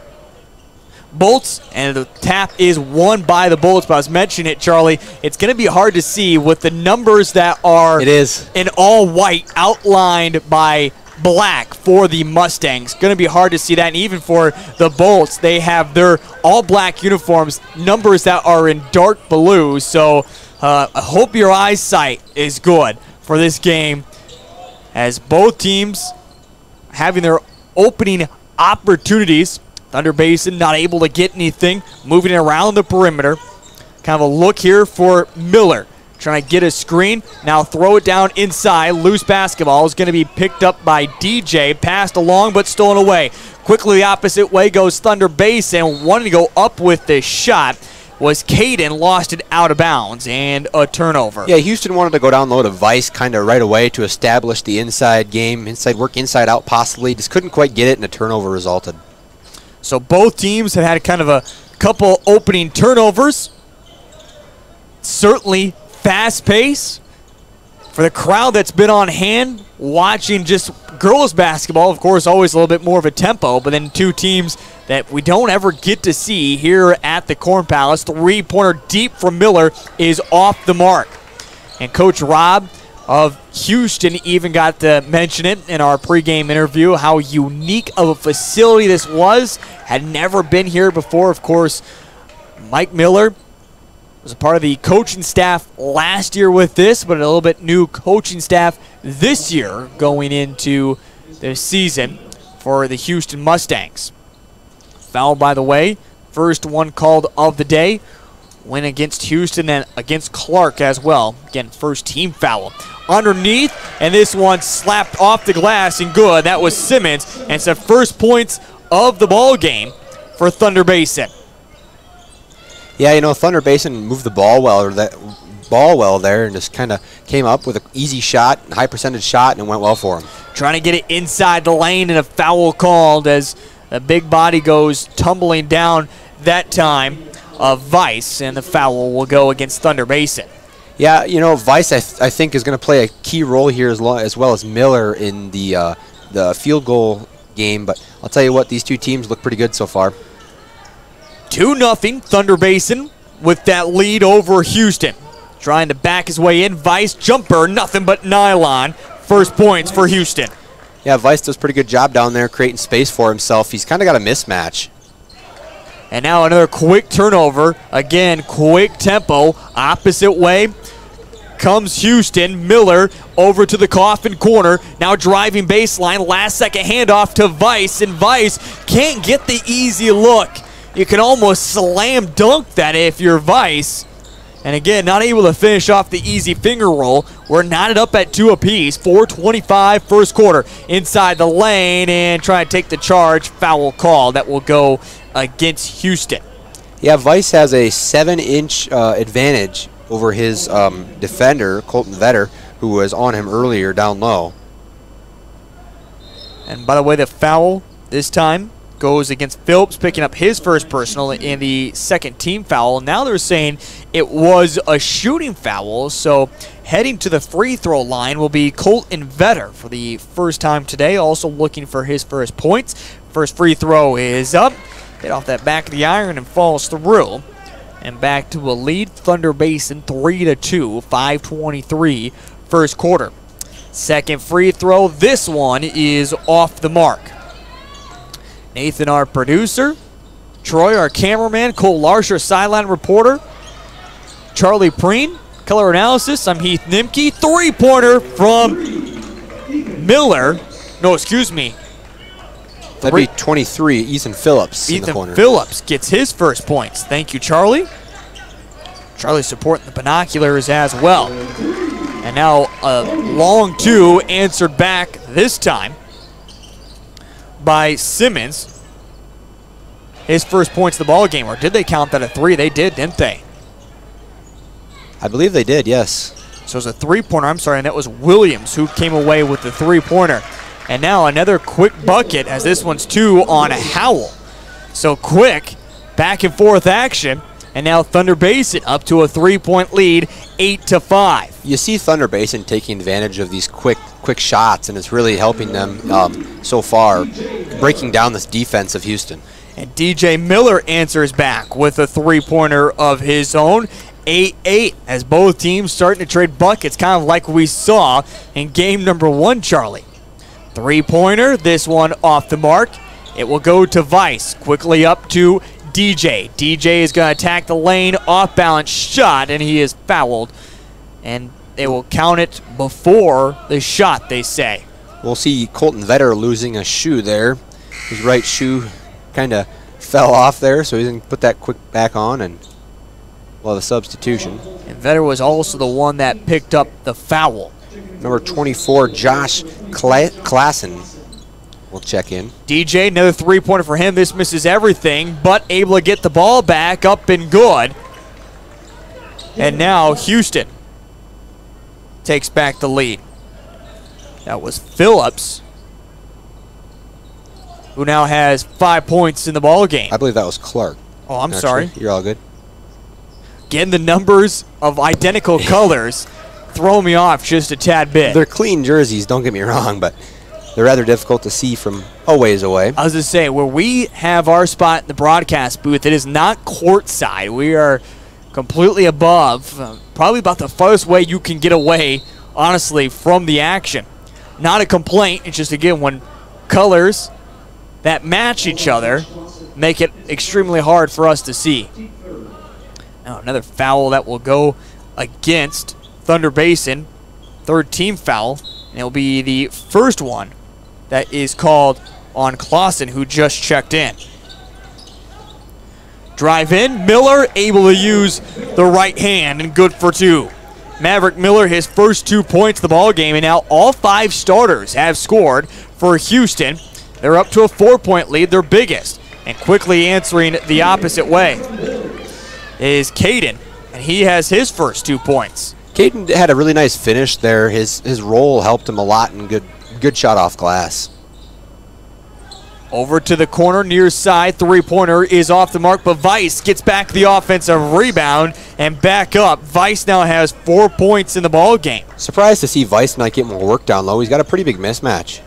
Bolts, and the tap is won by the Bolts. But I was mentioning it, Charlie. It's going to be hard to see with the numbers that are it is in all white, outlined by black for the Mustangs. Going to be hard to see that. And even for the Bolts, they have their all black uniforms, numbers that are in dark blue. So uh, I hope your eyesight is good for this game as both teams having their opening opportunities. Thunder Basin not able to get anything, moving around the perimeter. Kind of a look here for Miller. Trying to get a screen. Now throw it down inside. Loose basketball is going to be picked up by DJ. Passed along but stolen away. Quickly the opposite way goes Thunder Basin. Wanting to go up with this shot was Caden, lost it out of bounds, and a turnover. Yeah, Houston wanted to go down low to Weiss kind of right away to establish the inside game, inside work, inside out possibly. Just couldn't quite get it, and a turnover resulted. So both teams have had kind of a couple opening turnovers. Certainly fast pace for the crowd that's been on hand watching just girls basketball. Of course, always a little bit more of a tempo, but then two teams that we don't ever get to see here at the Corn Palace. Three pointer deep from Miller is off the mark. And Coach Rob of Houston even got to mention it in our pregame interview how unique of a facility this was. Had never been here before. Of course, Mike Miller was a part of the coaching staff last year with this, but a little bit new coaching staff this year going into the season for the Houston Mustangs. Foul, by the way, first one called of the day. Win against Houston and against Clark as well. Again, first team foul. Underneath, and this one slapped off the glass and good. That was Simmons, and it's the first points of the ball game for Thunder Basin. Yeah, you know, Thunder Basin moved the ball well, or that ball well there, and just kind of came up with an easy shot, high percentage shot, and it went well for him. Trying to get it inside the lane, and a foul called as a big body goes tumbling down that time of Weiss, and the foul will go against Thunder Basin. Yeah, you know, Weiss, I, th I think, is going to play a key role here as, as well as Miller in the uh, the field goal game. But I'll tell you what, these two teams look pretty good so far. 2 nothing Thunder Basin with that lead over Houston. Trying to back his way in. Weiss jumper, nothing but nylon. First points for Houston. Yeah, Weiss does a pretty good job down there creating space for himself. He's kind of got a mismatch. And now another quick turnover. Again, quick tempo. Opposite way comes Houston. Miller over to the coffin corner. Now driving baseline. Last second handoff to Weiss. And Weiss can't get the easy look. You can almost slam dunk that if you're Weiss. And again, not able to finish off the easy finger roll. We're knotted up at two apiece. 425 first quarter. Inside the lane and trying to take the charge. Foul call. That will go against Houston. Yeah, Weiss has a seven-inch uh, advantage over his um, defender, Colton Vetter, who was on him earlier down low. And by the way, the foul this time goes against Phillips, picking up his first personal in the second team foul. Now they're saying it was a shooting foul, so heading to the free throw line will be Colton Vetter for the first time today, also looking for his first points. First free throw is up. Hit off that back of the iron and falls through. And back to a lead, Thunder Basin 3 to 2, 523 first quarter. Second free throw. This one is off the mark. Nathan, our producer. Troy, our cameraman. Cole Larsh, sideline reporter. Charlie Preen, color analysis. I'm Heath Nimke. Three pointer from Miller. No, excuse me. That'd be 23, Ethan Phillips in the Ethan. Phillips gets his first points. Thank you, Charlie. Charlie supporting the binoculars as well. And now a long two answered back this time by Simmons. His first points of the ball game, or did they count that a three? They did, didn't they? I believe they did, yes. So it was a three-pointer, I'm sorry, and that was Williams who came away with the three-pointer. And now another quick bucket as this one's two on Howell. So quick, back and forth action. And now Thunder Basin up to a three-point lead, eight to five. You see Thunder Basin taking advantage of these quick quick shots, and it's really helping them um, so far, breaking down this defense of Houston. And DJ Miller answers back with a three-pointer of his own. 8-8 as both teams starting to trade buckets, kind of like we saw in game number one, Charlie. Three-pointer, this one off the mark. It will go to Weiss, quickly up to DJ. DJ is going to attack the lane, off-balance shot, and he is fouled. And they will count it before the shot, they say. We'll see Colton Vetter losing a shoe there. His right shoe kind of fell off there, so he's going to put that quick back on and well, the substitution. And Vetter was also the one that picked up the foul. Number 24, Josh Kla- Klassen will check in. DJ, another three-pointer for him. This misses everything, but able to get the ball back up and good. And now Houston takes back the lead. That was Phillips, who now has five points in the ball game. I believe that was Clark. Oh, I'm actually. sorry. You're all good. Getting the numbers of identical colors throw me off just a tad bit. They're clean jerseys, don't get me wrong, but they're rather difficult to see from a ways away. I was to say, where we have our spot in the broadcast booth, it is not courtside. We are completely above, uh, probably about the farthest way you can get away, honestly, from the action. Not a complaint. It's just again when colors that match each other make it extremely hard for us to see. Now another foul that will go against Thunder Basin, third team foul, and it'll be the first one that is called on Clausen, who just checked in. Drive in, Miller able to use the right hand and good for two. Maverick Miller, his first two points of the ball game, and now all five starters have scored for Houston. They're up to a four-point lead, their biggest. And quickly answering the opposite way is Caden, and he has his first two points. Caden had a really nice finish there. His his roll helped him a lot and good good shot off glass. Over to the corner, near side, three-pointer is off the mark, but Weiss gets back the offensive rebound and back up. Weiss now has four points in the ball game. Surprised to see Weiss not get more work down low. He's got a pretty big mismatch.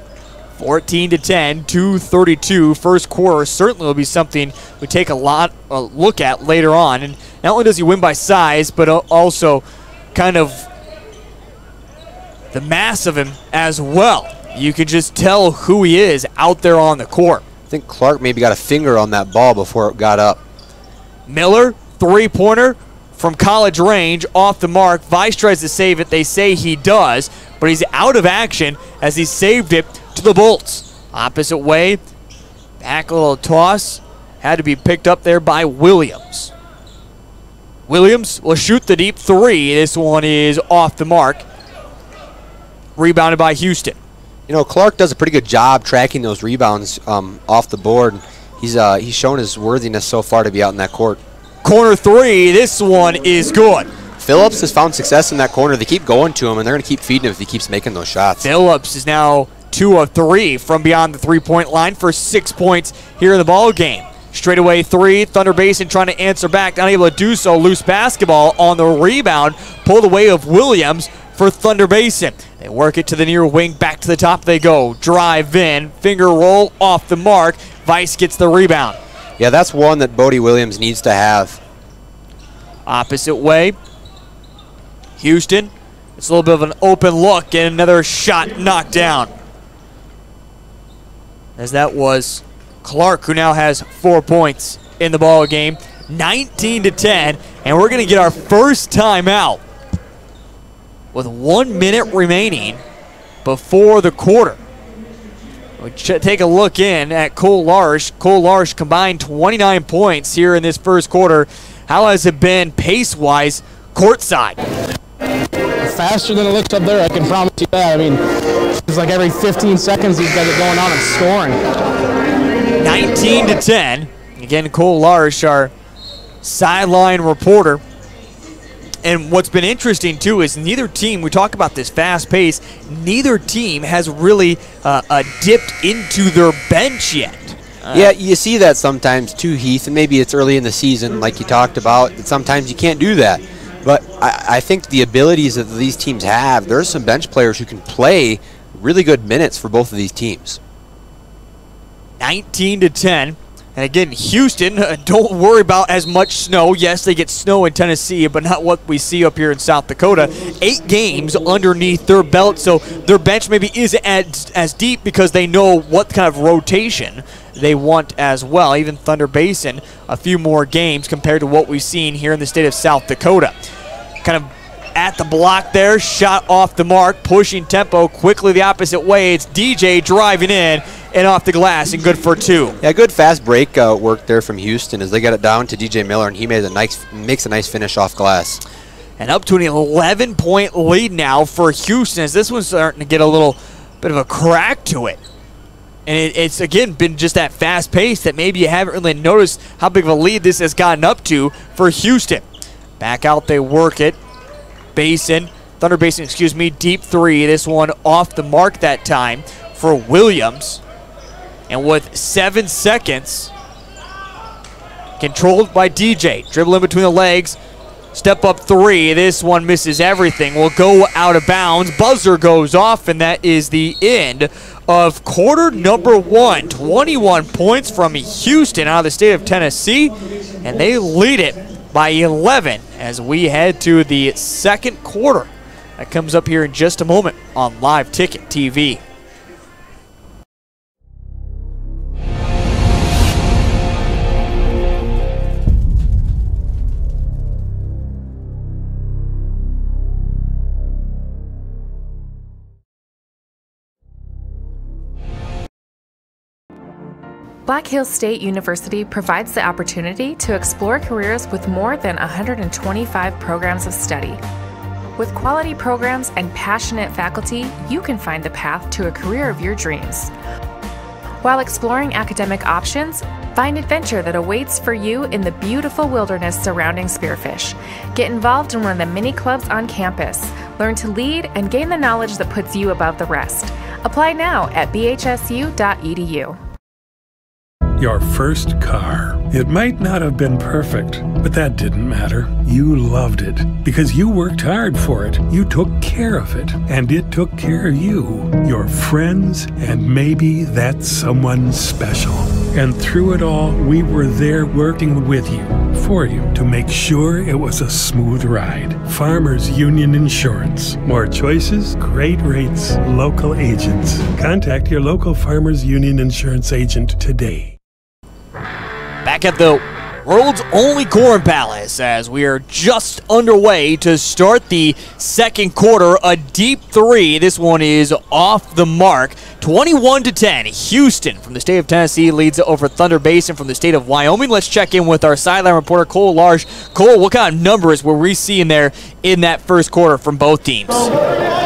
14 to 10, 232 first quarter certainly will be something we take a lot a look at later on. And not only does he win by size, but also kind of the mass of him as well. You can just tell who he is out there on the court. I think Clark maybe got a finger on that ball before it got up. Miller, three-pointer from college range, off the mark. Weiss tries to save it. They say he does, but he's out of action as he saved it to the Bolts. Opposite way, back a little toss. Had to be picked up there by Williams. Williams will shoot the deep three. This one is off the mark. Rebounded by Houston. You know, Clark does a pretty good job tracking those rebounds um, off the board. He's uh, he's shown his worthiness so far to be out in that court. Corner three. This one is good. Phillips has found success in that corner. They keep going to him, and they're going to keep feeding him if he keeps making those shots. Phillips is now two of three from beyond the three-point line for six points here in the ball game. Straight away three. Thunder Basin trying to answer back, unable to do so. Loose basketball on the rebound, pulled away of Williams for Thunder Basin. They work it to the near wing, back to the top they go. Drive in, finger roll off the mark. Weiss gets the rebound. Yeah, that's one that Bodie Williams needs to have. Opposite way. Houston It's a little bit of an open look and another shot knocked down. As that was Clark, who now has four points in the ball game, 19 to 10, and we're going to get our first timeout with one minute remaining before the quarter. We take a look in at Cole Larsh. Cole Larsh combined 29 points here in this first quarter. How has it been pace-wise, courtside? Faster than it looks up there, I can promise you that. I mean, it's like every 15 seconds he's got it going on and scoring. 19 to 10. Again, Cole Larsh, our sideline reporter. And what's been interesting too is neither team. We talk about this fast pace. Neither team has really uh, uh, dipped into their bench yet. Uh, yeah, you see that sometimes too, Heath, and maybe it's early in the season, like you talked about. Sometimes you can't do that. But I, I think the abilities that these teams have, there's some bench players who can play really good minutes for both of these teams. 19 to 10. And again, Houston, don't worry about as much snow. Yes, they get snow in Tennessee, but not what we see up here in South Dakota. Eight games underneath their belt, so their bench maybe isn't as, as deep because they know what kind of rotation they want as well. Even Thunder Basin, a few more games compared to what we've seen here in the state of South Dakota. Kind of at the block there, shot off the mark, pushing tempo quickly the opposite way. It's DJ driving in and off the glass and good for two. Yeah, good fast break uh, work there from Houston as they got it down to DJ Miller and he made a nice makes a nice finish off glass. And up to an 11 point lead now for Houston as this one's starting to get a little bit of a crack to it. And it, it's again been just that fast pace that maybe you haven't really noticed how big of a lead this has gotten up to for Houston. Back out, they work it. Basin, Thunder Basin, excuse me, deep three. This one off the mark that time for Williams. And with seven seconds, controlled by DJ. Dribble in between the legs. Step up three. This one misses everything. Will go out of bounds. Buzzer goes off, and that is the end of quarter number one. 21 points from Houston out of the state of Tennessee, and they lead it by 11 as we head to the second quarter. That comes up here in just a moment on Live Ticket TV. Black Hills State University provides the opportunity to explore careers with more than 125 programs of study. With quality programs and passionate faculty, you can find the path to a career of your dreams. While exploring academic options, find adventure that awaits for you in the beautiful wilderness surrounding Spearfish. Get involved in one of the many clubs on campus. Learn to lead and gain the knowledge that puts you above the rest. Apply now at bhsu.edu your first car. It might not have been perfect, but that didn't matter. You loved it because you worked hard for it. You took care of it, and it took care of you, your friends, and maybe that someone special. And through it all, we were there working with you, for you, to make sure it was a smooth ride. Farmers Union Insurance. More choices, great rates, local agents. Contact your local Farmers Union Insurance agent today back at the world's only Corn Palace as we are just underway to start the second quarter. A deep three. This one is off the mark. 21 to 10. Houston from the state of Tennessee leads over Thunder Basin from the state of Wyoming. Let's check in with our sideline reporter Cole Larsh. Cole, what kind of numbers were we seeing there in that first quarter from both teams?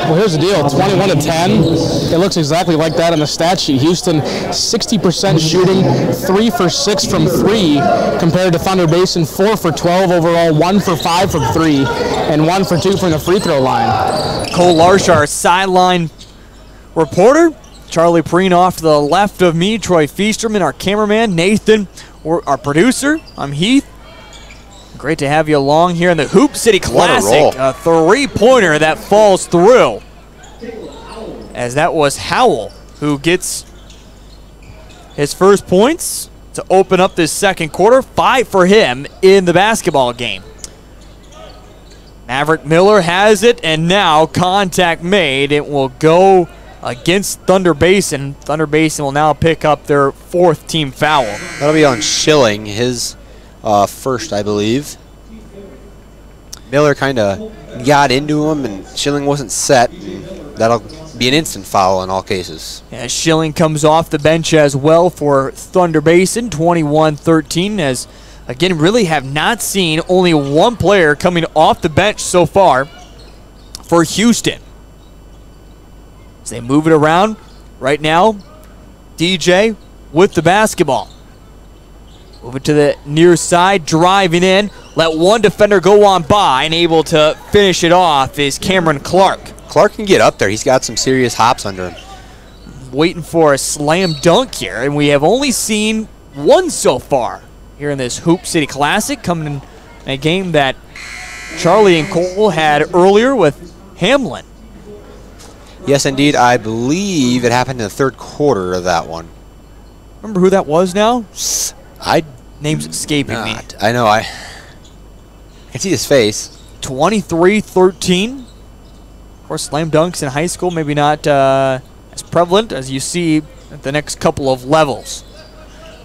Well, here's the deal 21 to 10. It looks exactly like that on the stat sheet. Houston 60% shooting, 3 for 6 from 3 compared to Thunder Basin, 4 for 12 overall, 1 for 5 from 3, and 1 for 2 from the free throw line. Cole Larsh, sideline reporter. Charlie Preen off to the left of me, Troy Feasterman, our cameraman, Nathan, our producer. I'm Heath. Great to have you along here in the Hoop City Classic. A, a three-pointer that falls through. As that was Howell who gets his first points to open up this second quarter. Five for him in the basketball game. Maverick Miller has it, and now contact made. It will go against Thunder Basin. Thunder Basin will now pick up their fourth team foul. That'll be on Schilling, his uh, first, I believe. Miller kind of got into him, and Schilling wasn't set. that'll be an instant foul in all cases. Yeah, Schilling comes off the bench as well for Thunder Basin, 21-13, as again really have not seen only one player coming off the bench so far for Houston. As they move it around right now, DJ with the basketball. Move it to the near side, driving in. Let one defender go on by and able to finish it off is Cameron Clark. Clark can get up there. He's got some serious hops under him. Waiting for a slam dunk here, and we have only seen one so far here in this Hoop City Classic, coming in a game that Charlie and Cole had earlier with Hamlin. Yes, indeed. I believe it happened in the third quarter of that one. Remember who that was now? I name's escaping not. me. I know. I, I can see his face. 23-13. Of course, slam dunks in high school maybe not uh, as prevalent as you see at the next couple of levels.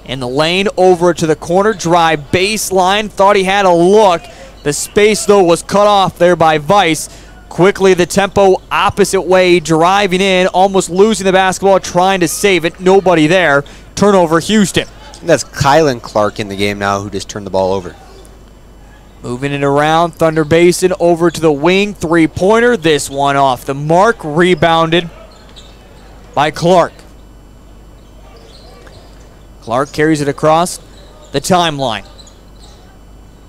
In the lane, over to the corner, drive baseline. Thought he had a look. The space, though, was cut off there by Weiss. Quickly, the tempo opposite way, driving in, almost losing the basketball, trying to save it. Nobody there. Turnover, Houston. That's Kylan Clark in the game now who just turned the ball over. Moving it around, Thunder Basin over to the wing, three-pointer. This one off the mark, rebounded by Clark. Clark carries it across the timeline.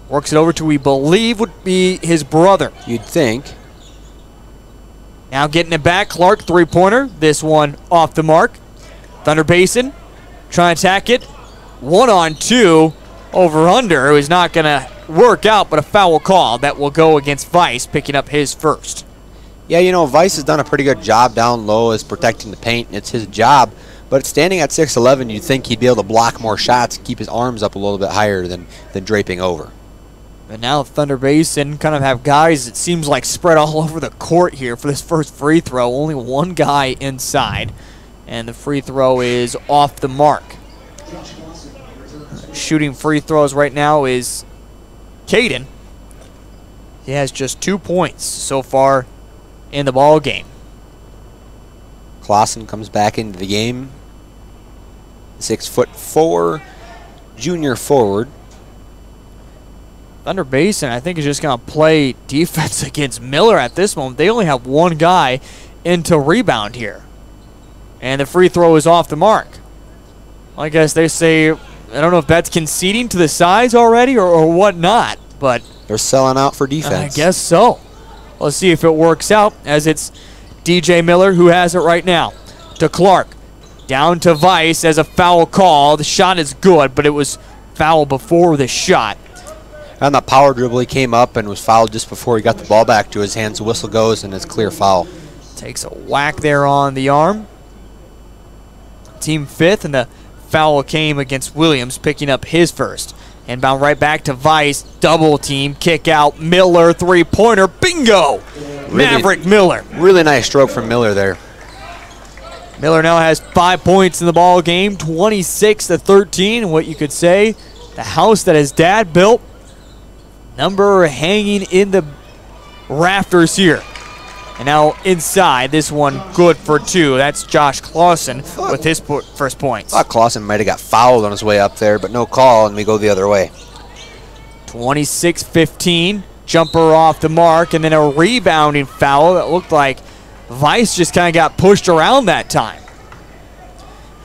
Works it over to, we believe, would be his brother. You'd think. Now getting it back, Clark, three-pointer. This one off the mark. Thunder Basin trying to attack it. One on two over under. Was not going to work out, but a foul call that will go against Weiss, picking up his first. Yeah, you know, Weiss has done a pretty good job down low as protecting the paint. It's his job. But standing at 6'11", you'd think he'd be able to block more shots, keep his arms up a little bit higher than, than draping over. But now Thunder Basin kind of have guys, it seems like, spread all over the court here for this first free throw. Only one guy inside. And the free throw is off the mark. Shooting free throws right now is Caden. He has just two points so far in the ball game. Clausen comes back into the game. Six foot four, junior forward. Thunder Basin, I think, is just going to play defense against Miller at this moment. They only have one guy into rebound here. And the free throw is off the mark. I guess they say, I don't know if that's conceding to the size already or, or what not, but. They're selling out for defense. I guess so. Let's see if it works out as it's DJ Miller who has it right now. To Clark. Down to Weiss as a foul call. The shot is good, but it was foul before the shot. On the power dribble, he came up and was fouled just before he got the ball back to his hands. The whistle goes, and it's clear foul. Takes a whack there on the arm. Team fifth, and the foul came against Williams, picking up his first. And bound right back to Weiss. Double team, kick out. Miller, three pointer. Bingo! Really, Maverick Miller. Really nice stroke from Miller there. Miller now has five points in the ball game, 26 to 13. What you could say, the house that his dad built. Number hanging in the rafters here. And now inside, this one good for two. That's Josh Clausen with his po first points. I thought Clausen might have got fouled on his way up there, but no call, and we go the other way. 26-15. Jumper off the mark, and then a rebounding foul that looked like Weiss just kind of got pushed around that time.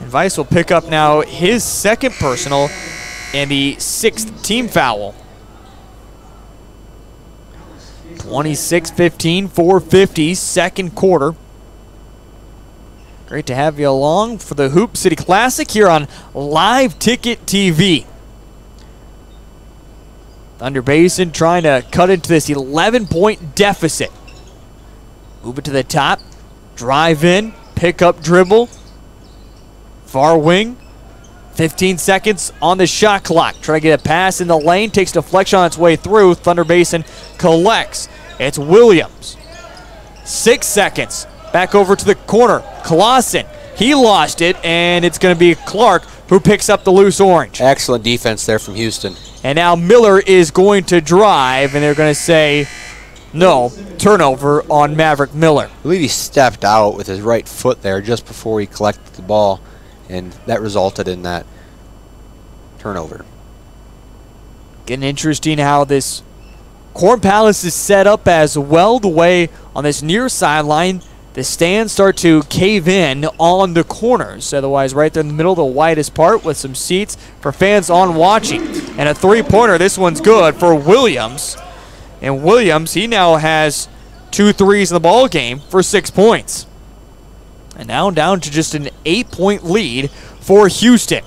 And Weiss will pick up now his second personal and the sixth team foul. 26-15, 450, second quarter. Great to have you along for the Hoop City Classic here on Live Ticket TV. Thunder Basin trying to cut into this 11-point deficit. Move it to the top, drive in, pick up dribble, far wing, 15 seconds on the shot clock. Try to get a pass in the lane. Takes deflection on its way through. Thunder Basin collects. It's Williams. Six seconds. Back over to the corner. Clausen. He lost it, and it's going to be Clark who picks up the loose orange. Excellent defense there from Houston. And now Miller is going to drive, and they're going to say no turnover on Maverick Miller. I believe he stepped out with his right foot there just before he collected the ball, and that resulted in that turnover. Getting interesting how this Corn Palace is set up as well. The way on this near sideline, the stands start to cave in on the corners. Otherwise, right there in the middle, the widest part with some seats for fans on watching. And a three-pointer, this one's good for Williams. And Williams, he now has two threes in the ball game for six points. And now down to just an eight-point lead for Houston.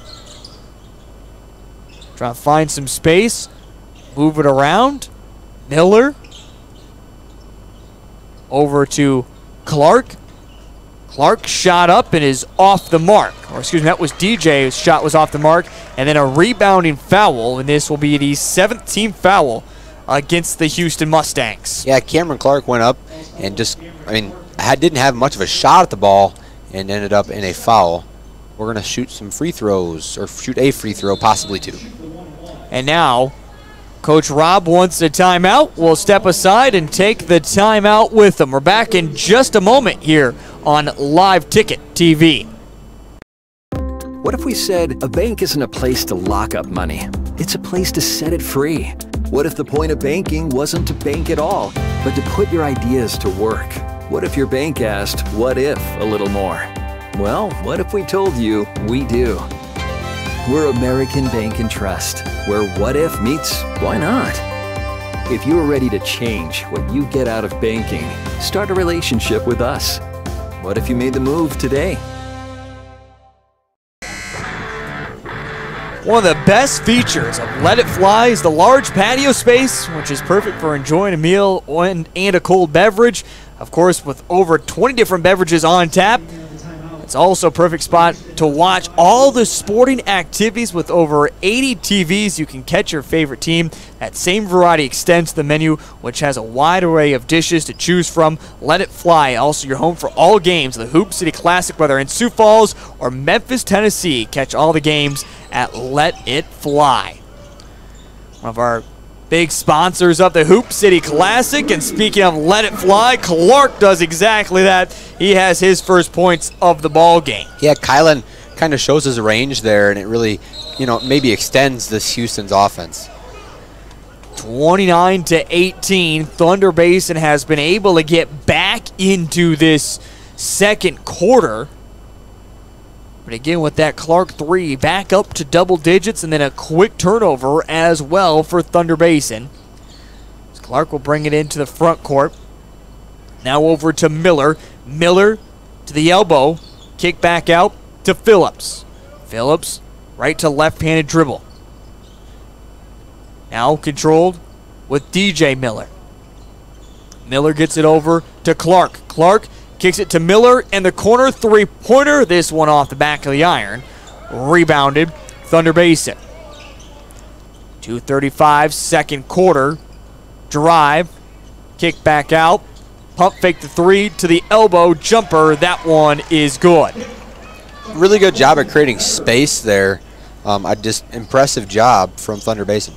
Trying to find some space, move it around. Miller over to Clark. Clark shot up and is off the mark. Or excuse me, that was DJ's shot was off the mark. And then a rebounding foul, and this will be the 17th foul against the Houston Mustangs. Yeah, Cameron Clark went up and just, I mean, had, didn't have much of a shot at the ball and ended up in a foul. We're going to shoot some free throws, or shoot a free throw, possibly two. And now, Coach Rob wants a timeout. We'll step aside and take the timeout with them. We're back in just a moment here on Live Ticket TV. What if we said a bank isn't a place to lock up money? It's a place to set it free. What if the point of banking wasn't to bank at all, but to put your ideas to work? What if your bank asked, what if, a little more? Well, what if we told you we do? We're American Bank and Trust, where what if meets why not? If you're ready to change what you get out of banking, start a relationship with us. What if you made the move today? One of the best features of Let It Fly is the large patio space, which is perfect for enjoying a meal and, and a cold beverage. Of course, with over 20 different beverages on tap, it's also a perfect spot to watch all the sporting activities with over 80 TVs. You can catch your favorite team. That same variety extends the menu, which has a wide array of dishes to choose from. Let it fly. Also, your home for all games. The Hoop City Classic, whether in Sioux Falls or Memphis, Tennessee. Catch all the games at Let It Fly. One of our big sponsors of the Hoop City Classic. And speaking of Let It Fly, Clark does exactly that. He has his first points of the ball game. Yeah, Kylan kind of shows his range there, and it really, you know, maybe extends this Houston's offense. 29 to 18. Thunder Basin has been able to get back into this second quarter. But again, with that Clark three, back up to double digits, and then a quick turnover as well for Thunder Basin. So Clark will bring it into the front court. Now over to Miller. Miller to the elbow. Kick back out to Phillips. Phillips right to left handed dribble. Now controlled with DJ Miller. Miller gets it over to Clark. Clark kicks it to Miller and the corner three pointer. This one off the back of the iron. Rebounded. Thunder Basin. 235 second quarter. Drive. Kick back out. Pump fake the three to the elbow jumper. That one is good. Really good job at creating space there. Um, a just impressive job from Thunder Basin.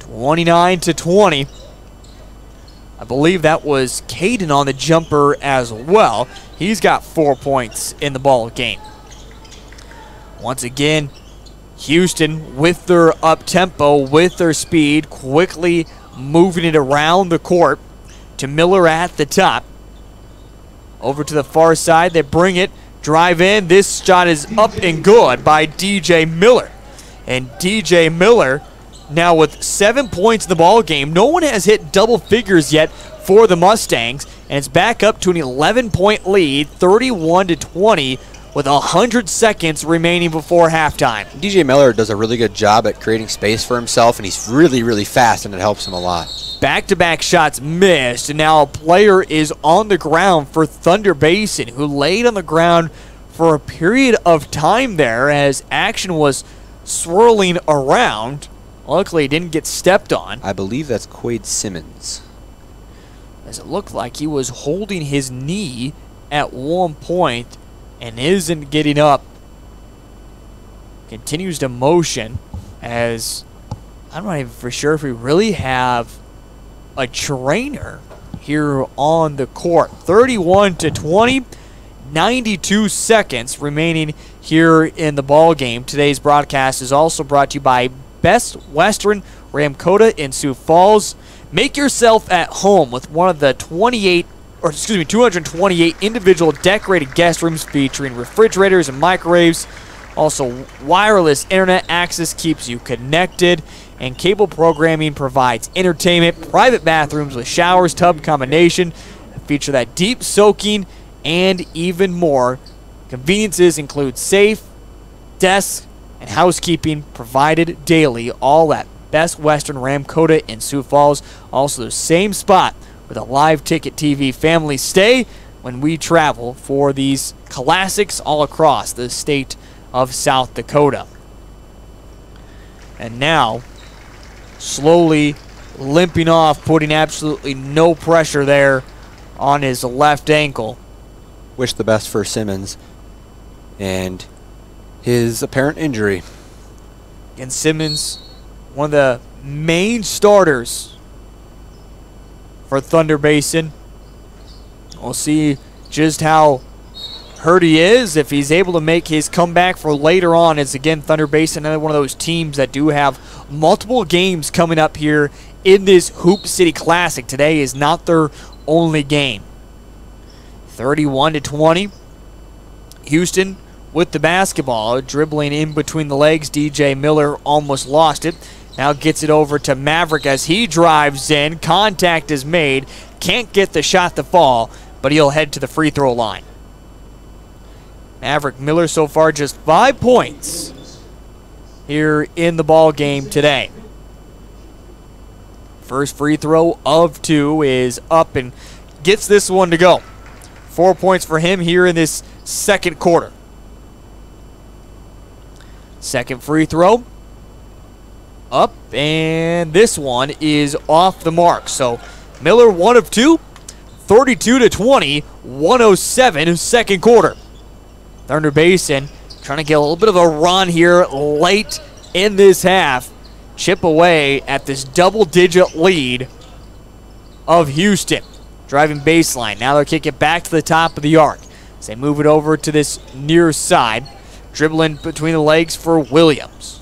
29 to 20. I believe that was Caden on the jumper as well. He's got four points in the ball game. Once again, Houston with their up tempo, with their speed, quickly moving it around the court to Miller at the top. Over to the far side, they bring it, drive in. This shot is up and good by DJ Miller. And DJ Miller now with seven points in the ball game. No one has hit double figures yet for the Mustangs, and it's back up to an 11-point lead, 31 to 20, with 100 seconds remaining before halftime. DJ Miller does a really good job at creating space for himself, and he's really, really fast, and it helps him a lot. Back-to-back shots missed, and now a player is on the ground for Thunder Basin, who laid on the ground for a period of time there as action was swirling around. Luckily, he didn't get stepped on. I believe that's Quade Simmons. as it looked like he was holding his knee at one point and isn't getting up. Continues to motion as I'm not even for sure if we really have a trainer here on the court. 31 to 20, 92 seconds remaining here in the ball game. Today's broadcast is also brought to you by Best Western Ramkota in Sioux Falls. Make yourself at home with one of the 28 or excuse me, 228 individual decorated guest rooms featuring refrigerators and microwaves. Also, wireless internet access keeps you connected, and cable programming provides entertainment, private bathrooms with showers, tub combination, feature that deep soaking, and even more. Conveniences include safe, desks, and housekeeping provided daily, all at Best Western Ramkota in Sioux Falls. Also, the same spot with a live ticket TV family stay when we travel for these classics all across the state of South Dakota. And now, slowly limping off, putting absolutely no pressure there on his left ankle. Wish the best for Simmons and his apparent injury. And Simmons, one of the main starters for Thunder Basin. We'll see just how hurt he is if he's able to make his comeback for later on. As again, Thunder Basin, another one of those teams that do have multiple games coming up here in this Hoop City Classic. Today is not their only game. 31 to 20. Houston with the basketball, dribbling in between the legs. DJ Miller almost lost it. Now gets it over to Maverick as he drives in. Contact is made. Can't get the shot to fall, but he'll head to the free throw line. Maverick Miller so far just five points here in the ball game today. First free throw of two is up and gets this one to go. Four points for him here in this second quarter. Second free throw. Up, and this one is off the mark. So Miller, one of two, 32 to 20, 107 second quarter. Thunder Basin trying to get a little bit of a run here late in this half. Chip away at this double digit lead of Houston. Driving baseline. Now they're kicking back to the top of the arc. As they move it over to this near side. Dribbling between the legs for Williams.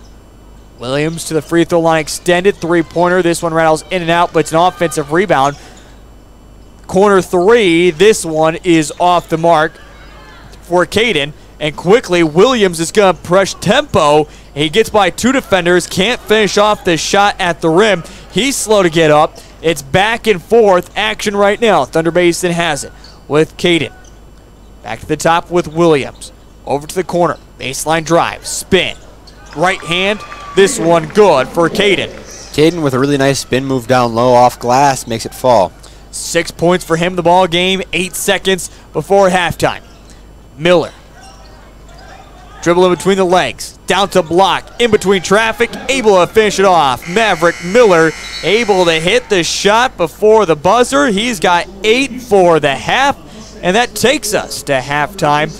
Williams to the free throw line extended. Three pointer. This one rattles in and out, but it's an offensive rebound. Corner three. This one is off the mark for Caden. And quickly, Williams is going to press tempo. He gets by two defenders, can't finish off the shot at the rim. He's slow to get up. It's back and forth action right now. Thunder Basin has it with Caden. Back to the top with Williams. Over to the corner. Baseline drive. Spin. Right hand. This one good for Caden. Caden with a really nice spin move down low off glass makes it fall. Six points for him the ball game. Eight seconds before halftime. Miller. Dribbling between the legs. Down to block. In between traffic. Able to finish it off. Maverick Miller able to hit the shot before the buzzer. He's got eight for the half. And that takes us to halftime.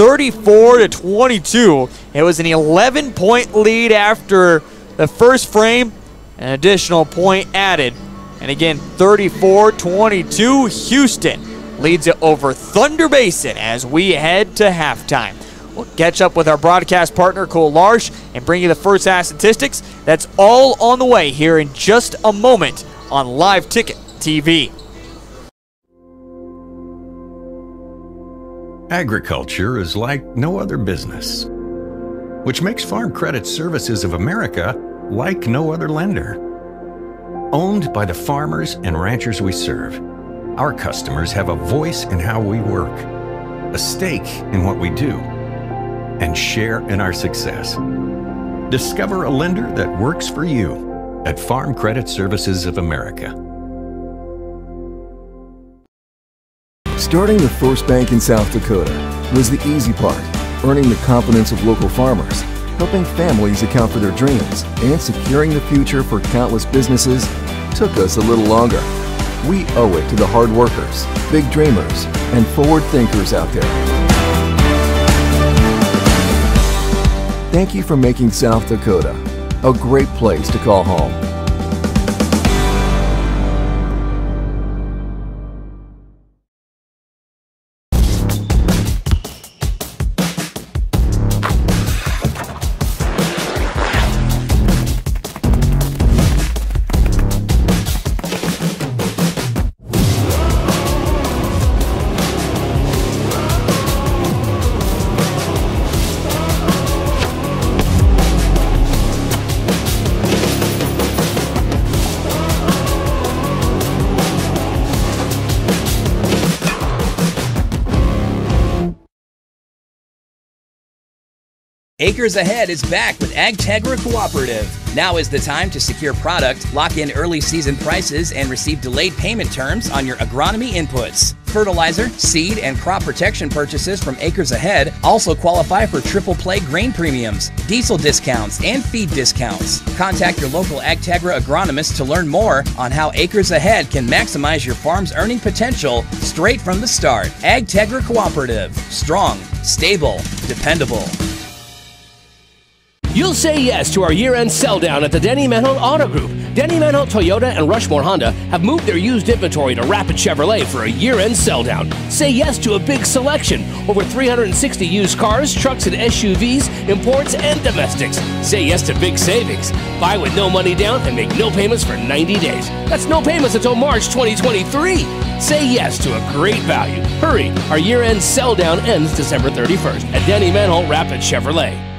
34 to 22. It was an 11 point lead after the first frame. An additional point added. And again, 34 22. Houston leads it over Thunder Basin as we head to halftime. We'll catch up with our broadcast partner, Cole Larsh, and bring you the first half statistics. That's all on the way here in just a moment on Live Ticket TV. Agriculture is like no other business, which makes Farm Credit Services of America like no other lender. Owned by the farmers and ranchers we serve, our customers have a voice in how we work, a stake in what we do, and share in our success. Discover a lender that works for you at Farm Credit Services of America. Starting the first bank in South Dakota was the easy part, earning the confidence of local farmers, helping families account for their dreams, and securing the future for countless businesses took us a little longer. We owe it to the hard workers, big dreamers, and forward thinkers out there. Thank you for making South Dakota a great place to call home. Acres Ahead is back with AgTegra Cooperative. Now is the time to secure product, lock in early season prices, and receive delayed payment terms on your agronomy inputs. Fertilizer, seed, and crop protection purchases from Acres Ahead also qualify for triple play grain premiums, diesel discounts, and feed discounts. Contact your local AgTegra agronomist to learn more on how Acres Ahead can maximize your farm's earning potential straight from the start. AgTegra Cooperative. Strong, stable, dependable. You'll say yes to our year-end sell down at the Denny Menholt Auto Group. Denny Menholt Toyota and Rushmore Honda have moved their used inventory to Rapid Chevrolet for a year-end sell down. Say yes to a big selection. Over 360 used cars, trucks, and SUVs, imports, and domestics. Say yes to big savings. Buy with no money down and make no payments for 90 days. That's no payments until March 2023. Say yes to a great value. Hurry, our year-end sell down ends December 31st at Denny Menholt Rapid Chevrolet.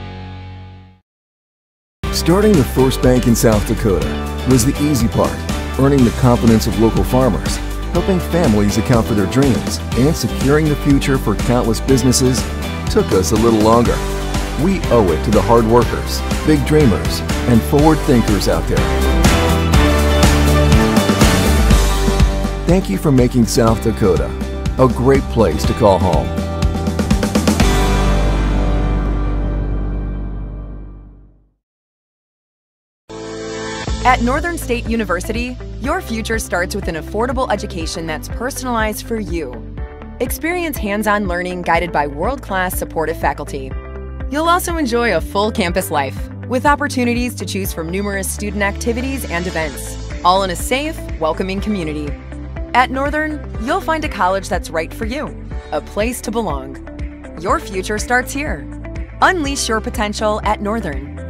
Starting the first bank in South Dakota was the easy part, earning the confidence of local farmers, helping families account for their dreams, and securing the future for countless businesses took us a little longer. We owe it to the hard workers, big dreamers, and forward thinkers out there. Thank you for making South Dakota a great place to call home. At Northern State University, your future starts with an affordable education that's personalized for you. Experience hands on learning guided by world class supportive faculty. You'll also enjoy a full campus life with opportunities to choose from numerous student activities and events, all in a safe, welcoming community. At Northern, you'll find a college that's right for you, a place to belong. Your future starts here. Unleash your potential at Northern.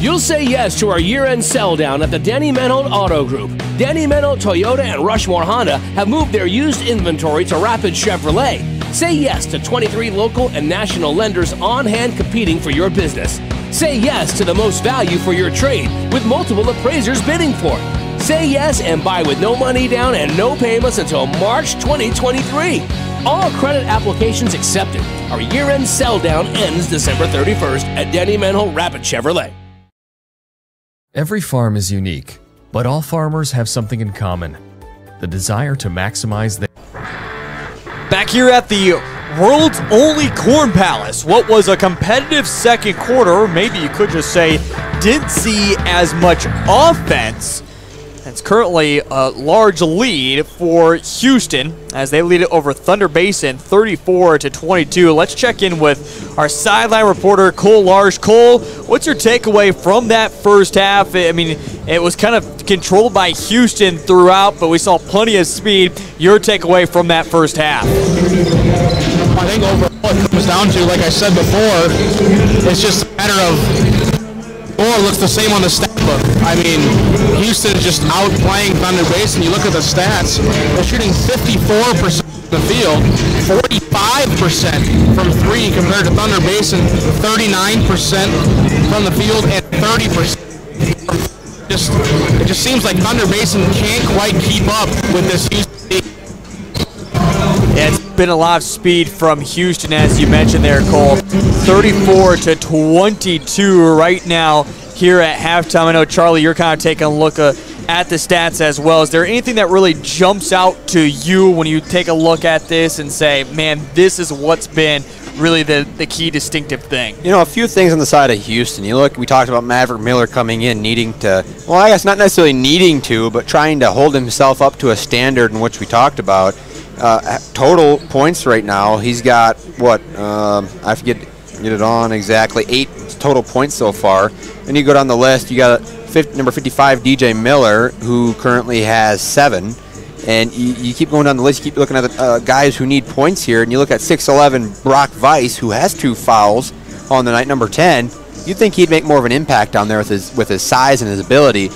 You'll say yes to our year-end sell down at the Denny Menholt Auto Group. Denny Menholt Toyota and Rushmore Honda have moved their used inventory to Rapid Chevrolet. Say yes to 23 local and national lenders on hand competing for your business. Say yes to the most value for your trade with multiple appraisers bidding for it. Say yes and buy with no money down and no payments until March 2023. All credit applications accepted. Our year-end sell down ends December 31st at Denny Menholt Rapid Chevrolet. Every farm is unique, but all farmers have something in common the desire to maximize their. Back here at the world's only Corn Palace, what was a competitive second quarter, maybe you could just say didn't see as much offense. It's currently a large lead for Houston as they lead it over Thunder Basin 34 to 22. Let's check in with our sideline reporter Cole Larsh. Cole, what's your takeaway from that first half? I mean, it was kind of controlled by Houston throughout, but we saw plenty of speed. Your takeaway from that first half? I think overall it comes down to, like I said before, it's just a matter of or looks the same on the stat book. I mean, Houston is just outplaying Thunder Basin. You look at the stats, they're shooting 54% from the field, 45% from three compared to Thunder Basin, 39% from the field, and 30% just it just seems like Thunder Basin can't quite keep up with this Houston team. Yeah, been a lot of speed from Houston, as you mentioned there, Cole. 34 to 22 right now here at halftime. I know, Charlie, you're kind of taking a look uh, at the stats as well. Is there anything that really jumps out to you when you take a look at this and say, man, this is what's been really the, the key distinctive thing. You know, a few things on the side of Houston. You look, we talked about Maverick Miller coming in, needing to, well, I guess not necessarily needing to, but trying to hold himself up to a standard in which we talked about. Uh, total points right now, he's got what? Um, I forget, get it on exactly. Eight total points so far. And you go down the list, you got 50, number 55, DJ Miller, who currently has seven. And you, you, keep going down the list, you keep looking at the uh, guys who need points here, and you look at 6'11 Brock Weiss, who has two fouls on the night, number 10. You'd think he'd make more of an impact down there with his, with his size and his ability,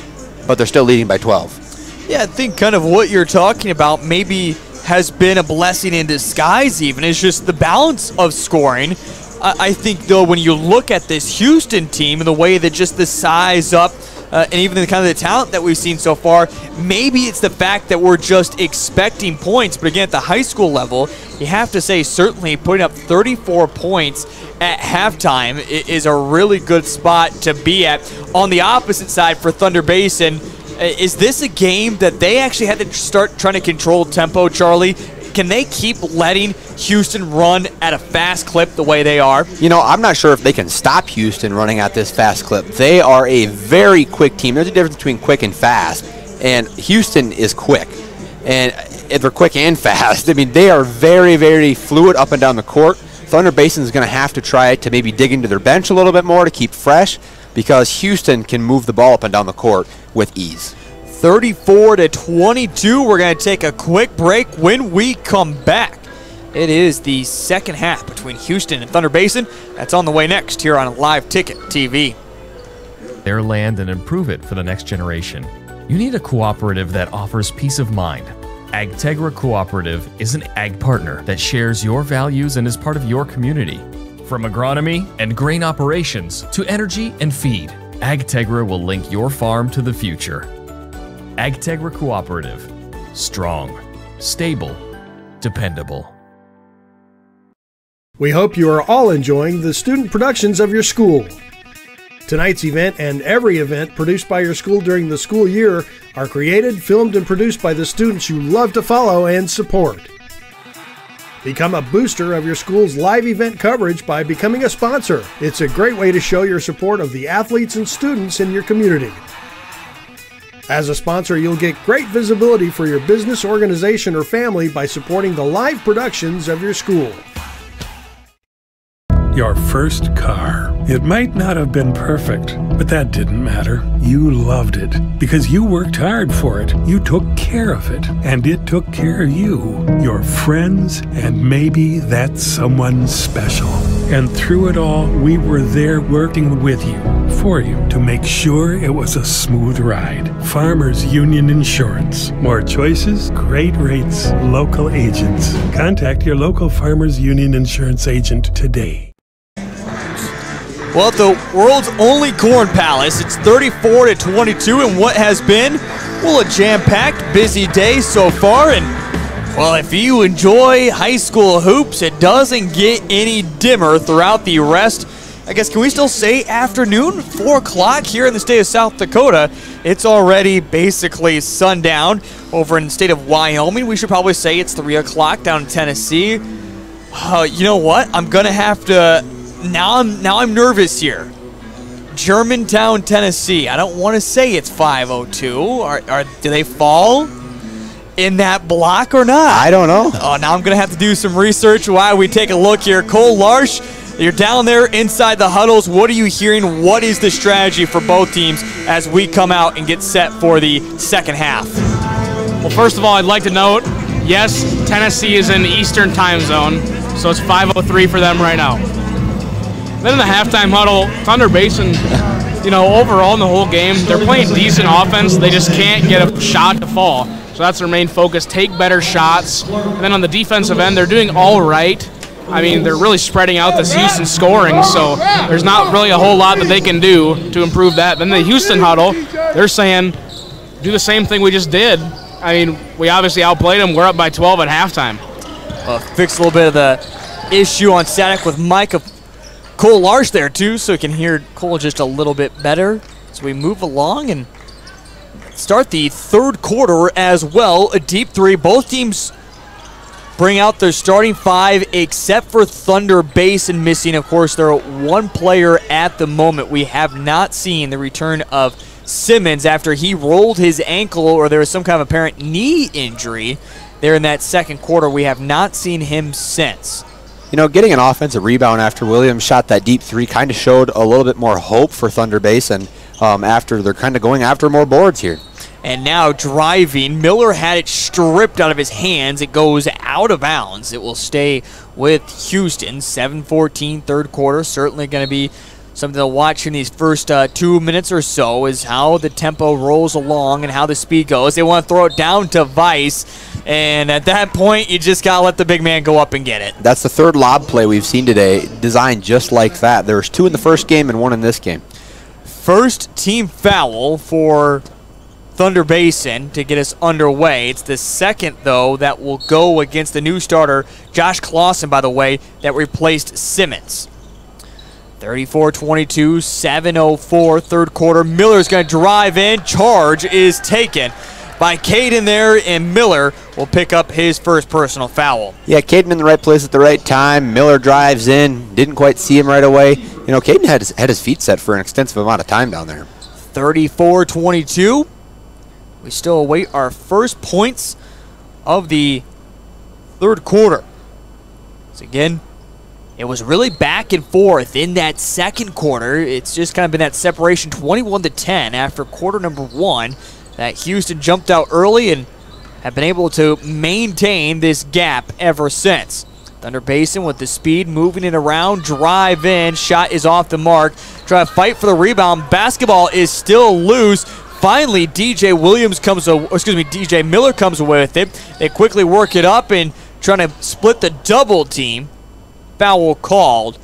but they're still leading by 12. Yeah, I think kind of what you're talking about maybe has been a blessing in disguise, even. It's just the balance of scoring. I, I think, though, when you look at this Houston team and the way that just the size up, uh, and even the kind of the talent that we've seen so far, maybe it's the fact that we're just expecting points. But again, at the high school level, you have to say certainly putting up 34 points at halftime is a really good spot to be at. On the opposite side for Thunder Basin, Uh, is this a game that they actually had to start trying to control tempo, Charlie? Can they keep letting Houston run at a fast clip the way they are? You know, I'm not sure if they can stop Houston running at this fast clip. They are a very quick team. There's a difference between quick and fast, and Houston is quick. And they're quick and fast, I mean, they are very, very fluid up and down the court. Thunder Basin is going to have to try to maybe dig into their bench a little bit more to keep fresh because Houston can move the ball up and down the court with ease. 34 to 22. We're going to take a quick break when we come back. It is the second half between Houston and Thunder Basin. That's on the way next here on Live Ticket TV. Their land and improve it for the next generation. You need a cooperative that offers peace of mind. AgTegra Cooperative is an ag partner that shares your values and is part of your community. From agronomy and grain operations to energy and feed, AgTegra will link your farm to the future. AgTegra Cooperative. Strong, stable, dependable. We hope you are all enjoying the student productions of your school. Tonight's event and every event produced by your school during the school year are created, filmed, and produced by the students you love to follow and support. Become a booster of your school's live event coverage by becoming a sponsor. It's a great way to show your support of the athletes and students in your community. As a sponsor, you'll get great visibility for your business, organization, or family by supporting the live productions of your school. Your first car. It might not have been perfect, but that didn't matter. You loved it because you worked hard for it. You took care of it, and it took care of you, your friends, and maybe that someone special. And through it all, we were there working with you, for you, to make sure it was a smooth ride. Farmers Union Insurance. More choices, great rates, local agents. Contact your local Farmers Union Insurance agent today. Well, at the world's only Corn Palace, it's 34 to 22 in what has been, well, a jam-packed, busy day so far. And, well, if you enjoy high school hoops, it doesn't get any dimmer throughout the rest. I guess, can we still say afternoon? 4 o'clock here in the state of South Dakota. It's already basically sundown. Over in the state of Wyoming, we should probably say it's 3 o'clock down in Tennessee. Uh, you know what? I'm going to have to now I'm now I'm nervous here. Germantown, Tennessee. I don't want to say it's 502. Are, are do they fall in that block or not? I don't know. Oh, now I'm gonna have to do some research while we take a look here. Cole Larsh, you're down there inside the huddles. What are you hearing? What is the strategy for both teams as we come out and get set for the second half? Well, first of all, I'd like to note, yes, Tennessee is in Eastern time zone, so it's 5:03 for them right now. Then in the halftime huddle, Thunder Basin, you know, overall in the whole game, they're playing decent offense. They just can't get a shot to fall. So that's their main focus. Take better shots. And then on the defensive end, they're doing all right. I mean, they're really spreading out this Houston scoring, so there's not really a whole lot that they can do to improve that. Then the Houston huddle, they're saying, do the same thing we just did. I mean, we obviously outplayed them. We're up by 12 at halftime. Well, fix a little bit of the issue on static with Micah Cole Larsh there too, so we can hear Cole just a little bit better. So we move along and start the third quarter as well. A deep three. Both teams bring out their starting five, except for Thunder Basin missing. Of course, they're one player at the moment. We have not seen the return of Simmons after he rolled his ankle or there was some kind of apparent knee injury there in that second quarter. We have not seen him since. You know, getting an offensive rebound after Williams shot that deep three kind of showed a little bit more hope for Thunder Basin um, after they're kind of going after more boards here. And now driving, Miller had it stripped out of his hands. It goes out of bounds. It will stay with Houston. 7-14 third quarter. Certainly going to be something to watch in these first uh, two minutes or so is how the tempo rolls along and how the speed goes. They want to throw it down to Weiss, and at that point, you just got to let the big man go up and get it. That's the third lob play we've seen today, designed just like that. There was two in the first game and one in this game. First team foul for Thunder Basin to get us underway. It's the second, though, that will go against the new starter, Josh Clausen, by the way, that replaced Simmons. 34-22, 7-04, third quarter. Miller's going to drive in. Charge is taken by Caden there, and Miller will pick up his first personal foul. Yeah, Caden in the right place at the right time. Miller drives in. Didn't quite see him right away. You know, Caden had his, had his feet set for an extensive amount of time down there. 34-22. We still await our first points of the third quarter. So again, it was really back and forth in that second quarter. It's just kind of been that separation 21 to 10 after quarter number one that Houston jumped out early and have been able to maintain this gap ever since. Thunder Basin with the speed, moving it around, drive in, shot is off the mark. Try to fight for the rebound. Basketball is still loose. Finally, DJ Williams comes, excuse me, DJ Miller comes away with it. They quickly work it up and trying to split the double team foul called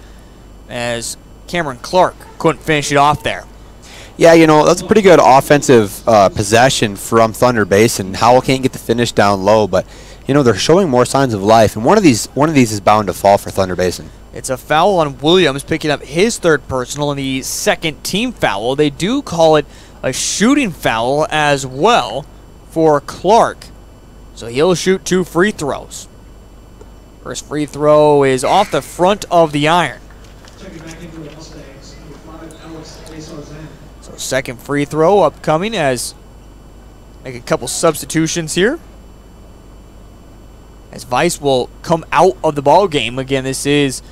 as Cameron Clark couldn't finish it off there. Yeah, you know, that's a pretty good offensive uh, possession from Thunder Basin. Howell can't get the finish down low, but you know, they're showing more signs of life, and one of these one of these is bound to fall for Thunder Basin. It's a foul on Williams, picking up his third personal and the second team foul. They do call it a shooting foul as well for Clark. So he'll shoot two free throws. First free throw is off the front of the iron. Second free throw upcoming as make a couple substitutions here. As Weiss will come out of the ball game. Again, this is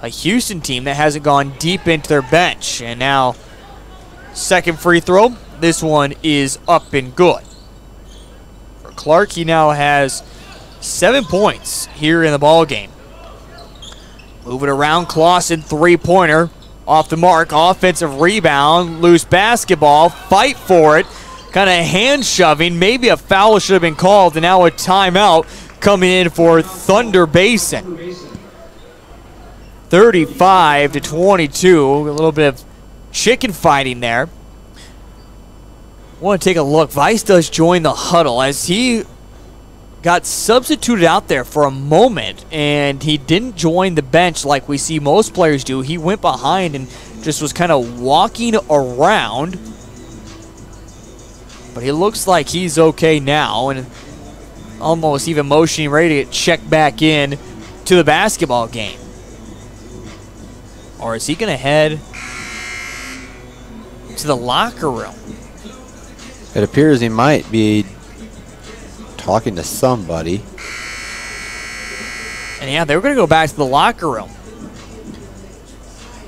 a Houston team that hasn't gone deep into their bench. And now second free throw. This one is up and good. For Clark, he now has Seven points here in the ball game. Moving around, Clausen three-pointer off the mark. Offensive rebound, loose basketball, fight for it. Kind of hand shoving. Maybe a foul should have been called, and now a timeout coming in for Thunder Basin. 35 to 22. A little bit of chicken fighting there. Want to take a look. Weiss does join the huddle as he got substituted out there for a moment and he didn't join the bench like we see most players do. He went behind and just was kind of walking around. But he looks like he's okay now and almost even motioning ready to get checked back in to the basketball game. Or is he going to head to the locker room? It appears he might be talking to somebody. And yeah, they were going to go back to the locker room.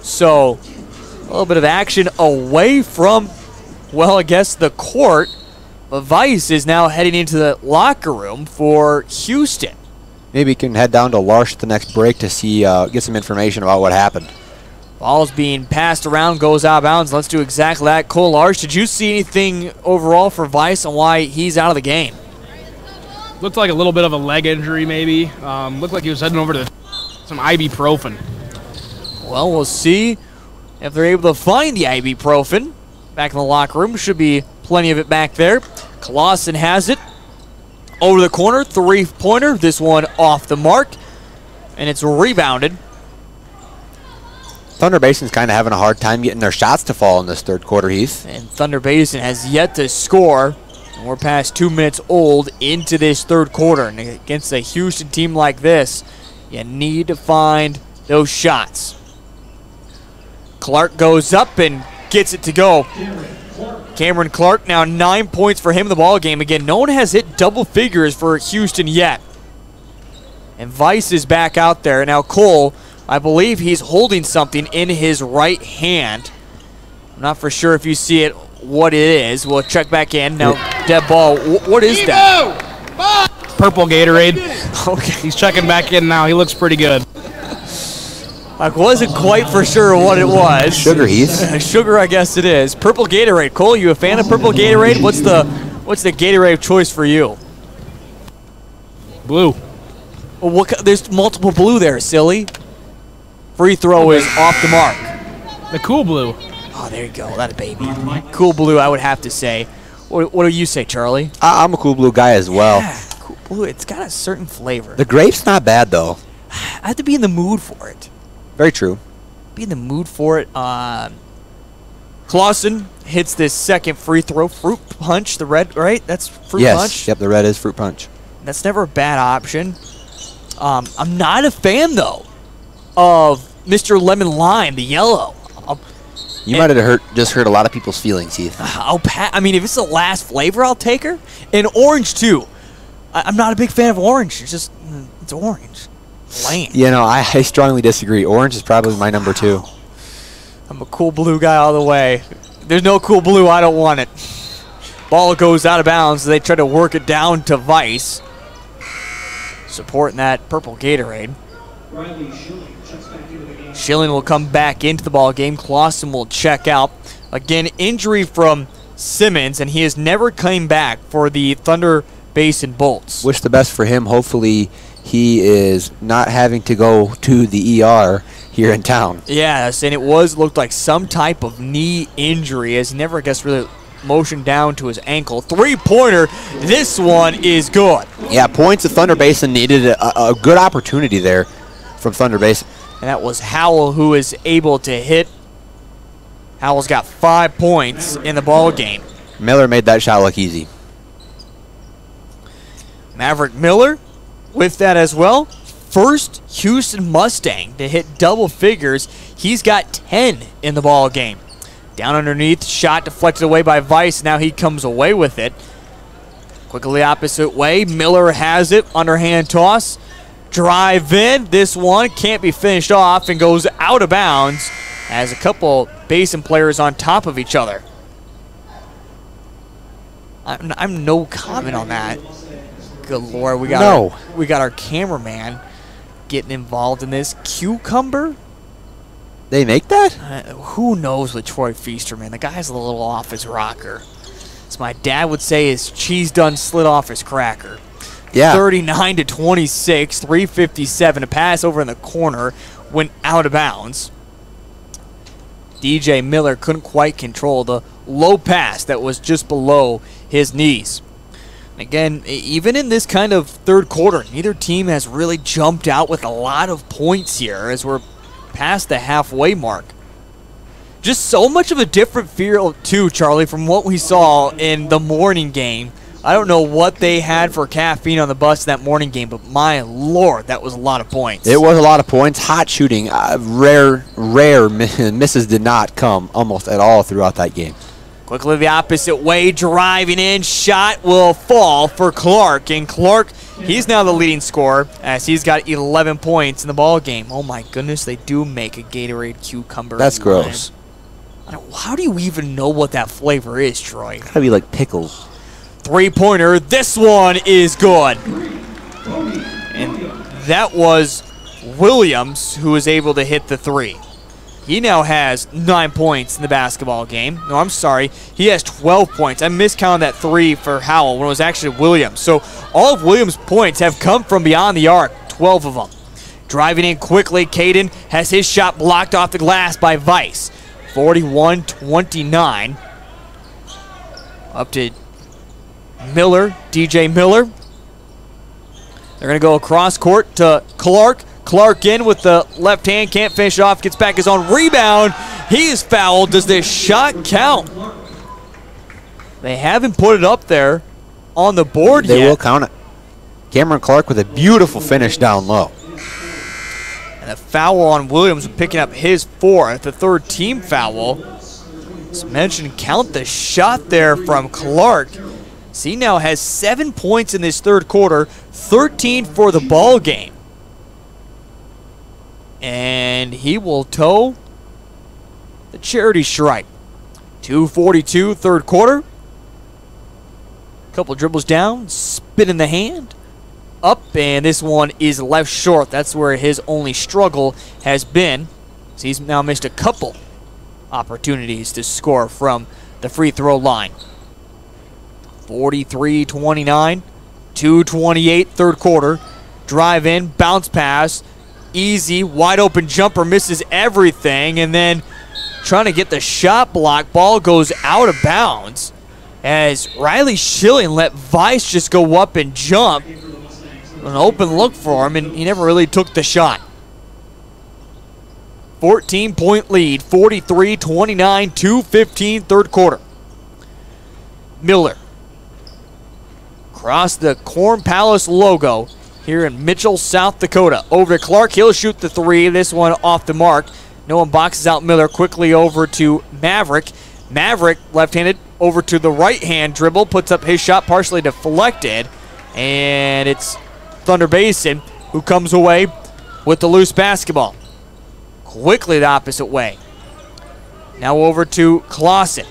So, a little bit of action away from, well, I guess the court. But Weiss is now heading into the locker room for Houston. Maybe he can head down to Larsh at the next break to see, uh, get some information about what happened. Ball's being passed around, goes out of bounds. Let's do exactly that. Cole Larsh, did you see anything overall for Weiss on why he's out of the game? Looked like a little bit of a leg injury, maybe. Um, looked like he was heading over to some ibuprofen. Well, we'll see if they're able to find the ibuprofen back in the locker room. Should be plenty of it back there. Clausen has it. Over the corner, three-pointer. This one off the mark, and it's rebounded. Thunder Basin's kind of having a hard time getting their shots to fall in this third quarter, Heath. And Thunder Basin has yet to score And we're past two minutes old into this third quarter. And against a Houston team like this, you need to find those shots. Clark goes up and gets it to go. Cameron Clark now nine points for him in the ball game. Again, no one has hit double figures for Houston yet. And Weiss is back out there. Now Cole, I believe he's holding something in his right hand. I'm not for sure if you see it, what it is. We'll check back in. Now, dead ball, what is that? Purple Gatorade. Okay. He's checking back in now. He looks pretty good. I wasn't quite for sure what it was. Sugar, Heath. Sugar, I guess it is. Purple Gatorade. Cole, you a fan of purple Gatorade? What's the what's the Gatorade choice for you? Blue. Well, what? There's multiple blue there, silly. Free throw is off the mark. The cool blue. Oh, there you go. That a baby. Cool blue, I would have to say. What, what do you say, Charlie? I- I'm a cool blue guy as well. Yeah, cool blue. It's got a certain flavor. The grape's not bad though. I have to be in the mood for it. Very true. Be in the mood for it. Um, Clausen hits this second free throw. Fruit punch, the red, right? That's fruit yes. punch. Yep. The red is fruit punch. That's never a bad option. Um, I'm not a fan though of Mr. Lemon Lime, the yellow. I'll, You might have hurt just hurt a lot of people's feelings, Heath. I'll pa- I mean, if it's the last flavor, I'll take her. And orange too. I- I'm not a big fan of orange. It's just mm, it's orange. Lame. You know, I, I strongly disagree. Orange is probably my number two. I'm a cool blue guy all the way. There's no cool blue. I don't want it. Ball goes out of bounds. They try to work it down to Weiss. Supporting that purple Gatorade. Schilling will come back into the ball game. Clausen will check out. Again, injury from Simmons, and he has never came back for the Thunder Basin Bolts. Wish the best for him. Hopefully, he is not having to go to the ER here in town. Yes, and it was looked like some type of knee injury as he never gets really motion down to his ankle. Three pointer. This one is good. Yeah, points of Thunder Basin needed a, a good opportunity there from Thunder Basin. And that was Howell who is able to hit. Howell's got five points in the ball game. Miller made that shot look easy. Maverick Miller with that as well. First Houston Mustang to hit double figures. He's got 10 in the ball game. Down underneath, shot deflected away by Weiss. Now he comes away with it. Quickly opposite way. Miller has it. Underhand toss. Drive in. This one can't be finished off and goes out of bounds as a couple Basin players on top of each other. I'm, I'm no comment on that. Good lord, we got No. our, we got our cameraman getting involved in this. Cucumber? They make that? Uh, who knows with Troy Feaster, man? The guy's a little off his rocker. As my dad would say, his cheese done slid off his cracker. Yeah. 39 to 26, 357. A pass over in the corner went out of bounds. DJ Miller couldn't quite control the low pass that was just below his knees. Again, even in this kind of third quarter, neither team has really jumped out with a lot of points here as we're past the halfway mark. Just so much of a different feel, too, Charlie, from what we saw in the morning game. I don't know what they had for caffeine on the bus that morning game, but my lord, that was a lot of points. It was a lot of points. Hot shooting. Uh, rare, rare misses did not come almost at all throughout that game. Quickly the opposite way, driving in, shot will fall for Clark, and Clark, he's now the leading scorer as he's got 11 points in the ball game. Oh my goodness, they do make a Gatorade cucumber. That's gross. I don't- How do you even know what that flavor is, Troy? Gotta be like pickles. Three pointer. This one is good. And that was Williams who was able to hit the three. He now has nine points in the basketball game. No, I'm sorry. He has 12 points. I miscounted that three for Howell when it was actually Williams. So all of Williams' points have come from beyond the arc, 12 of them. Driving in quickly, Caden has his shot blocked off the glass by Weiss. 41 29. Up to Miller, DJ Miller. They're going to go across court to Clark. Clark in with the left hand, can't finish it off, gets back his own rebound. He is fouled. Does this shot count? They haven't put it up there on the board They yet. will count it. Cameron Clark with a beautiful finish down low. And a foul on Williams picking up his fourth, the third team foul. As mentioned, count the shot there from Clark. He now has seven points in this third quarter, 13 for the ball game. And he will toe the charity stripe. 242 third quarter. Couple dribbles down, spin in the hand, up, and this one is left short. That's where his only struggle has been. So he's now missed a couple opportunities to score from the free throw line. 43-29, 228 third quarter. Drive in, bounce pass, easy, wide open jumper, misses everything, and then trying to get the shot block. Ball goes out of bounds as Riley Schilling let Weiss just go up and jump. An open look for him, and he never really took the shot. 14 point lead, 43 29, 215 third quarter. Miller. Across the Corn Palace logo here in Mitchell, South Dakota. Over to Clark. He'll shoot the three. This one off the mark. No one boxes out Miller. Quickly over to Maverick. Maverick, left handed, over to the right hand dribble. Puts up his shot, partially deflected. And it's Thunder Basin who comes away with the loose basketball. Quickly the opposite way. Now over to Clausen.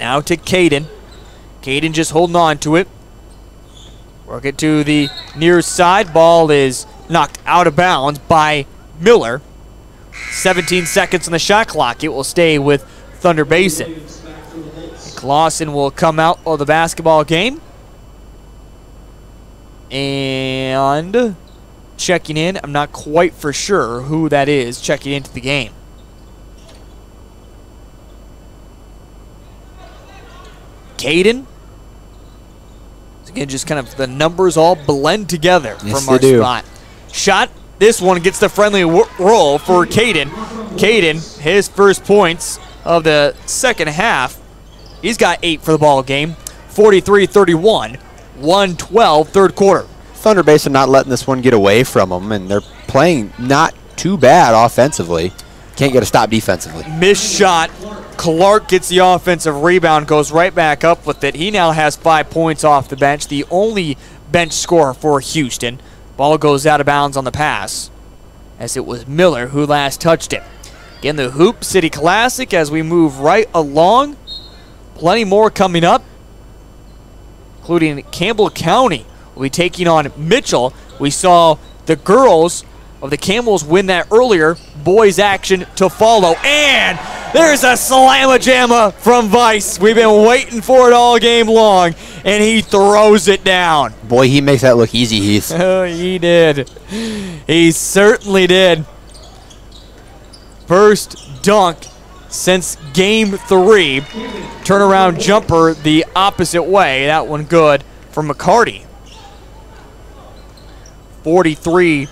Now to Caden. Caden just holding on to it. Work it to the near side. Ball is knocked out of bounds by Miller. 17 seconds on the shot clock. It will stay with Thunder Basin. Clausen will come out of the basketball game. And checking in, I'm not quite for sure who that is checking into the game. Caden. Again, just kind of the numbers all blend together Yes, from our do. spot. Shot. This one gets the friendly roll for Caden. Caden, his first points of the second half. He's got eight for the ball game. 43-31, 112 third quarter. Thunder Basin not letting this one get away from them, and they're playing not too bad offensively. Can't get a stop defensively. Missed shot. Clark gets the offensive rebound, goes right back up with it. He now has five points off the bench, the only bench scorer for Houston. Ball goes out of bounds on the pass, as it was Miller who last touched it. Again, the Hoop City Classic as we move right along. Plenty more coming up, including Campbell County will be taking on Mitchell. We saw the girls of the Camels win that earlier. Boys action to follow. And there's a slamma jamma from Weiss. We've been waiting for it all game long, and he throws it down. Boy, he makes that look easy, Heath. Oh, he did. He certainly did. First dunk since game three. Turnaround jumper the opposite way. That one good for McCarty. 43,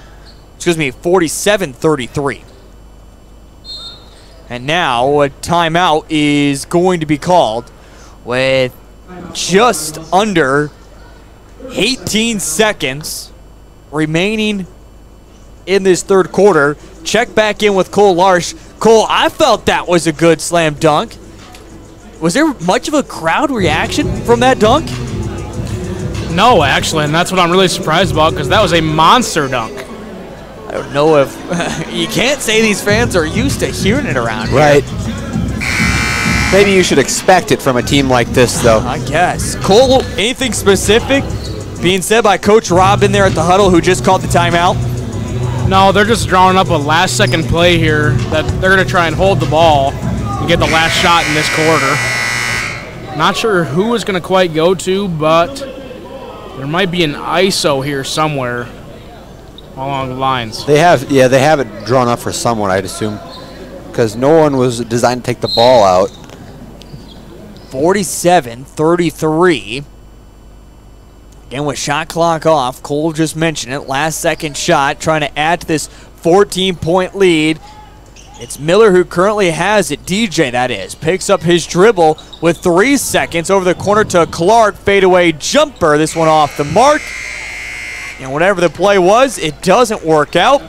excuse me, 47 33. And now a timeout is going to be called with just under 18 seconds remaining in this third quarter. Check back in with Cole Larsh. Cole, I felt that was a good slam dunk. Was there much of a crowd reaction from that dunk? No, actually, and that's what I'm really surprised about because that was a monster dunk. I don't know if you can't say these fans are used to hearing it around here. Right. Maybe you should expect it from a team like this, though. I guess. Cole, anything specific being said by Coach Rob in there at the huddle who just called the timeout? No, they're just drawing up a last second play here that they're going to try and hold the ball and get the last shot in this quarter. Not sure who is going to quite go to, but there might be an ISO here somewhere along the lines. They have, yeah, they have it drawn up for someone, I'd assume, because no one was designed to take the ball out. 47 33. Again, with shot clock off, Cole just mentioned it. Last second shot, trying to add to this 14 point lead. It's Miller who currently has it. DJ, that is, picks up his dribble with three seconds over the corner to Clark. Fadeaway jumper. This one off the mark. And whatever the play was, it doesn't work out,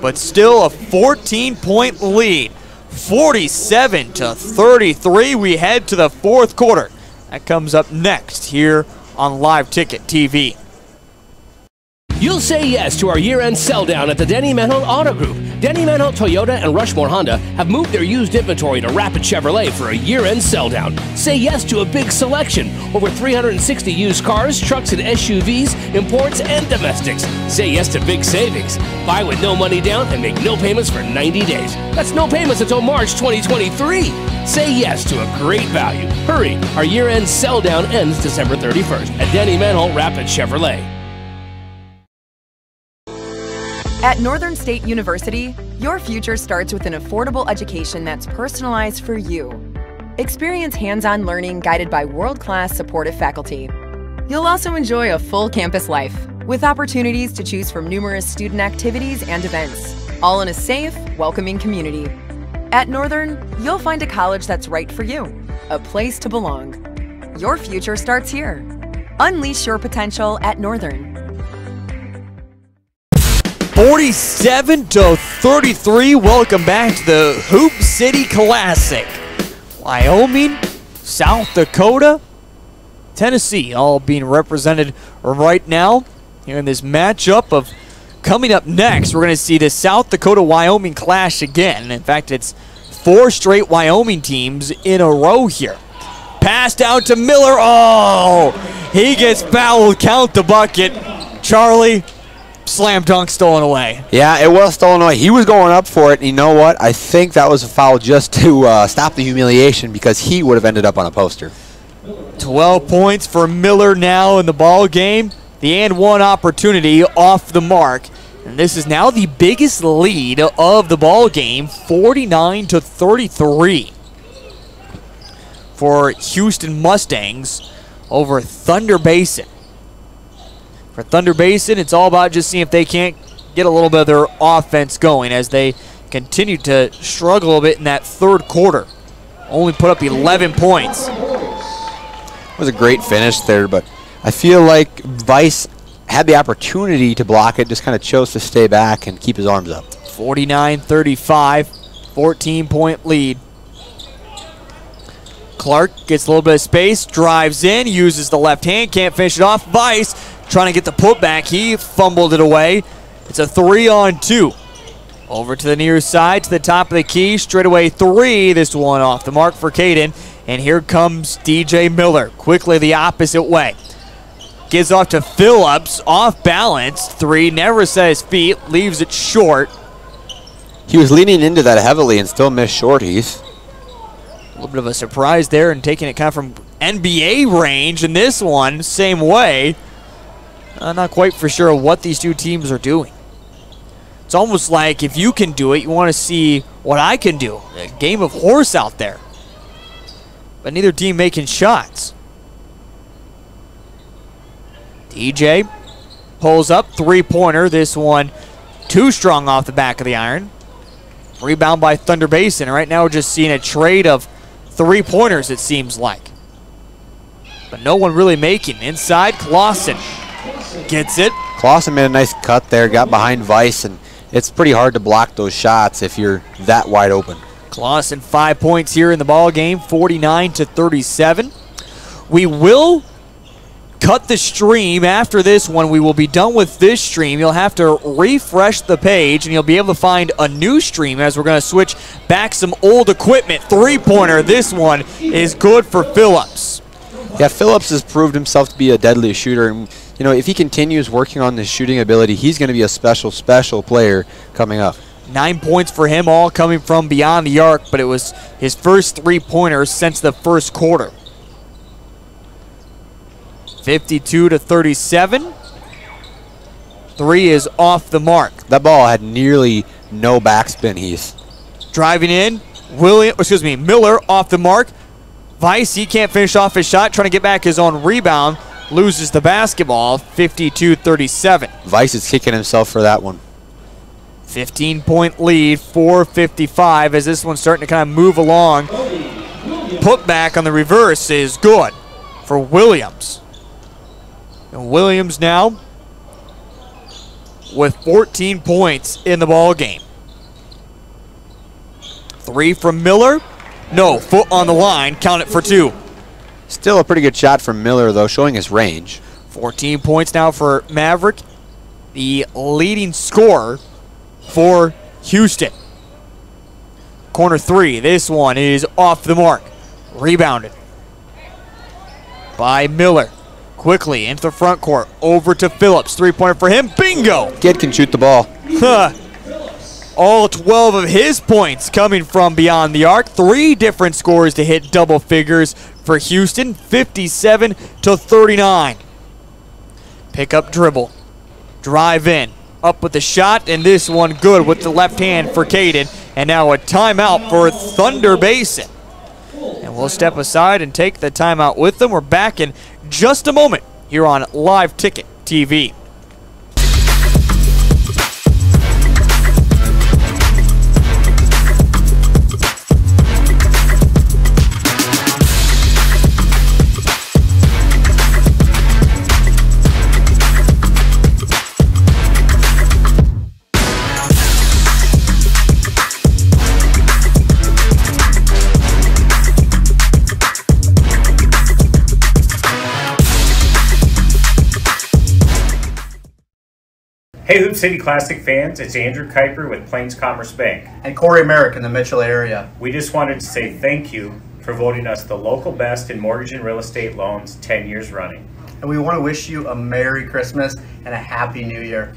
but still a 14 point lead. 47 to 33. We head to the fourth quarter. That comes up next here on Live Ticket TV. You'll say yes to our year-end sell down at the Denny Menholt Auto Group. Denny Menholt Toyota and Rushmore Honda have moved their used inventory to Rapid Chevrolet for a year-end sell down. Say yes to a big selection, over 360 used cars, trucks, and SUVs, imports, and domestics. Say yes to big savings. Buy with no money down and make no payments for 90 days. That's no payments until March 2023. Say yes to a great value. Hurry, our year-end sell down ends December 31st at Denny Menholt Rapid Chevrolet. At Northern State University, your future starts with an affordable education that's personalized for you. Experience hands on learning guided by world class supportive faculty. You'll also enjoy a full campus life with opportunities to choose from numerous student activities and events, all in a safe, welcoming community. At Northern, you'll find a college that's right for you, a place to belong. Your future starts here. Unleash your potential at Northern. 47 to 33. Welcome back to the Hoop City Classic. Wyoming, South Dakota, Tennessee, all being represented right now here in this matchup of coming up next. We're going to see the South Dakota Wyoming clash again. In fact, it's four straight Wyoming teams in a row here. Passed out to Miller. Oh, he gets fouled. Count the bucket. Charlie, slam dunk stolen away. Yeah, it was stolen away. He was going up for it, and you know what? I think that was a foul just to uh, stop the humiliation because he would have ended up on a poster. 12 points for Miller now in the ball game. The and one opportunity off the mark. And this is now the biggest lead of the ball game, 49 to 33 for Houston Mustangs over Thunder Basin. For Thunder Basin, it's all about just seeing if they can't get a little bit of their offense going as they continue to struggle a bit in that third quarter. Only put up 11 points. It was a great finish there, but I feel like Weiss had the opportunity to block it, just kind of chose to stay back and keep his arms up. 49-35, 14-point lead. Clark gets a little bit of space, drives in, uses the left hand, can't finish it off. Weiss trying to get the putback. He fumbled it away. It's a three on two. Over to the near side, to the top of the key, straight away three. This one off the mark for Caden. And here comes DJ Miller, quickly the opposite way. Gives off to Phillips, off balance. Three, never set his feet, leaves it short. He was leaning into that heavily and still missed shorties. A little bit of a surprise there and taking it kind of from NBA range. And this one, same way. Uh, not quite for sure what these two teams are doing. It's almost like if you can do it, you want to see what I can do. A game of horse out there. But neither team making shots. DJ pulls up, three-pointer. This one too strong off the back of the iron. Rebound by Thunder Basin. Right now we're just seeing a trade of three-pointers, it seems like. But no one really making. Inside, Clausen gets it. Clausen made a nice cut there, got behind Weiss, and it's pretty hard to block those shots if you're that wide open. Clausen five points here in the ball game, 49 to 37. We will cut the stream after this one. We will be done with this stream. You'll have to refresh the page, and you'll be able to find a new stream as we're going to switch back some old equipment. Three-pointer. This one is good for Phillips. Yeah, Phillips has proved himself to be a deadly shooter, and you know if he continues working on his shooting ability, he's going to be a special, special player coming up. Nine points for him, all coming from beyond the arc, but it was his first three-pointers since the first quarter. 52 to 37. Three is off the mark. That ball had nearly no backspin, Heath. Driving in, William, excuse me, Miller off the mark. Weiss, he can't finish off his shot, trying to get back his own rebound. Loses the basketball, 52-37. Weiss is kicking himself for that one. 15 point lead, 455 as this one's starting to kind of move along. Put back on the reverse is good for Williams. And Williams now with 14 points in the ball game. Three from Miller. No, foot on the line. Count it for two. Still a pretty good shot from Miller, though, showing his range. 14 points now for Maverick, the leading scorer for Houston. Corner three. This one is off the mark. Rebounded by Miller. Quickly into the front court. Over to Phillips. Three pointer for him. Bingo! Kid can shoot the ball. All 12 of his points coming from beyond the arc. Three different scores to hit double figures for Houston. 57 to 39. Pick up dribble. Drive in. Up with the shot, and this one good with the left hand for Caden. And now a timeout for Thunder Basin. And we'll step aside and take the timeout with them. We're back in just a moment here on Live Ticket TV. Hey Hoop City Classic fans, it's Andrew Kuiper with Plains Commerce Bank. And Corey Merrick in the Mitchell area. We just wanted to say thank you for voting us the local best in mortgage and real estate loans 10 years running. And we want to wish you a Merry Christmas and a Happy New Year.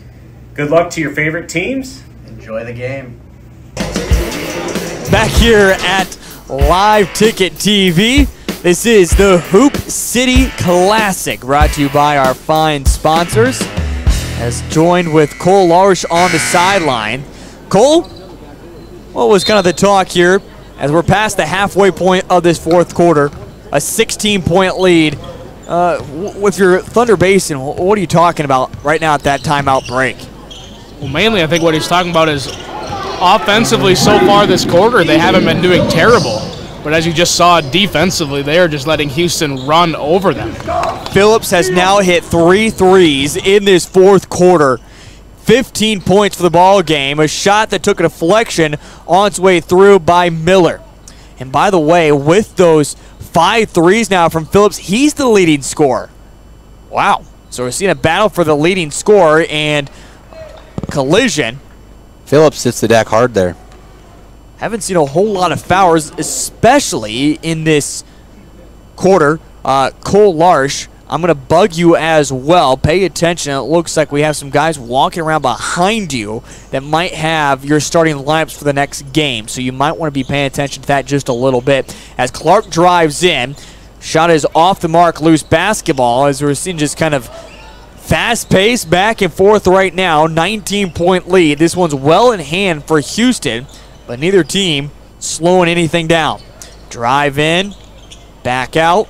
Good luck to your favorite teams. Enjoy the game. Back here at Live Ticket TV. This is the Hoop City Classic, brought to you by our fine sponsors has joined with Cole Larsh on the sideline. Cole, what was kind of the talk here as we're past the halfway point of this fourth quarter? A 16 point lead. Uh, with your Thunder Basin, what are you talking about right now at that timeout break? Well, mainly, I think what he's talking about is offensively so far this quarter, they haven't been doing terrible. But as you just saw defensively, they are just letting Houston run over them. Phillips has now hit three threes in this fourth quarter. 15 points for the ball game. A shot that took a deflection on its way through by Miller. And by the way, with those five threes now from Phillips, he's the leading scorer. Wow. So we're seeing a battle for the leading scorer and collision. Phillips hits the deck hard there. Haven't seen a whole lot of fouls, especially in this quarter. Uh, Cole Larsh, I'm going to bug you as well. Pay attention. It looks like we have some guys walking around behind you that might have your starting lineups for the next game. So you might want to be paying attention to that just a little bit. As Clark drives in, shot is off the mark, loose basketball, as we're seeing just kind of fast pace back and forth right now. 19 point lead. This one's well in hand for Houston but neither team slowing anything down. Drive in, back out.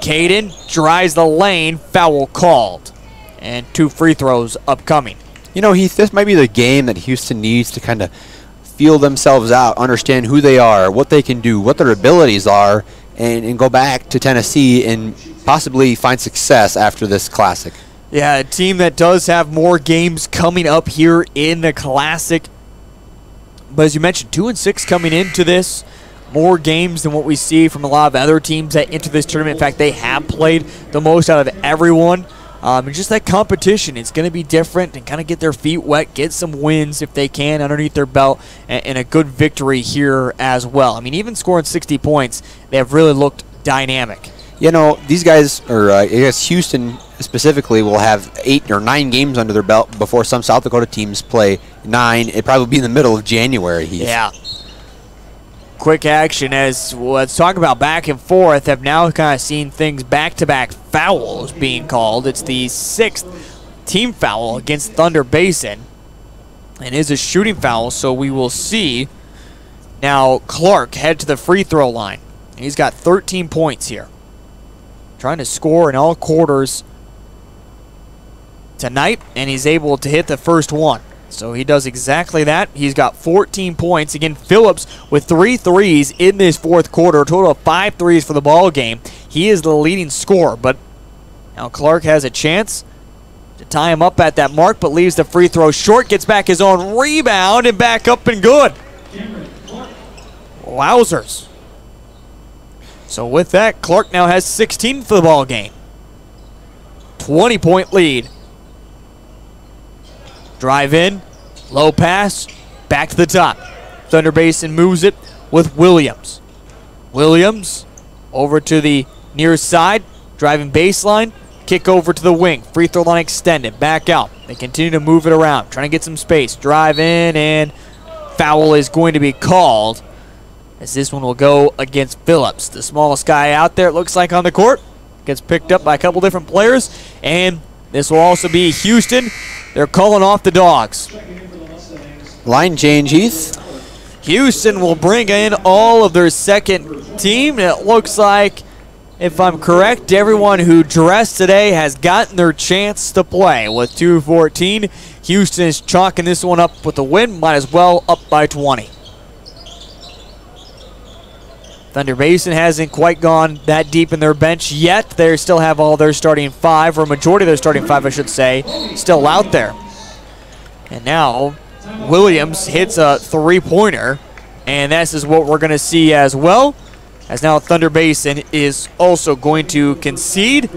Caden drives the lane, foul called. And two free throws upcoming. You know, Heath, this might be the game that Houston needs to kind of feel themselves out, understand who they are, what they can do, what their abilities are, and, and go back to Tennessee and possibly find success after this classic. Yeah, a team that does have more games coming up here in the classic but as you mentioned, two and six coming into this, more games than what we see from a lot of other teams that enter this tournament. In fact, they have played the most out of everyone. Um, and just that competition, it's going to be different and kind of get their feet wet, get some wins if they can underneath their belt, and, and a good victory here as well. I mean, even scoring 60 points, they have really looked dynamic. You know, these guys, or uh, I guess Houston specifically, will have eight or nine games under their belt before some South Dakota teams play nine. It'd probably be in the middle of January. Heath. Yeah. Quick action as let's talk about back and forth. Have now kind of seen things back to back fouls being called. It's the sixth team foul against Thunder Basin and is a shooting foul, so we will see. Now, Clark head to the free throw line. He's got 13 points here. Trying to score in all quarters tonight, and he's able to hit the first one. So he does exactly that. He's got 14 points. Again, Phillips with three threes in this fourth quarter, total of five threes for the ball game. He is the leading scorer, but now Clark has a chance to tie him up at that mark, but leaves the free throw short, gets back his own rebound, and back up and good. Wowzers. So with that, Clark now has 16 for the ball game. 20 point lead. Drive in, low pass, back to the top. Thunder Basin moves it with Williams. Williams over to the near side, driving baseline, kick over to the wing. Free throw line extended, back out. They continue to move it around, trying to get some space. Drive in, and foul is going to be called as this one will go against Phillips. The smallest guy out there, it looks like, on the court. Gets picked up by a couple different players, and this will also be Houston. They're calling off the dogs. Line change, Heath. Houston will bring in all of their second team. It looks like, if I'm correct, everyone who dressed today has gotten their chance to play. With 214, Houston is chalking this one up with a win. Might as well up by 20. Thunder Basin hasn't quite gone that deep in their bench yet. They still have all their starting five, or majority of their starting five, I should say, still out there. And now Williams hits a three-pointer, and this is what we're going to see as well. As now Thunder Basin is also going to concede.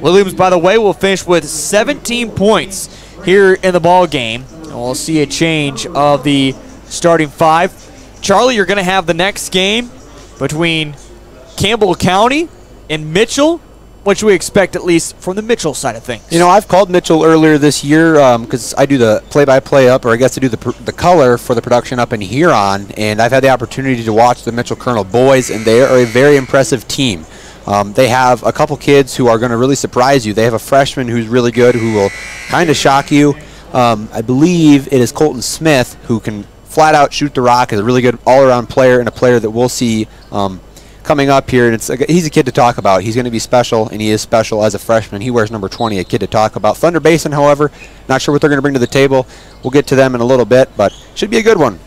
Williams, by the way, will finish with 17 points here in the ball game. And we'll see a change of the starting five. Charlie, you're going to have the next game between Campbell County and Mitchell. What should we expect, at least from the Mitchell side of things? You know, I've called Mitchell earlier this year because I do the play-by-play up, or I guess I do the, the color for the production up in Huron, and I've had the opportunity to watch the Mitchell Kernel boys, and they are a very impressive team. Um, they have a couple kids who are going to really surprise you. They have a freshman who's really good, who will kind of shock you. Um, I believe it is Colton Smith who can flat out shoot the rock, is a really good all-around player and a player that we'll see um, coming up here. And it's a, he's a kid to talk about. He's going to be special, and he is special as a freshman. He wears number 20, a kid to talk about. Thunder Basin, however, not sure what they're going to bring to the table. We'll get to them in a little bit, but should be a good one.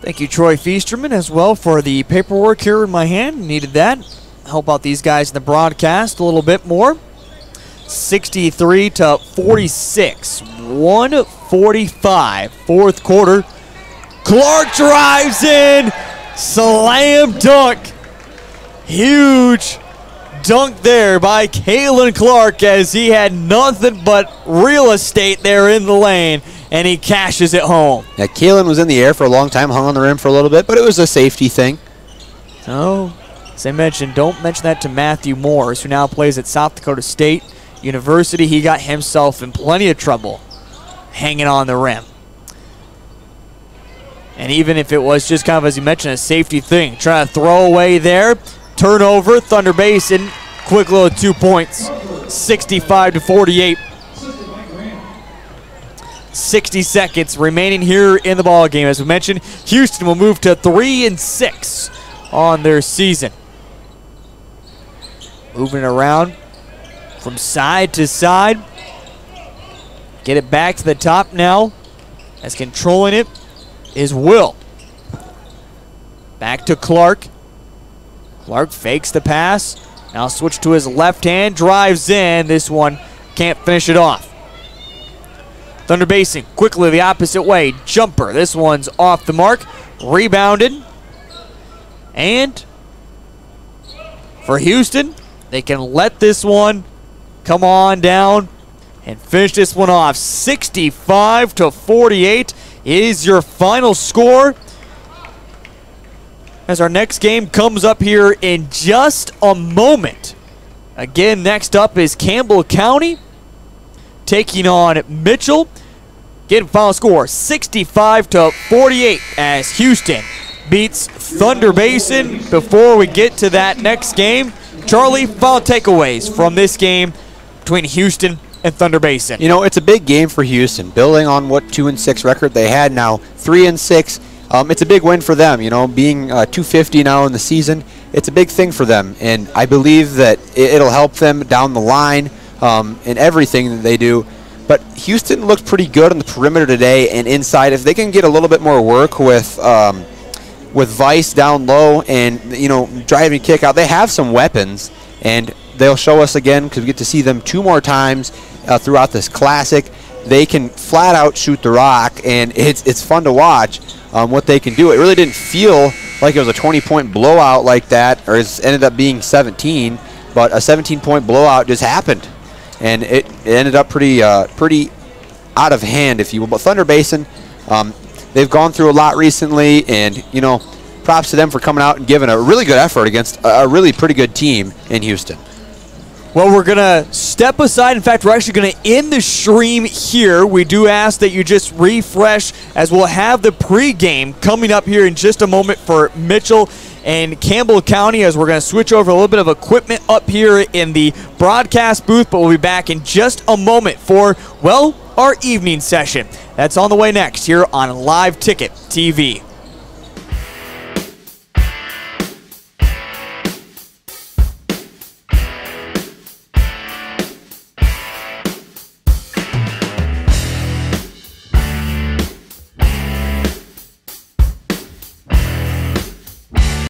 Thank you, Troy Feasterman, as well, for the paperwork here in my hand. Needed that. Help out these guys in the broadcast a little bit more. 63 to 46. 145. Fourth quarter. Clark drives in. Slam dunk. Huge dunk there by Kalen Clark as he had nothing but real estate there in the lane and he cashes it home. Yeah, Kalen was in the air for a long time, hung on the rim for a little bit, but it was a safety thing. Oh, as I mentioned, don't mention that to Matthew Morris, who now plays at South Dakota State University. He got himself in plenty of trouble hanging on the rim. And even if it was just kind of, as you mentioned, a safety thing, trying to throw away there, turnover, Thunder Basin, quick little two points, 65 to 48. 60 seconds remaining here in the ball game. As we mentioned, Houston will move to three and six on their season. Moving around from side to side. Get it back to the top now. As controlling it is Will. Back to Clark. Clark fakes the pass. Now switch to his left hand, drives in. This one can't finish it off. Thunder Basin quickly the opposite way. Jumper. This one's off the mark. Rebounded. And for Houston, they can let this one come on down and finish this one off. 65 to 48 is your final score. As our next game comes up here in just a moment. Again, next up is Campbell County taking on Mitchell. Getting final score 65 to 48 as Houston beats Thunder Basin. Before we get to that next game, Charlie, final takeaways from this game between Houston and Thunder Basin. You know, it's a big game for Houston, building on what two and six record they had now, three and six. Um, it's a big win for them. You know, being uh, 250 now in the season, it's a big thing for them, and I believe that it, will help them down the line um, in everything that they do. But Houston looked pretty good on the perimeter today and inside. If they can get a little bit more work with um, with Weiss down low and you know driving kick out, they have some weapons, and they'll show us again because we get to see them two more times uh, throughout this classic. They can flat out shoot the rock, and it's it's fun to watch um, what they can do. It really didn't feel like it was a 20 point blowout like that, or it ended up being 17, but a 17 point blowout just happened, and it, it ended up pretty uh, pretty out of hand, if you will. But Thunder Basin, um, they've gone through a lot recently, and you know, props to them for coming out and giving a really good effort against a really pretty good team in Houston. Well, we're going to step aside. In fact, we're actually going to end the stream here. We do ask that you just refresh as we'll have the pregame coming up here in just a moment for Mitchell and Campbell County as we're going to switch over a little bit of equipment up here in the broadcast booth, but we'll be back in just a moment for, well, our evening session. That's on the way next here on Live Ticket TV.